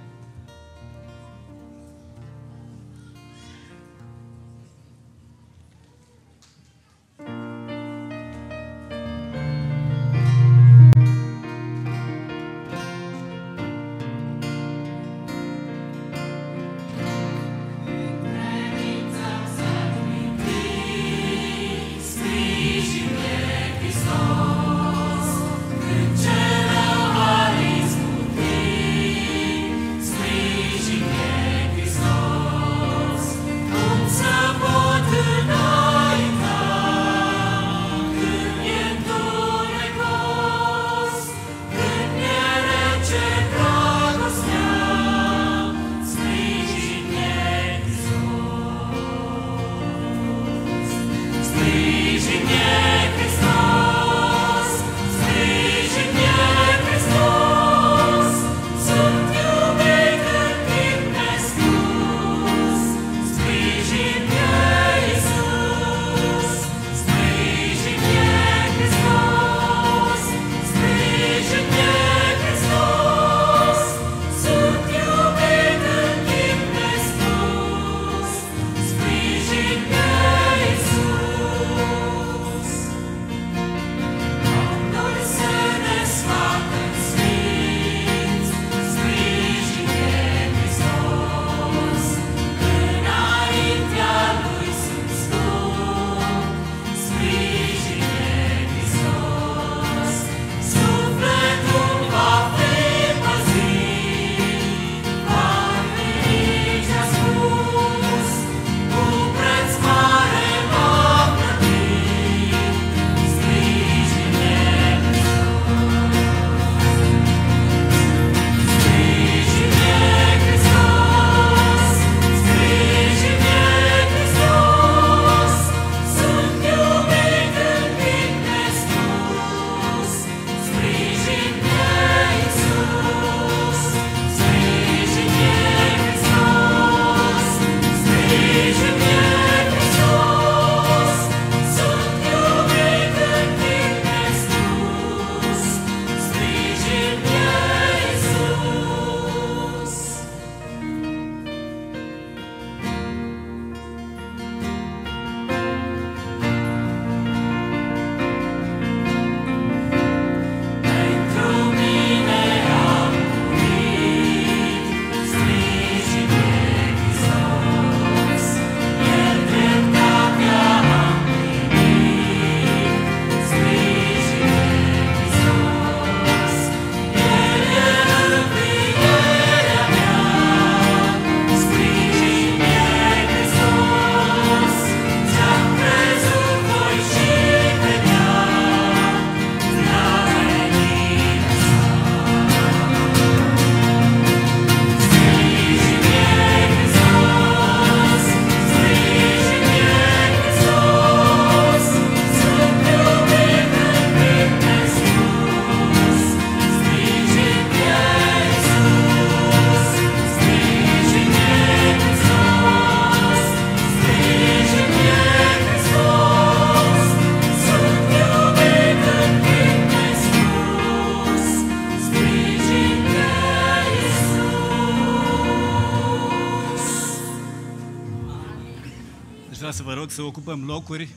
Să vă rog să ocupăm locuri,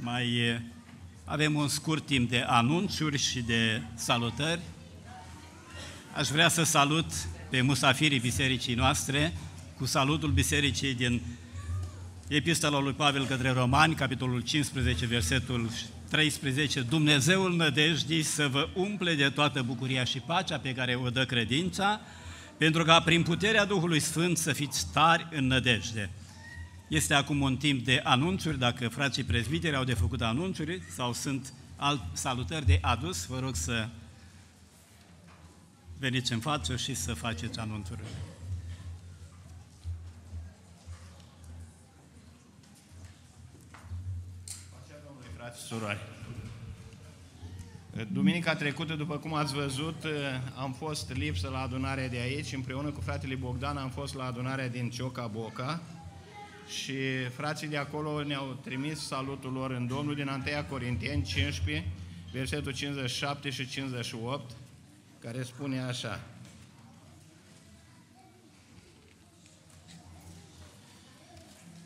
mai eh, avem un scurt timp de anunțuri și de salutări. Aș vrea să salut pe musafirii bisericii noastre cu salutul bisericii din Epistola lui Pavel către Romani, capitolul 15, versetul 13, Dumnezeul nădejdii să vă umple de toată bucuria și pacea pe care o dă credința, pentru ca prin puterea Duhului Sfânt să fiți tari în nădejde. Este acum un timp de anunțuri, dacă frații prezbiteri au de făcut anunțuri sau sunt alt salutări de adus, vă rog să veniți în față și să faceți anunțurile. frați și surori. Duminica trecută, după cum ați văzut, am fost lipsă la adunarea de aici, împreună cu fratele Bogdan am fost la adunarea din Cioca Boca și frații de acolo ne-au trimis salutul lor în Domnul din 1 Corinteni 15, versetul 57 și 58, care spune așa.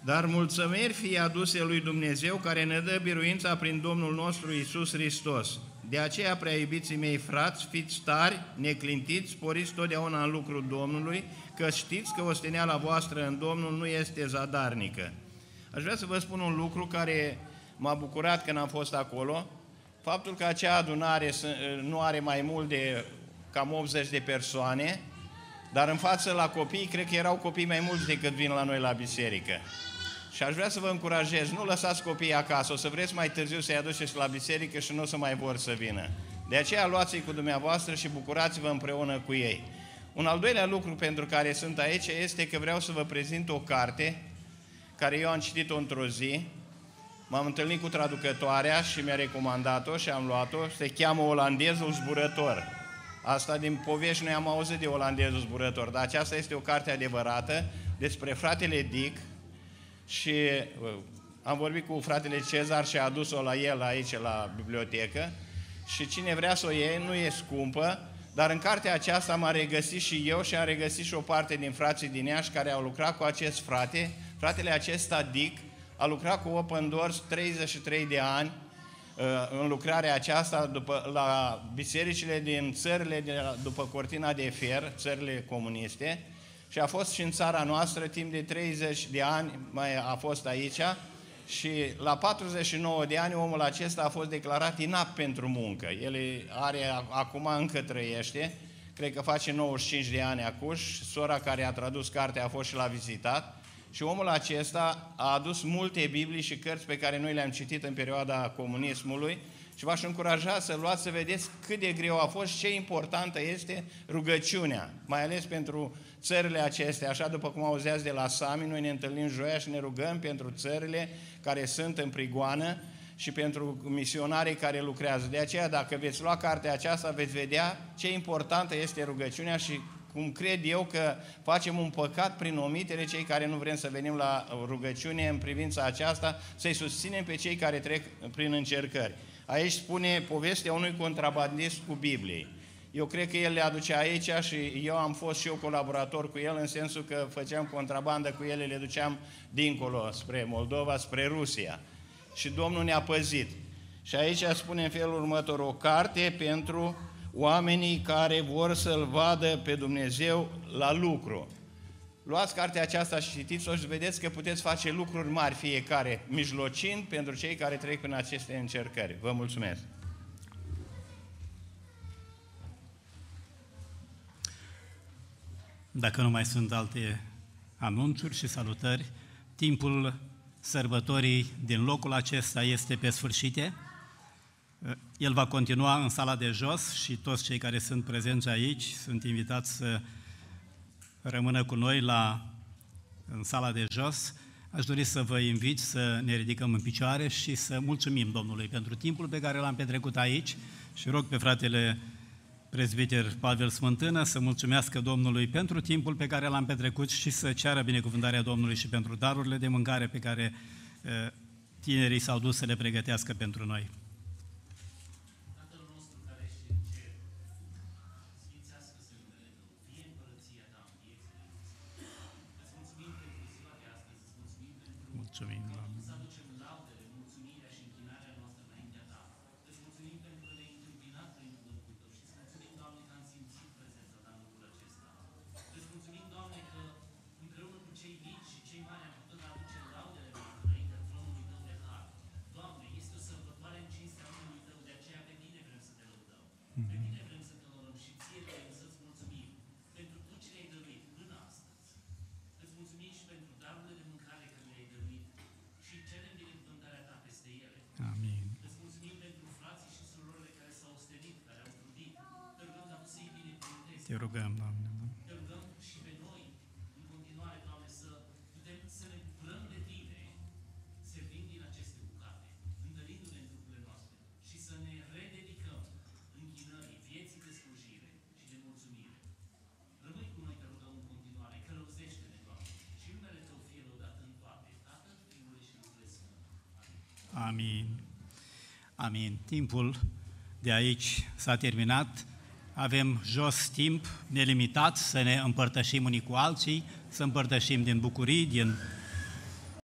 Dar mulțumiri fie aduse lui Dumnezeu care ne dă biruința prin Domnul nostru Isus Hristos. De aceea, prea iubiții mei frați, fiți tari, neclintiți, sporiți totdeauna în lucrul Domnului, că știți că osteneala voastră în Domnul nu este zadarnică. Aș vrea să vă spun un lucru care m-a bucurat când am fost acolo, faptul că acea adunare nu are mai mult de cam 80 de persoane, dar în față la copii, cred că erau copii mai mulți decât vin la noi la biserică. Și aș vrea să vă încurajez, nu lăsați copiii acasă, o să vreți mai târziu să-i aduceți la biserică și nu o să mai vor să vină. De aceea luați-i cu dumneavoastră și bucurați-vă împreună cu ei. Un al doilea lucru pentru care sunt aici este că vreau să vă prezint o carte care eu am citit-o într-o zi, m-am întâlnit cu traducătoarea și mi-a recomandat-o și am luat-o, se cheamă Olandezul Zburător. Asta din povești noi am auzit de Olandezul Zburător, dar aceasta este o carte adevărată despre fratele Dick, și uh, am vorbit cu fratele Cezar și a adus-o la el aici la bibliotecă și cine vrea să o iei, nu e scumpă, dar în cartea aceasta m-am regăsit și eu și am regăsit și o parte din frații din Iași care au lucrat cu acest frate. Fratele acesta, Dick, a lucrat cu Open Doors 33 de ani uh, în lucrarea aceasta după, la bisericile din țările de, după cortina de fier, țările comuniste, și a fost și în țara noastră timp de 30 de ani, mai a fost aici și la 49 de ani omul acesta a fost declarat inapt pentru muncă. El are, acum încă trăiește, cred că face 95 de ani acuși, sora care a tradus cartea a fost și l-a vizitat și omul acesta a adus multe Biblii și cărți pe care noi le-am citit în perioada comunismului și v-aș încuraja să luați să vedeți cât de greu a fost și ce importantă este rugăciunea, mai ales pentru țările acestea, așa după cum auzeați de la Sami, noi ne întâlnim joia și ne rugăm pentru țările care sunt în prigoană și pentru misionarii care lucrează. De aceea, dacă veți lua cartea aceasta, veți vedea ce importantă este rugăciunea și cum cred eu că facem un păcat prin omitere cei care nu vrem să venim la rugăciune în privința aceasta, să-i susținem pe cei care trec prin încercări. Aici spune povestea unui contrabandist cu Biblie. Eu cred că el le aducea aici și eu am fost și eu colaborator cu el în sensul că făceam contrabandă cu ele, le duceam dincolo, spre Moldova, spre Rusia. Și Domnul ne-a păzit. Și aici spune în felul următor, o carte pentru oamenii care vor să-L vadă pe Dumnezeu la lucru. Luați cartea aceasta și citiți-o și vedeți că puteți face lucruri mari fiecare, mijlocind pentru cei care trec prin aceste încercări. Vă mulțumesc! Dacă nu mai sunt alte anunțuri și salutări, timpul sărbătorii din locul acesta este pe sfârșite. El va continua în sala de jos și toți cei care sunt prezenți aici sunt invitați să rămână cu noi la, în sala de jos. Aș dori să vă invit să ne ridicăm în picioare și să mulțumim Domnului pentru timpul pe care l-am petrecut aici și rog pe fratele prezbiter Pavel Smântână să mulțumească Domnului pentru timpul pe care l-am petrecut și să ceară binecuvântarea Domnului și pentru darurile de mâncare pe care tinerii s-au dus să le pregătească pentru noi. Amin. Amin. Timpul de aici s-a terminat. Avem jos timp nelimitat să ne împărtășim unii cu alții, să împărtășim din bucurii, din